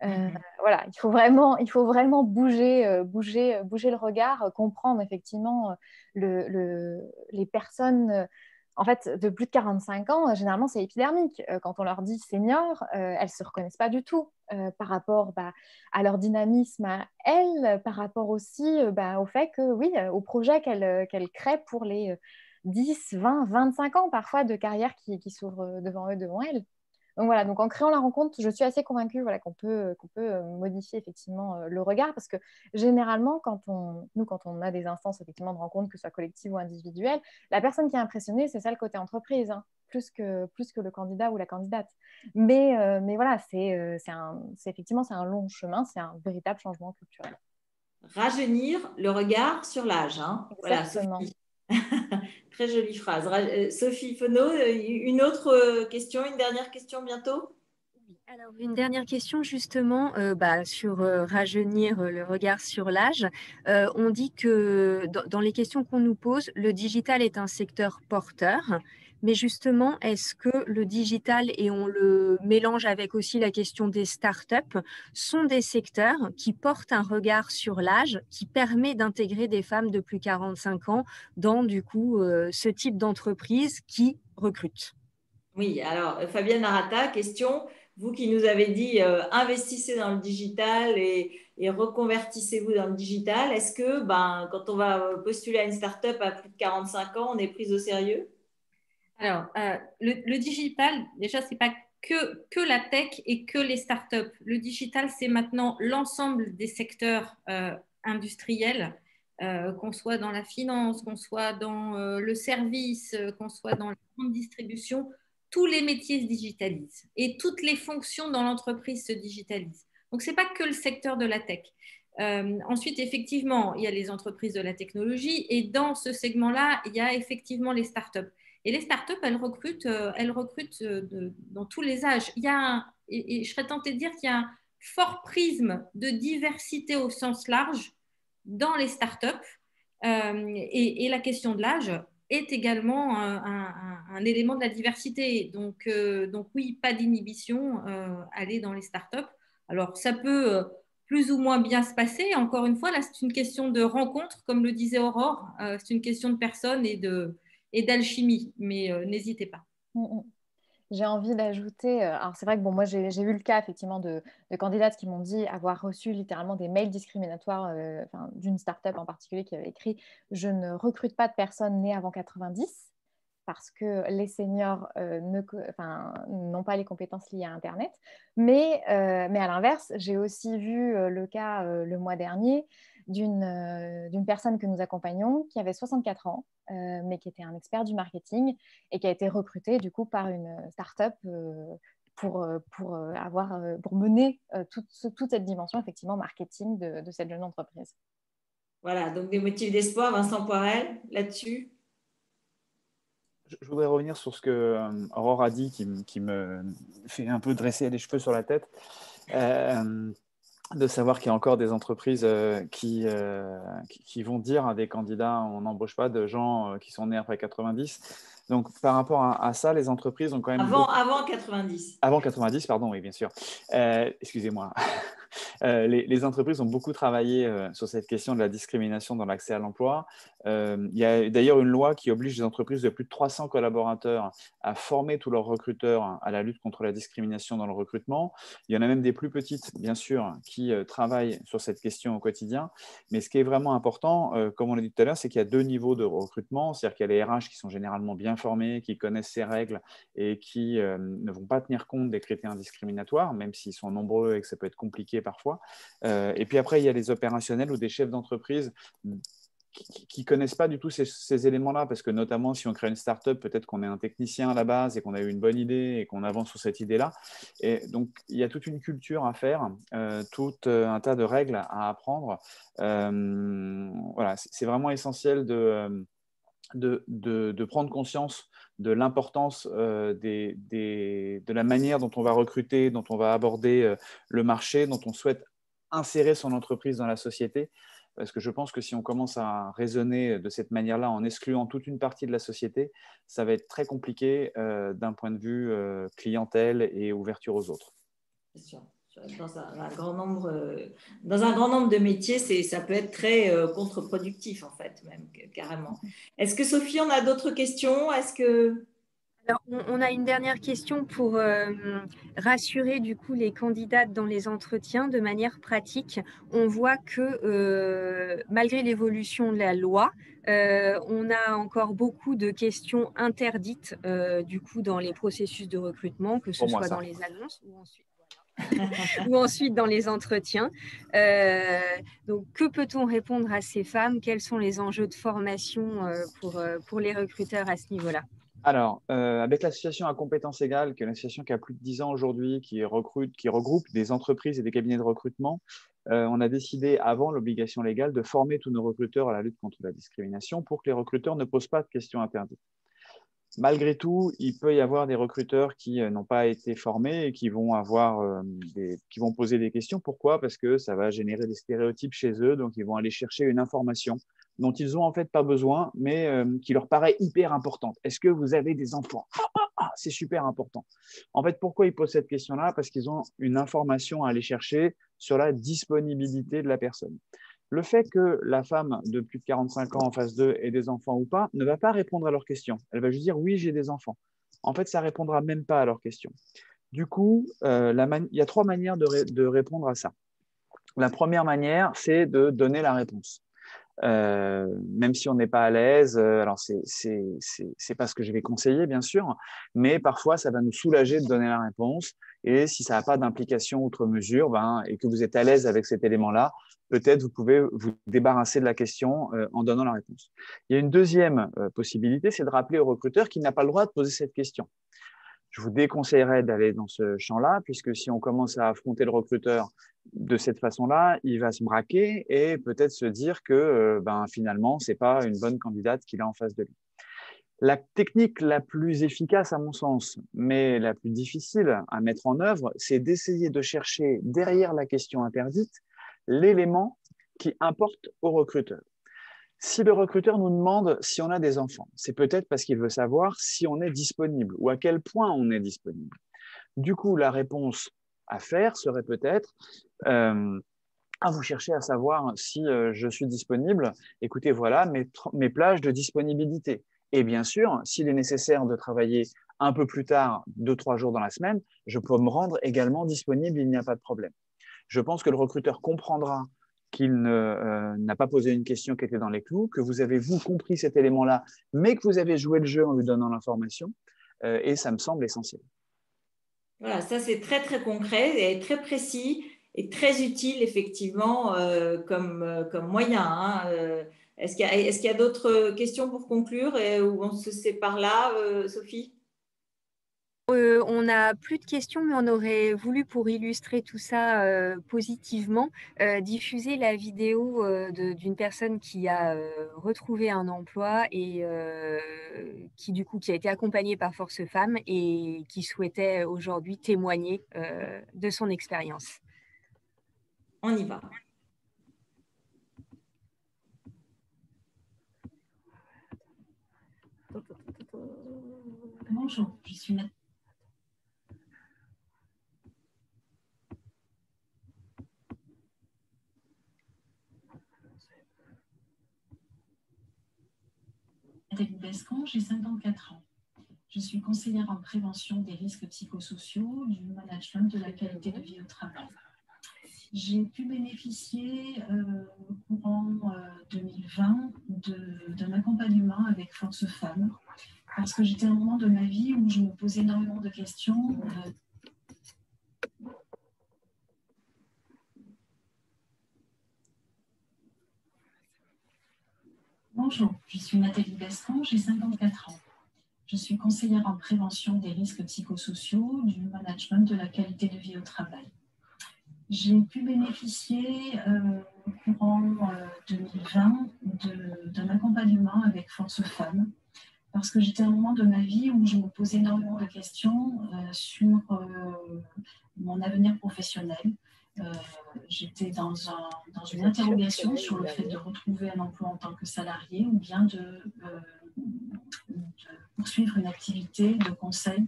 Euh, mmh voilà, il faut vraiment, il faut vraiment bouger, euh, bouger, euh, bouger le regard, comprendre effectivement le, les personnes. en fait, de plus de 45 ans, généralement, c'est épidermique. Quand on leur dit senior, elles ne se reconnaissent pas du tout par rapport bah, à leur dynamisme à elles, par rapport aussi bah, au fait que, oui, au projet qu'elles créent pour les 10, 20, 25 ans parfois de carrière qui, qui s'ouvrent devant eux, devant elles. Donc voilà, donc en créant la rencontre, je suis assez convaincue voilà, qu'on peut, qu'on peut euh, modifier effectivement euh, le regard parce que généralement, quand on, nous, quand on a des instances effectivement de rencontre, que ce soit collective ou individuelle, la personne qui est impressionnée, c'est celle côté entreprise, hein, plus, que, plus que le candidat ou la candidate. Mais, euh, mais voilà, c'est, c'est, effectivement c'est un long chemin, c'est un véritable changement culturel. Rajeunir le regard sur l'âge. Hein. Exactement. Très jolie phrase. Euh, Sophie Fenot, euh, une autre euh, question, une dernière question bientôt? Alors, une dernière question justement bah, sur rajeunir le regard sur l'âge. on dit que dans les questions qu'on nous pose, le digital est un secteur porteur. Mais justement, est-ce que le digital, et on le mélange avec aussi la question des startups, sont des secteurs qui portent un regard sur l'âge, qui permet d'intégrer des femmes de plus de 45 ans dans du coup euh, ce type d'entreprise qui recrute? Oui, alors Fabienne Arata, question. Vous qui nous avez dit euh, investissez dans le digital et, reconvertissez-vous dans le digital, est-ce que ben, quand on va postuler à une startup à plus de 45 ans, on est prise au sérieux? Alors, euh, le, digital, déjà, ce n'est pas que, que, la tech et que les startups. Le digital, c'est maintenant l'ensemble des secteurs euh, industriels, euh, qu'on soit dans la finance, qu'on soit dans le service, qu'on soit dans la grande distribution. Tous les métiers se digitalisent et toutes les fonctions dans l'entreprise se digitalisent. Donc, ce n'est pas que le secteur de la tech. ensuite, effectivement, il y a les entreprises de la technologie et dans ce segment-là, il y a effectivement les startups. Et les startups, elles recrutent, euh, elles recrutent euh, dans tous les âges. Il y a et, je serais tentée de dire qu'il y a un fort prisme de diversité au sens large dans les startups. Euh, et, la question de l'âge est également un, élément de la diversité. Donc, donc oui, pas d'inhibition, aller dans les startups. Alors, ça peut plus ou moins bien se passer. Encore une fois, là, c'est une question de rencontre, comme le disait Aurore. c'est une question de personnes et de, et d'alchimie, mais euh, n'hésitez pas. Mm, mm. j'ai envie d'ajouter, euh, alors c'est vrai que bon, moi j'ai eu le cas effectivement de, candidates qui m'ont dit avoir reçu littéralement des mails discriminatoires euh, d'une start-up en particulier qui avait écrit Je ne recrute pas de personnes nées avant 90 parce que les seniors n'ont pas les compétences liées à Internet. Mais, mais à l'inverse, j'ai aussi vu le cas le mois dernier euh, d'une personne que nous accompagnons qui avait 64 ans, euh, mais qui était un expert du marketing et qui a été recruté du coup par une start-up euh, pour, pour, avoir, pour mener toute, toute, cette dimension effectivement marketing de, de, cette jeune entreprise. Voilà, donc des motifs d'espoir, Vincent Poirel, là-dessus? Je voudrais revenir sur ce que Aurore a dit, qui, qui, me fait un peu dresser les cheveux sur la tête de savoir qu'il y a encore des entreprises euh, euh, qui, qui, vont dire à des candidats on n'embauche pas de gens euh, qui sont nés après 90. Donc, par rapport à, ça, les entreprises ont quand même. Avant, avant 90. Avant 90, pardon, oui, bien sûr. Excusez-moi. Euh, les, entreprises ont beaucoup travaillé euh, sur cette question de la discrimination dans l'accès à l'emploi. Euh, il y a d'ailleurs une loi qui oblige les entreprises de plus de 300 collaborateurs à former tous leurs recruteurs à la lutte contre la discrimination dans le recrutement. Il y en a même des plus petites, bien sûr, qui travaillent sur cette question au quotidien. Mais ce qui est vraiment important, comme on l'a dit tout à l'heure, c'est qu'il y a deux niveaux de recrutement. C'est-à-dire qu'il y a les RH qui sont généralement bien formés, qui connaissent ces règles et qui ne vont pas tenir compte des critères discriminatoires, même s'ils sont nombreux et que ça peut être compliqué parfois. Euh, et puis après, il y a les opérationnels ou des chefs d'entreprise qui ne connaissent pas du tout ces, éléments-là, parce que notamment si on crée une start-up, peut-être qu'on est un technicien à la base et qu'on a eu une bonne idée et qu'on avance sur cette idée-là. Et donc, il y a toute une culture à faire, euh, tout euh, un tas de règles à apprendre. voilà, c'est vraiment essentiel de, de, de, prendre conscience de l'importance euh, de la manière dont on va recruter, dont on va aborder euh, le marché, dont on souhaite insérer son entreprise dans la société. Parce que je pense que si on commence à raisonner de cette manière-là en excluant toute une partie de la société, ça va être très compliqué euh, d'un point de vue clientèle et ouverture aux autres. Dans un, grand nombre, dans un grand nombre de métiers, ça peut être très euh, contre-productif, en fait, même carrément. Est-ce que Sophie, on a d'autres questions? Est-ce que... Alors, on a une dernière question pour euh, rassurer du coup les candidates dans les entretiens de manière pratique. On voit que euh, malgré l'évolution de la loi, on a encore beaucoup de questions interdites du coup dans les processus de recrutement, que ce soit dans les annonces ou ensuite ou ensuite dans les entretiens. Euh, donc, que peut-on répondre à ces femmes? Quels sont les enjeux de formation euh, pour, euh, pour les recruteurs à ce niveau-là? Alors, avec l'association à compétences égales, qui est une association qui a plus de 10 ans aujourd'hui, qui, qui regroupe des entreprises et des cabinets de recrutement, on a décidé, avant l'obligation légale, de former tous nos recruteurs à la lutte contre la discrimination pour que les recruteurs ne posent pas de questions interdites malgré tout, il peut y avoir des recruteurs qui euh, n'ont pas été formés et qui vont avoir euh, qui vont poser des questions. Pourquoi? Parce que ça va générer des stéréotypes chez eux, donc ils vont aller chercher une information dont ils n'ont en fait pas besoin, mais euh, qui leur paraît hyper importante. Est-ce que vous avez des enfants? Ah, ah, ah, C'est super important. En fait, pourquoi ils posent cette question-là? Parce qu'ils ont une information à aller chercher sur la disponibilité de la personne le fait que la femme de plus de 45 ans en phase 2 ait des enfants ou pas ne va pas répondre à leurs questions. Elle va juste dire oui, j'ai des enfants. En fait, ça répondra même pas à leurs questions. Du coup, euh, il y a trois manières de, répondre à ça. La première manière, c'est de donner la réponse. Euh, même si on n'est pas à l'aise, euh, alors c'est pas ce que je vais conseiller bien sûr, mais parfois ça va nous soulager de donner la réponse. Et si ça n'a pas d'implication outre mesure, ben, et que vous êtes à l'aise avec cet élément-là, peut-être vous pouvez vous débarrasser de la question euh, en donnant la réponse. Il y a une deuxième euh, possibilité, c'est de rappeler au recruteur qu'il n'a pas le droit de poser cette question. Je vous déconseillerais d'aller dans ce champ-là, puisque si on commence à affronter le recruteur de cette façon-là, il va se braquer et peut-être se dire que euh, ben, finalement, ce n'est pas une bonne candidate qu'il a en face de lui. La technique la plus efficace, à mon sens, mais la plus difficile à mettre en œuvre, c'est d'essayer de chercher derrière la question interdite l'élément qui importe au recruteur. Si le recruteur nous demande si on a des enfants, c'est peut-être parce qu'il veut savoir si on est disponible ou à quel point on est disponible. Du coup, la réponse à faire serait peut-être euh, à vous chercher à savoir si euh, je suis disponible. Écoutez, voilà mes, mes plages de disponibilité. Et bien sûr, s'il est nécessaire de travailler un peu plus tard, deux, trois jours dans la semaine, je peux me rendre également disponible, il n'y a pas de problème. Je pense que le recruteur comprendra qu'il euh, n'a pas posé une question qui était dans les clous, que vous avez, vous, compris cet élément-là, mais que vous avez joué le jeu en lui donnant l'information, euh, et ça me semble essentiel. Voilà, ça c'est très très concret et très précis et très utile effectivement euh, comme, comme moyen. Hein, est-ce qu'il y a, d'autres questions pour conclure où on se sépare là, Sophie? Euh, on n'a plus de questions, mais on aurait voulu, pour illustrer tout ça euh, positivement, euh, diffuser la vidéo d'une personne qui a retrouvé un emploi et qui, du coup, qui a été accompagnée par Force Femmes et qui souhaitait aujourd'hui témoigner de son expérience. On y va. Bonjour, je suis Bescan, j'ai 54 ans. Je suis conseillère en prévention des risques psychosociaux, du management de la qualité de vie au travail. J'ai pu bénéficier euh, au courant 2020 euh, d'un accompagnement avec Force Femmes parce que j'étais à un moment de ma vie où je me posais énormément de questions. Euh, Bonjour, je suis Nathalie Gaston, j'ai 54 ans. Je suis conseillère en prévention des risques psychosociaux, du management de la qualité de vie au travail. J'ai pu bénéficier euh, au courant 2020 euh, d'un accompagnement avec Force Femmes parce que j'étais à un moment de ma vie où je me posais énormément de questions euh, sur mon avenir professionnel, euh, j'étais dans, une interrogation sur le fait de retrouver un emploi en tant que salarié ou bien de, euh, poursuivre une activité de conseil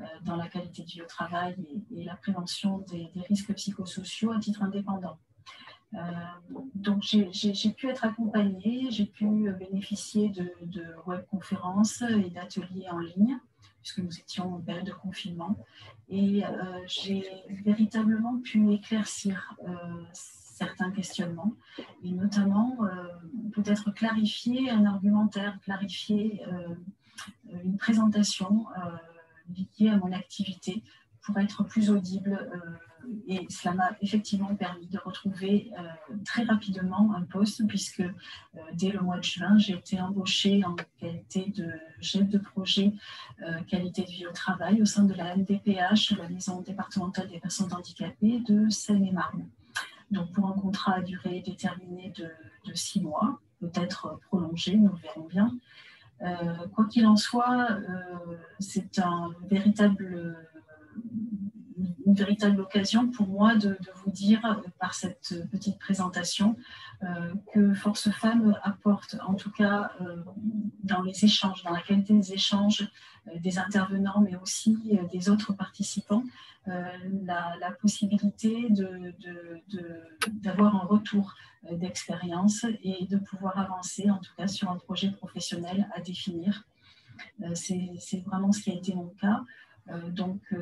euh, dans la qualité au travail et, la prévention des, risques psychosociaux à titre indépendant. donc j'ai pu être accompagnée, j'ai pu bénéficier de, de webconférences et d'ateliers en ligne puisque nous étions en période de confinement. Et euh, j'ai véritablement pu éclaircir euh, certains questionnements, et notamment euh, peut-être clarifier un argumentaire, clarifier une présentation liée à mon activité pour être plus audible et cela m'a effectivement permis de retrouver euh, très rapidement un poste puisque euh, dès le mois de juin, j'ai été embauchée en qualité de chef de projet euh, qualité de vie au travail au sein de la MDPH, la Maison départementale des personnes handicapées de Seine-et-Marne. Donc pour un contrat à durée déterminée de, de six mois, peut-être prolongé, nous le verrons bien. quoi qu'il en soit, c'est un véritable une véritable occasion pour moi de, vous dire euh, par cette petite présentation euh, que Force Femmes apporte, en tout cas euh, dans les échanges, dans la qualité des échanges des intervenants, mais aussi des autres participants, la, possibilité d'avoir de, un retour d'expérience et de pouvoir avancer, en tout cas sur un projet professionnel à définir. C'est vraiment ce qui a été mon cas. donc,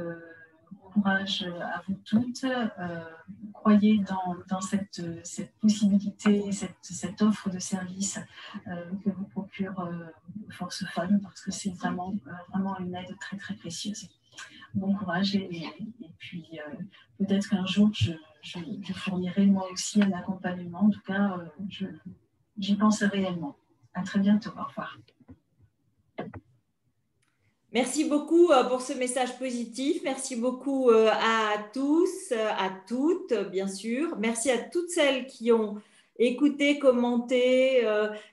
courage à vous toutes. Euh, croyez dans, cette, possibilité, cette, cette, offre de service euh, que vous procure euh, Force Femmes parce que c'est vraiment, vraiment une aide très très précieuse. Bon courage et, puis peut-être qu'un jour je, je, fournirai moi aussi un accompagnement. En tout cas, j'y pense réellement. À très bientôt. Au revoir. Merci beaucoup euh, pour ce message positif. Merci beaucoup euh, à tous, euh, à toutes, bien sûr. Merci à toutes celles qui ont écouté, commenté,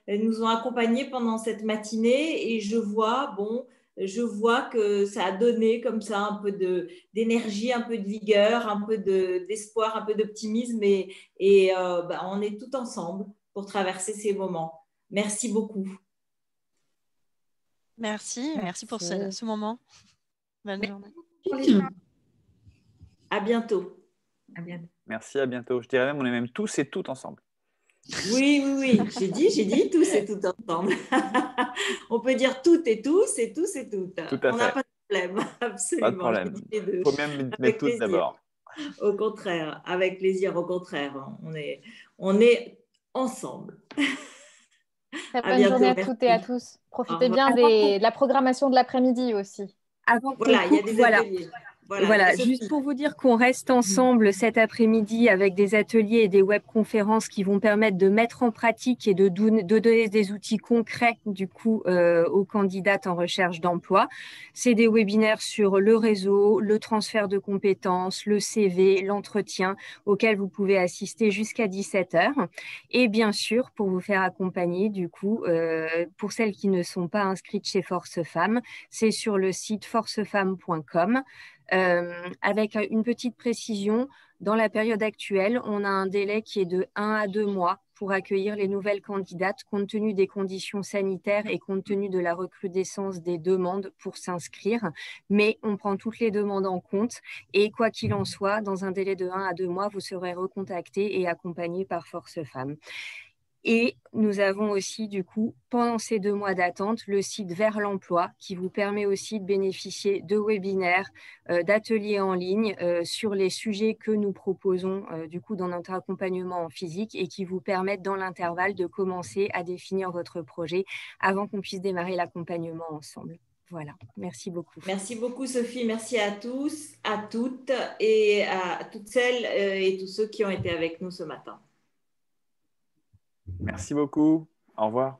nous ont accompagnés pendant cette matinée. Et je vois, bon, je vois que ça a donné comme ça un peu d'énergie, un peu de vigueur, un peu d'espoir, un peu d'optimisme. Et, et bah, on est tout ensemble pour traverser ces moments. Merci beaucoup. Merci, merci, pour ce, moment. Bonne journée. À bientôt. à bientôt. Merci, à bientôt. Je dirais même, on est même tous et toutes ensemble. Oui, oui, oui. J'ai dit, j'ai dit tous et toutes ensemble. on peut dire toutes et tous et tous et toutes. Tout à fait. problème, absolument. Pas de problème. Il faut même mettre tout d'abord. Au contraire, avec plaisir, au contraire. On est, on est ensemble. Très bonne journée à toutes et à tous. Profitez bien de la programmation de l'après-midi aussi. Avant voilà, il y a des ateliers. Voilà, juste pour vous dire qu'on reste ensemble cet après-midi avec des ateliers et des webconférences qui vont permettre de mettre en pratique et de, donner des outils concrets du coup euh, aux candidates en recherche d'emploi. C'est des webinaires sur le réseau, le transfert de compétences, le CV, l'entretien auquel vous pouvez assister jusqu'à 17 heures. Et bien sûr, pour vous faire accompagner du coup, euh, pour celles qui ne sont pas inscrites chez Force Femmes, c'est sur le site forcefemmes.com. Euh, avec une petite précision, dans la période actuelle, on a un délai qui est de 1 à 2 mois pour accueillir les nouvelles candidates compte tenu des conditions sanitaires et compte tenu de la recrudescence des demandes pour s'inscrire. Mais on prend toutes les demandes en compte et quoi qu'il en soit, dans un délai de 1 à 2 mois, vous serez recontacté et accompagné par Force Femmes. Et nous avons aussi, du coup, pendant ces deux mois d'attente, le site Vers l'emploi qui vous permet aussi de bénéficier de webinaires, euh, d'ateliers en ligne euh, sur les sujets que nous proposons, euh, du coup, dans notre accompagnement en physique et qui vous permettent, dans l'intervalle, de commencer à définir votre projet avant qu'on puisse démarrer l'accompagnement ensemble. Voilà, merci beaucoup. Merci beaucoup Sophie, merci à tous, à toutes et à toutes celles et tous ceux qui ont été avec nous ce matin. Merci beaucoup. Au revoir.